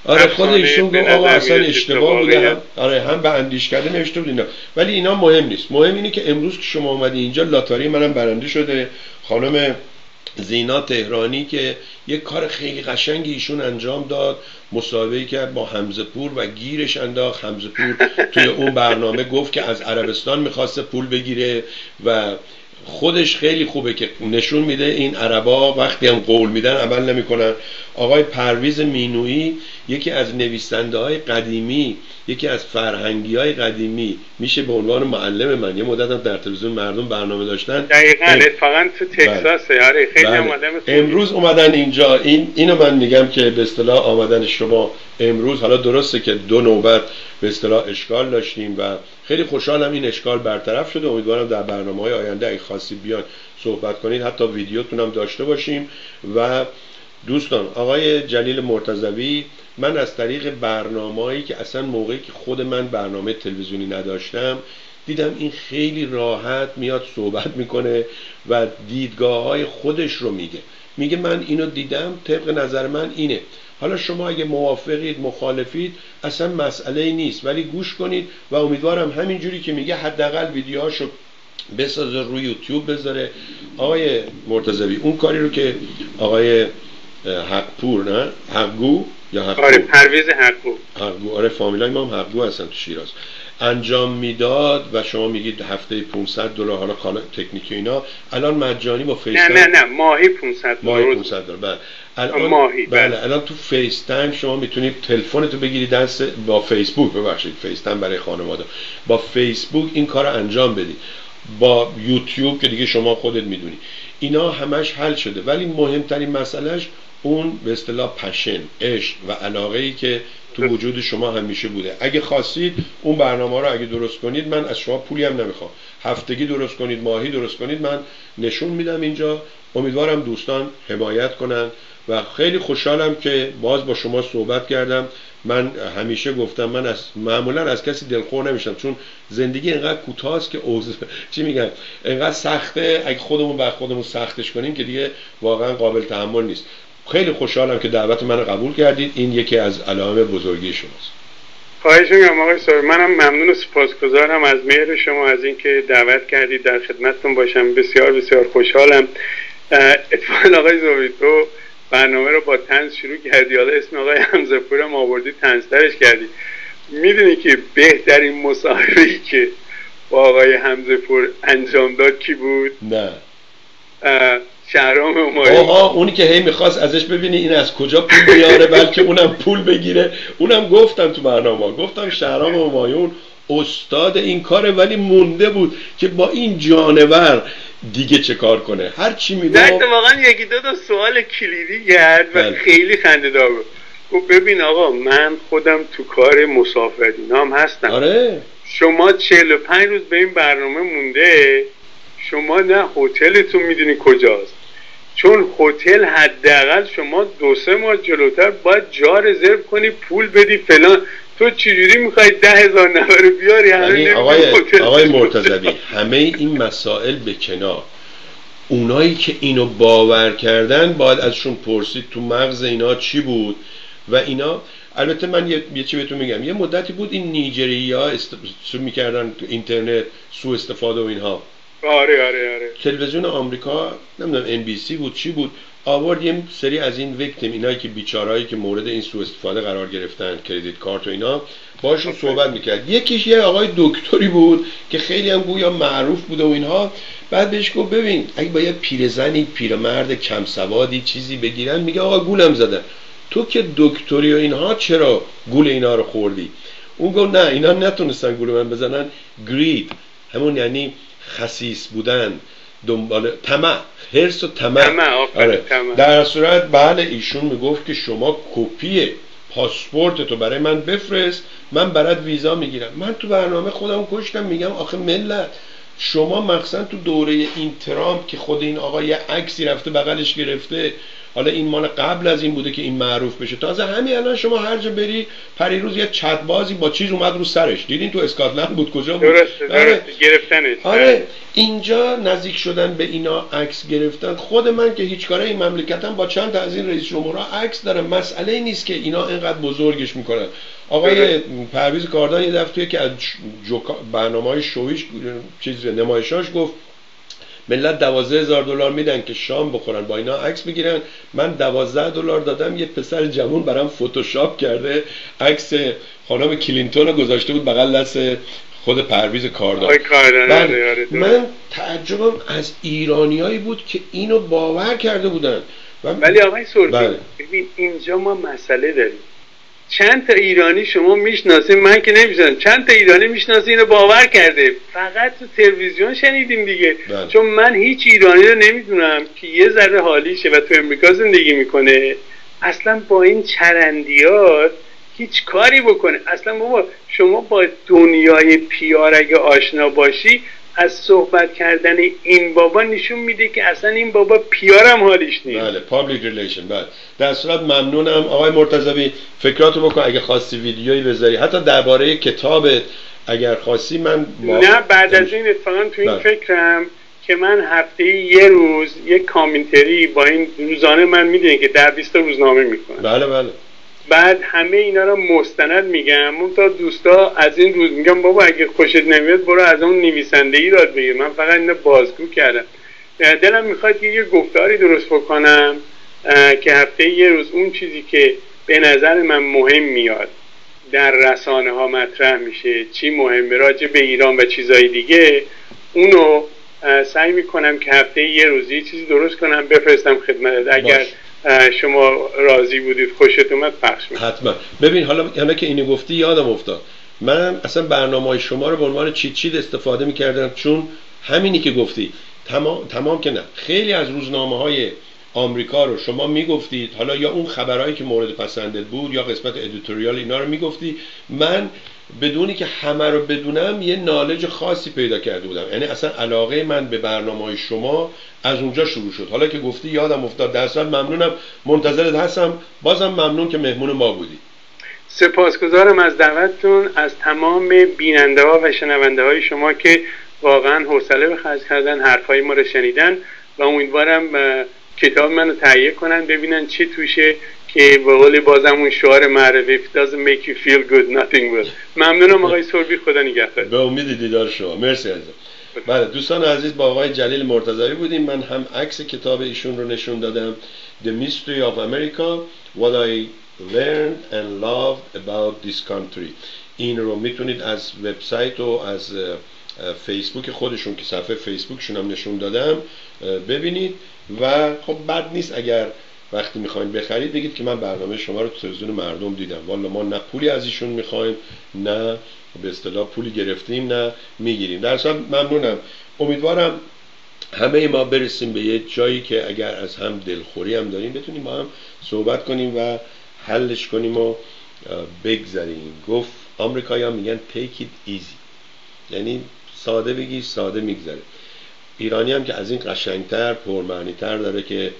آره خود ایشون گفت آقا اصلا اشتباه بوده. هم آره هم به اندیش کرده نوشته بود اینا. ولی اینا مهم نیست. مهم اینه که امروز که شما اومدی اینجا لاتاری منم برنده شده. خانم زینا تهرانی که یک کار خیلی قشنگی ایشون انجام داد مسابقه کرد با حمزه پور و گیرش انداخت. حمزه پور توی اون برنامه گفت که از عربستان می‌خواسته پول بگیره و خودش خیلی خوبه که نشون میده این عربا وقتی هم قول میدن عمل نمی‌کنن. آقای پرویز مینویی یکی از نویسنده های قدیمی یکی از فرهنگی های قدیمی میشه به عنوان معلم من. یه مدت هم در تلویزیون مردم برنامه داشتن. دقیقا اتفاقا تو تکساس بله. آره خیلی بله. امروز اومدن اینجا. این اینو من میگم که به اصطلاح آمدن شما امروز. حالا درسته که دو نوبت به اصطلاح اشکال داشتیم و خیلی خوشحالم این اشکال برطرف شده. امیدوارم در برنامه های آینده اگه خاصی بیان صحبت کنید حتی ویدیوتون هم داشته باشیم. و دوستان آقای جلیل مرتضوی من از طریق برنامه‌ای که اصلا موقعی که خود من برنامه تلویزیونی نداشتم دیدم این خیلی راحت میاد صحبت می‌کنه و دیدگاه های خودش رو میگه. میگه من اینو دیدم طبق نظر من اینه. حالا شما اگه موافقید مخالفید اصلا مسئله نیست. ولی گوش کنید و امیدوارم همینجوری که میگه حداقل ویدیوهاشو بسازه روی یوتیوب بذاره. آقای مرتضوی اون کاری رو که آقای حقپور نه؟ حقگو یا حقگو آره پرویز حقگو حقگو. آره فامیلای ما هم حقگو هستن تو شیراز. انجام می‌داد و شما میگید هفته 500 دلار حالا کالا تکنیکی اینا. الان مجانی با فیس نه نه نه ماهی 500 ماهی 500 دلار بله. الان ماهی بله. بله. الان تو فیس تایم شما می‌تونید تلفنتو بگیری دست با فیسبوک ببخشید فیس تایم برای خانواده. با فیسبوک این کار انجام بدید. با یوتیوب که دیگه شما خودت می‌دونی. اینا همش حل شده. ولی مهمترین مسئلهش اون به اصطلاح پشن عشق و علاقه ای که تو وجود شما همیشه بوده. اگه خواستید اون برنامه رو اگه درست کنید من از شما پولی هم نمی‌خوام. هفتگی درست کنید ماهی درست کنید من نشون میدم اینجا. امیدوارم دوستان حمایت کنن و خیلی خوشحالم که باز با شما صحبت کردم. من همیشه گفتم من از معمولا از کسی دلخور نمیشم چون زندگی اینقدر کوتاست که اوز چی میگن اینقدر سخته. اگه خودمون بر خودمون سختش کنیم که دیگه واقعا قابل تحمل نیست. خیلی خوشحالم که دعوت من قبول کردید. این یکی از علائم بزرگی شماست. خواهش می‌کنم آقای سر. منم ممنون و سپاسگزارم از مهر شما از اینکه دعوت کردید. در خدمتتون باشم. بسیار بسیار خوشحالم. اتفاقا آقای زوی تو برنامه رو با تنز شروع کردی. حالا اسم آقای حمزه پورم آوردی تنزترش کردی. می‌دونی که بهترین مصاحبه که با آقای حمزه پور انجام داد کی بود؟ نه. شهرام همایون آها اونی که هی می‌خواست ازش ببینی این از کجا پول بیاره بلکه اونم پول بگیره. اونم گفتم تو برنامه گفتم شهرام همایون استاد این کاره ولی مونده بود که با این جانور دیگه چه کار کنه. هر چی میگه واقعا یکی دو تا سوال کلیدی گرد و بله. خیلی خنده دار بود. گفت ببین آقا من خودم تو کار مسافرین هم هستم. آره. شما 45 روز به این برنامه مونده شما نه هتلتون می‌دونی کجاست. چون هتل حداقل شما دو سه ماه جلوتر باید جا رزرو کنی پول بدی فلان. تو چجوری می‌خوای ده هزار نفر بیاری؟ یعنی آقای, آقای مرتضوی همه این مسائل به کنار. اونایی که اینو باور کردن باید ازشون پرسید تو مغز اینا چی بود و اینا. البته من یه, یه چی بهتون میگم. یه مدتی بود این نیجریه ها است... می‌کردن تو اینترنت سو استفاده و اینها. آره آره آره. تلویزیون آمریکا نمی‌دونم ان بی سی بود چی بود آورد یه سری از این ویکتیم اینایی که بیچارهایی که مورد این سوء استفاده قرار گرفتن کردیت کارت و اینا باشون صحبت می‌کرد. یکیش یه آقای دکتری بود که خیلی هم گویا معروف بوده و اینها. بعد بهش گفت ببین اگه با یه پیرزنی پیرمرد کم سوادی چیزی بگیرن میگه آقا گولم زدن تو که دکتری و اینها چرا گول اینا رو خوردی؟ اون گفت نه اینا نتونستن گول من بزنن. گرید همون یعنی خسیس بودن دنبال طمع. حرس و طمع. آره. در صورت بله ایشون می‌گفت که شما کپی پاسپورت تو برای من بفرست من برات ویزا می‌گیرم. من تو برنامه خودم کشتم میگم آخه ملت. شما مخصوصا تو دوره این ترامپ که خود این آقا یه عکسی رفته بغلش گرفته حالا این مال قبل از این بوده که این معروف بشه. تازه همین الان شما هر جا بری پریروز یه چتبازی با چیز اومد رو سرش. دیدین تو اسکاتلند بود کجا بود؟ درسته آره. گرفتنش. آره. اینجا نزدیک شدن به اینا عکس گرفتن. خود من که هیچ کاره این مملکتم با چند تا از این رئیس جمهورها عکس دارم. مسئله نیست که اینا اینقدر بزرگش می‌کنن. آقای پرویز کاردان یه دفعه که از برنامه های شویش چیز نمایشاش گفت ملت دوازده هزار دلار میدن که شام بخورن. با اینا عکس بگیرن من دوازده دلار دادم یه پسر جوون برام فتوشاپ کرده. عکس خانم کلینتون رو گذاشته بود بغل دست خود پرویز کاردان. بله. آره، آره، من تعجبم از ایرانیایی بود که اینو باور کرده بودن. ولی آقای سربی بله. ببین اینجا ما مسئله داریم. چند تا ایرانی شما می‌شناسیم من که نمی‌شناسم. چند تا ایرانی می‌شناسیم اینو باور کرده فقط تو تلویزیون شنیدیم دیگه. بله. چون من هیچ ایرانی رو نمی‌دونم که یه ذره حالیشه و تو امریکا زندگی می‌کنه. اصلا با این چرندیات هیچ کاری بکنه. اصلا بابا شما با دنیای پیار اگه آشنا باشی از صحبت کردن این بابا نشون میده که اصلا این بابا پی‌آرم حالیش نیست. بله public relation بله. در صورت ممنونم. آقای مرتضوی فکراتو بکن اگه خواستی ویدیویی بذاری. حتی درباره کتابت اگر خواستی من نه بعد از این اتفاقا تو این بله. فکرم که من هفته یه روز یک commentary با این روزانه من می‌دونی که در 20 روزنامه می‌کنم بله بله. بعد همه اینا رو مستند میگم. اون تا دوستا از این روز میگم بابا اگه خوشت نمیاد برو از اون نویسنده ایراد بگیر. من فقط اینو بازگو کردم. دلم می‌خواد که یه گفتاری درست بکنم که هفته یه روز اون چیزی که به نظر من مهم میاد در رسانه ها مطرح میشه چی مهمه راجع به ایران و چیزای دیگه اونو سعی می‌کنم که هفته یه روزی چیزی درست کنم بفرستم خدمت. اگر شما راضی بودید خوشت اومد پخش می‌کنم. حتما. ببین حالا همه که اینو گفتی یادم افتاد. من اصلا برنامه های شما رو به عنوان چیت چیت استفاده می‌کردم چون همینی که گفتی. تمام, تمام که نه. خیلی از روزنامه های آمریکا رو. شما می‌گفتید حالا یا اون خبرهایی که مورد پسندت بود یا قسمت ادیتوریال اینا رو می‌گفتی. من بدونی که همه رو بدونم یه نالج خاصی پیدا کرده بودم. یعنی اصلا علاقه من به برنامه های شما از اونجا شروع شد. حالا که گفتی یادم افتاد در ممنونم. منتظرت هستم. بازم ممنون که مهمون ما بودی. سپاسگزارم از دعوتتون از تمام بیننده ها و شنونده های شما که واقعا حوصله به خرج کردن حرفای ما رو شنیدن و امیدوارم کتاب منو تهیه کنن ببینن چی توشه که به قول بازم اون شعار معرفی If doesn't make you feel good nothing will. ممنونم آقای سربی خدا نگهدار. به امید دیدار شما. مرسی عزیزم. بله دوستان عزیز با آقای جلیل مرتضوی بودیم. من هم عکس کتاب ایشون رو نشون دادم. The Mystery of America What I Learned and Loved About This Country. این رو می‌تونید از وبسایت و از فیسبوک خودشون که صفحه فیسبوکشون هم نشون دادم ببینید. و خب بد نیست اگر وقتی می‌خواین بخرید بگید که من برنامه شما رو تلویزیون مردم دیدم. والا ما نه پولی از ایشون می‌خوایم نه به اصطلاح پولی گرفتیم نه می‌گیریم. در صورت ممنونم. امیدوارم همه ما برسیم به یه جایی که اگر از هم دلخوری هم داریم بتونیم با هم صحبت کنیم و حلش کنیم و بگذاریم گفت آمریکایی میگن take it easy. یعنی ساده بگی ساده میگذره. ایرانی هم که از این قشنگتر پرمعنیتر داره که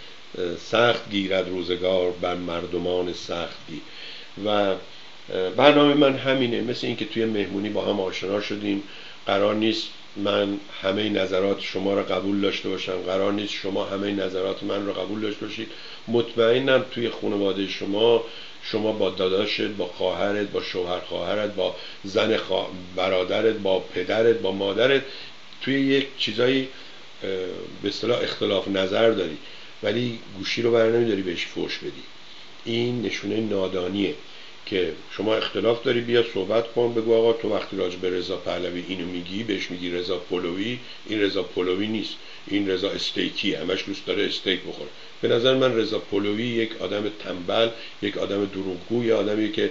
سخت گیرد روزگار بر مردمان سختی. و برنامه من همینه. مثل اینکه توی مهمونی با هم آشنا شدیم. قرار نیست من همه نظرات شما رو قبول داشته باشم. قرار نیست شما همه نظرات من رو قبول داشته باشید. مطمئنم توی خانواده شما شما با داداشت با خواهرت با شوهر خواهرت با زن برادرت با پدرت با مادرت توی یک چیزایی به اصطلاح اختلاف نظر داری ولی گوشی رو بر نمیداری بهش فوش بدی. این نشونه نادانیه که شما اختلاف داری بیا صحبت کن بگو آقا تو وقتی راجع به رضا پهلوی اینو میگی بهش میگی رضا پلوی این رضا پلوی نیست این رضا استیکی همش دوست داره استیک بخوره. به نظر من رضا پلوی یک آدم تنبل یک آدم دروغگو یه آدمی که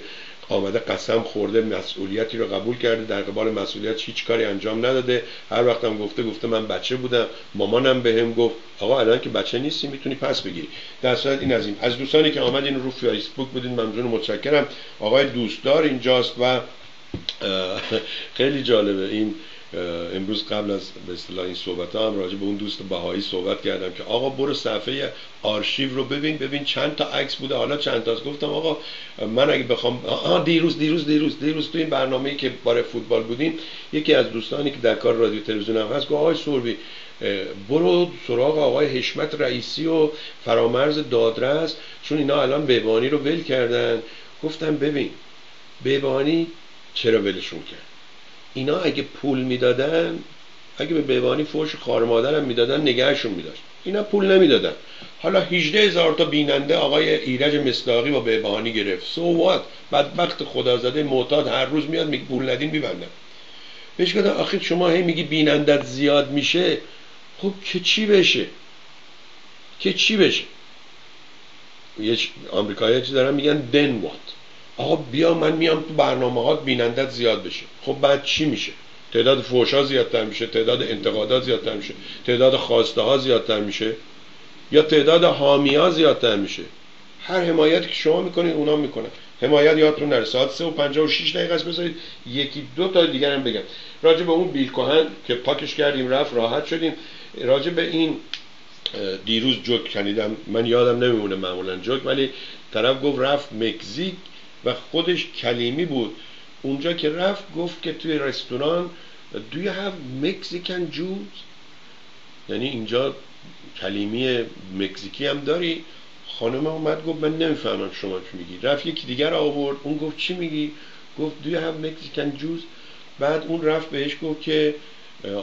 آمده قسم خورده مسئولیتی رو قبول کرده. در قبال مسئولیت هیچ کاری انجام نداده. هر وقتم گفته گفته من بچه بودم. مامانم به هم گفت آقا الان که بچه نیستی می‌تونی پس بگیری. در صورت این از این. از دوستانی که آمدین رو فیسبوک بودین ممنون متشکرم. آقای دوستدار اینجاست و خیلی جالبه. این امروز قبل از به اصطلاح این صحبت هم راجع به اون دوست بهایی صحبت کردم که آقا برو صفحه آرشیو رو ببین ببین چند تا عکس بوده. حالا چند تاست؟ گفتم آقا من اگه بخوام آه دیروز دیروز دیروز دیروز تو این برنامه‌ای که بار فوتبال بودیم یکی از دوستانی که در کار رادیو تلویزیون هم هست گفت آقای سوربی برو سراغ آقای حشمت رئیسی و فرامرز دادرس چون اینا الان بیبانی رو ول کردن. گفتم ببین بیبانی چرا ولشون کرد؟ اینا اگه پول می‌دادن اگه به بیوانی فوش خار مادرم می‌دادن نگهشون میداشت. اینا پول نمی‌دادن. حالا 18 هزار تا بیننده آقای ایرج مصداقی با بیبانی گرفت. سو وات بدبخت خدازاده معتاد هر روز میاد میگه پول ندین میبندن بهش گفتم آخه شما هی میگی بینندت زیاد میشه؟ خب که چی بشه؟ که چی بشه؟ یه آمریکایی چی دارن میگن؟ دن وات آقا بیا من میام تو برنامه ها بینندت زیاد بشه. خب بعد چی میشه؟ تعداد فوشا زیادتر میشه تعداد انتقادات زیادتر میشه تعداد خواسته ها زیادتر میشه یا تعداد حامی ها زیادتر میشه. هر حمایتی که شما می‌کنید اونا می‌کنن. حمایت یادتون نره. ساعت 3 و 56 دقیقه است. بذارید یکی دو تا دیگر هم بگم. راجع به اون بیل کوهن که پاکش کردیم رفت راحت شدیم. راجع به این دیروز جوک کنیدم من یادم نمیمونه معمولا جوک ولی طرف گفت رفت مکزیک. و خودش کلیمی بود. اونجا که رفت گفت که توی رستوران Do you have Mexican Jews یعنی اینجا کلیمی مکزیکی هم داری؟ خانم اومد گفت من نمی‌فهمم شما چی میگی. رفت یکی دیگر آورد. اون گفت چی میگی؟ گفت Do you have Mexican Jews بعد اون رفت بهش گفت که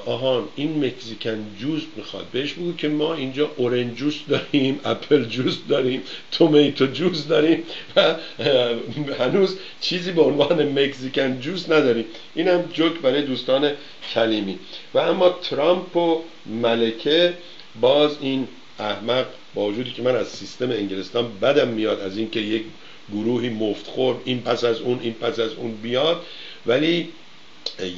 آهان این مکزیکن جوز می‌خواد. بهش بگو که ما اینجا اورنج جوس داریم اپل جوس داریم تومیتو جوس داریم و هنوز چیزی به عنوان مکزیکن جوس نداریم. این هم جوک برای دوستان کلیمی. و اما ترامپ و ملکه باز این احمق با وجودی که من از سیستم انگلستان بدم میاد از اینکه یک گروهی مفتخور این پس از اون این پس از اون بیاد. ولی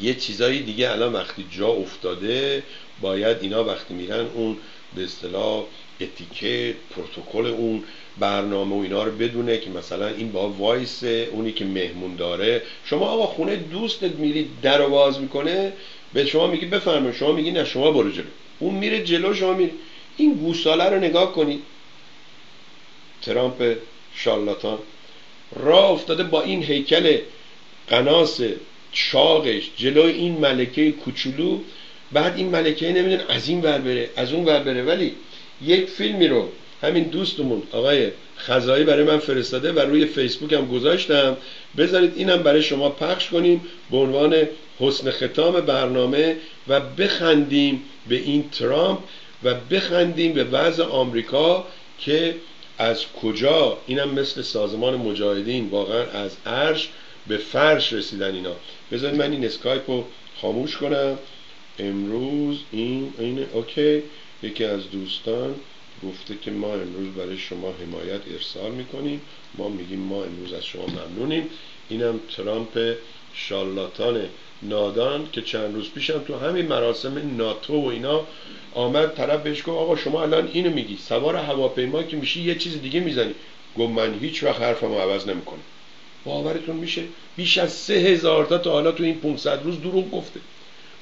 یه چیزایی دیگه الان وقتی جا افتاده باید اینا وقتی میرن اون به اصطلاح اتیکت پروتکل اون برنامه و اینا رو بدونه که مثلا این وایسه اونی که مهمون داره. شما آقا خونه دوستت میری در باز می‌کنه به شما میگی بفرمایید. شما میگی نه شما برو جلو. اون میره جلو شما میری. این گوساله رو نگاه کنید. ترامپ شالاتان راه افتاده با این هیکل قناس چاقش جلوی این ملکه کوچولو بعد این ملکه نمیدون از این ور بره از اون ور بره. ولی یک فیلمی رو همین دوستمون آقای خزایی برای من فرستاده و روی فیسبوک هم گذاشتم. بذارید اینم برای شما پخش کنیم به عنوان حسن ختام برنامه و بخندیم به این ترامپ و بخندیم به وضع آمریکا که از کجا اینم مثل سازمان مجاهدین واقعا از عرش به فرش رسیدن اینا. بذارید من این اسکایپ رو خاموش کنم. امروز این این okay. یکی از دوستان گفته که ما امروز برای شما حمایت ارسال می‌کنیم. ما میگیم ما امروز از شما ممنونیم. اینم ترامپ شالاتان نادان که چند روز پیشم تو همین مراسم ناتو و اینا آمد طرف بهش گفت آقا شما الان اینو میگی. سوار هواپیما که میشی یه چیز دیگه می‌زنی. گفت من هیچ وقت حرفمو عوض نمی‌کنم. باورتون میشه بیش از سه هزار تا تا حالا تو این 500 روز دروغ گفته.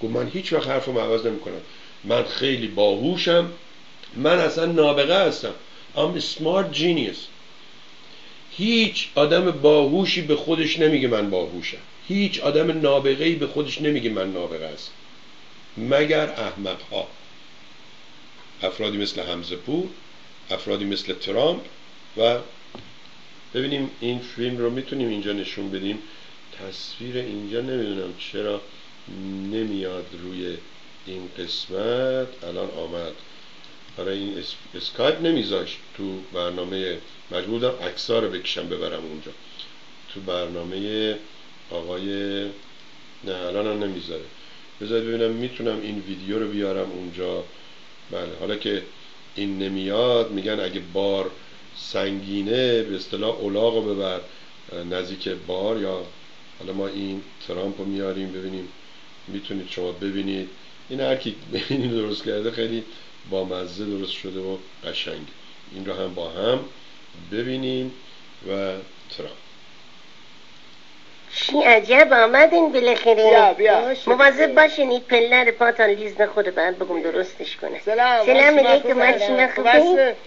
گفت من هیچ وقت حرفم عوض نمی‌کنم. من خیلی باهوشم. من اصلا نابغه هستم. I'm smart genius. هیچ آدم باهوشی به خودش نمیگه من باهوشم. هیچ آدم نابغه‌ای به خودش نمیگه من نابغه هستم. مگر احمق ها افرادی مثل حمزه پور افرادی مثل ترامپ و ببینیم این فیلم رو می‌تونیم اینجا نشون بدیم. تصویر اینجا نمی‌دونم چرا نمیاد روی این قسمت. الان آمد. برای این اسکایپ نمیذاشت تو برنامه. مجبور بودم اکسا رو بکشم ببرم اونجا. تو برنامه آقای نه الان هم نمی‌ذاره. بذارید ببینم می‌تونم این ویدیو رو بیارم اونجا. بله حالا که این نمیاد میگن اگه بار سنگینه به اصطلاح اولاغ رو ببر نزدیک بار یا حالا ما این ترامپ رو میاریم ببینیم می‌تونید شما ببینید. این هر کی ببینید درست کرده خیلی با مزه درست شده و قشنگ این رو هم با هم ببینیم و ترامپ. چی عجب آمدین بالاخره. بیا بیا. مواظب باشین این پلر پاتان لیز نخوره بعد بگم درستش کنه. سلام. سلام علیکم هر شما خوبه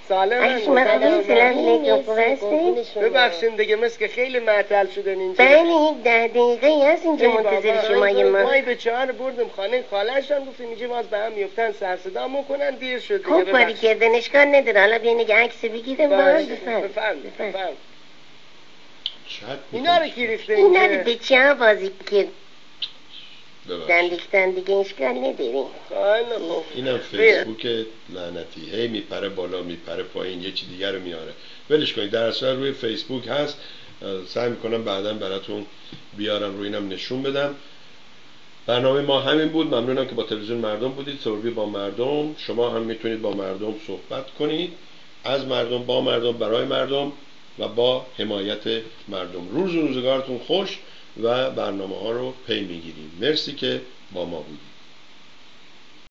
سلام. خوبه سلام. علیکم خوب هستی ببخشین دیگه مثل که خیلی معطل شدن اینجا. بله یک ده دقیقه هست اینجا منتظر شما یه ما وای به چهار بردم خانه خالش هم گفتیم اینجا باز به هم میفتن سر صدا می‌کنن دیر شد دیگه خوب کاری ببخشید. کردن اشکال نداره. حالا بیاین یه عکس بگیرم باز باشه. بفرم بفرم بفرم چت اینا رو. کی ریخته اینا رو به چه بازی که. دندیختن دیگه اشکال نداریم اینم فیسبوک لعنتی. هی میپره بالا میپره پایین یه چی دیگر رو میاره. ولش کنید در اصل روی فیسبوک هست. سعی می‌کنم بعدا براتون بیارم روی اینم نشون بدم. برنامه ما همین بود. ممنونم که با تلویزیون مردم بودید. سروبی با مردم. شما هم می‌تونید با مردم صحبت کنید. از مردم با مردم برای مردم. و با حمایت مردم. روز روزگارتون خوش و برنامه ها رو پی می‌گیریم. مرسی که با ما بودید.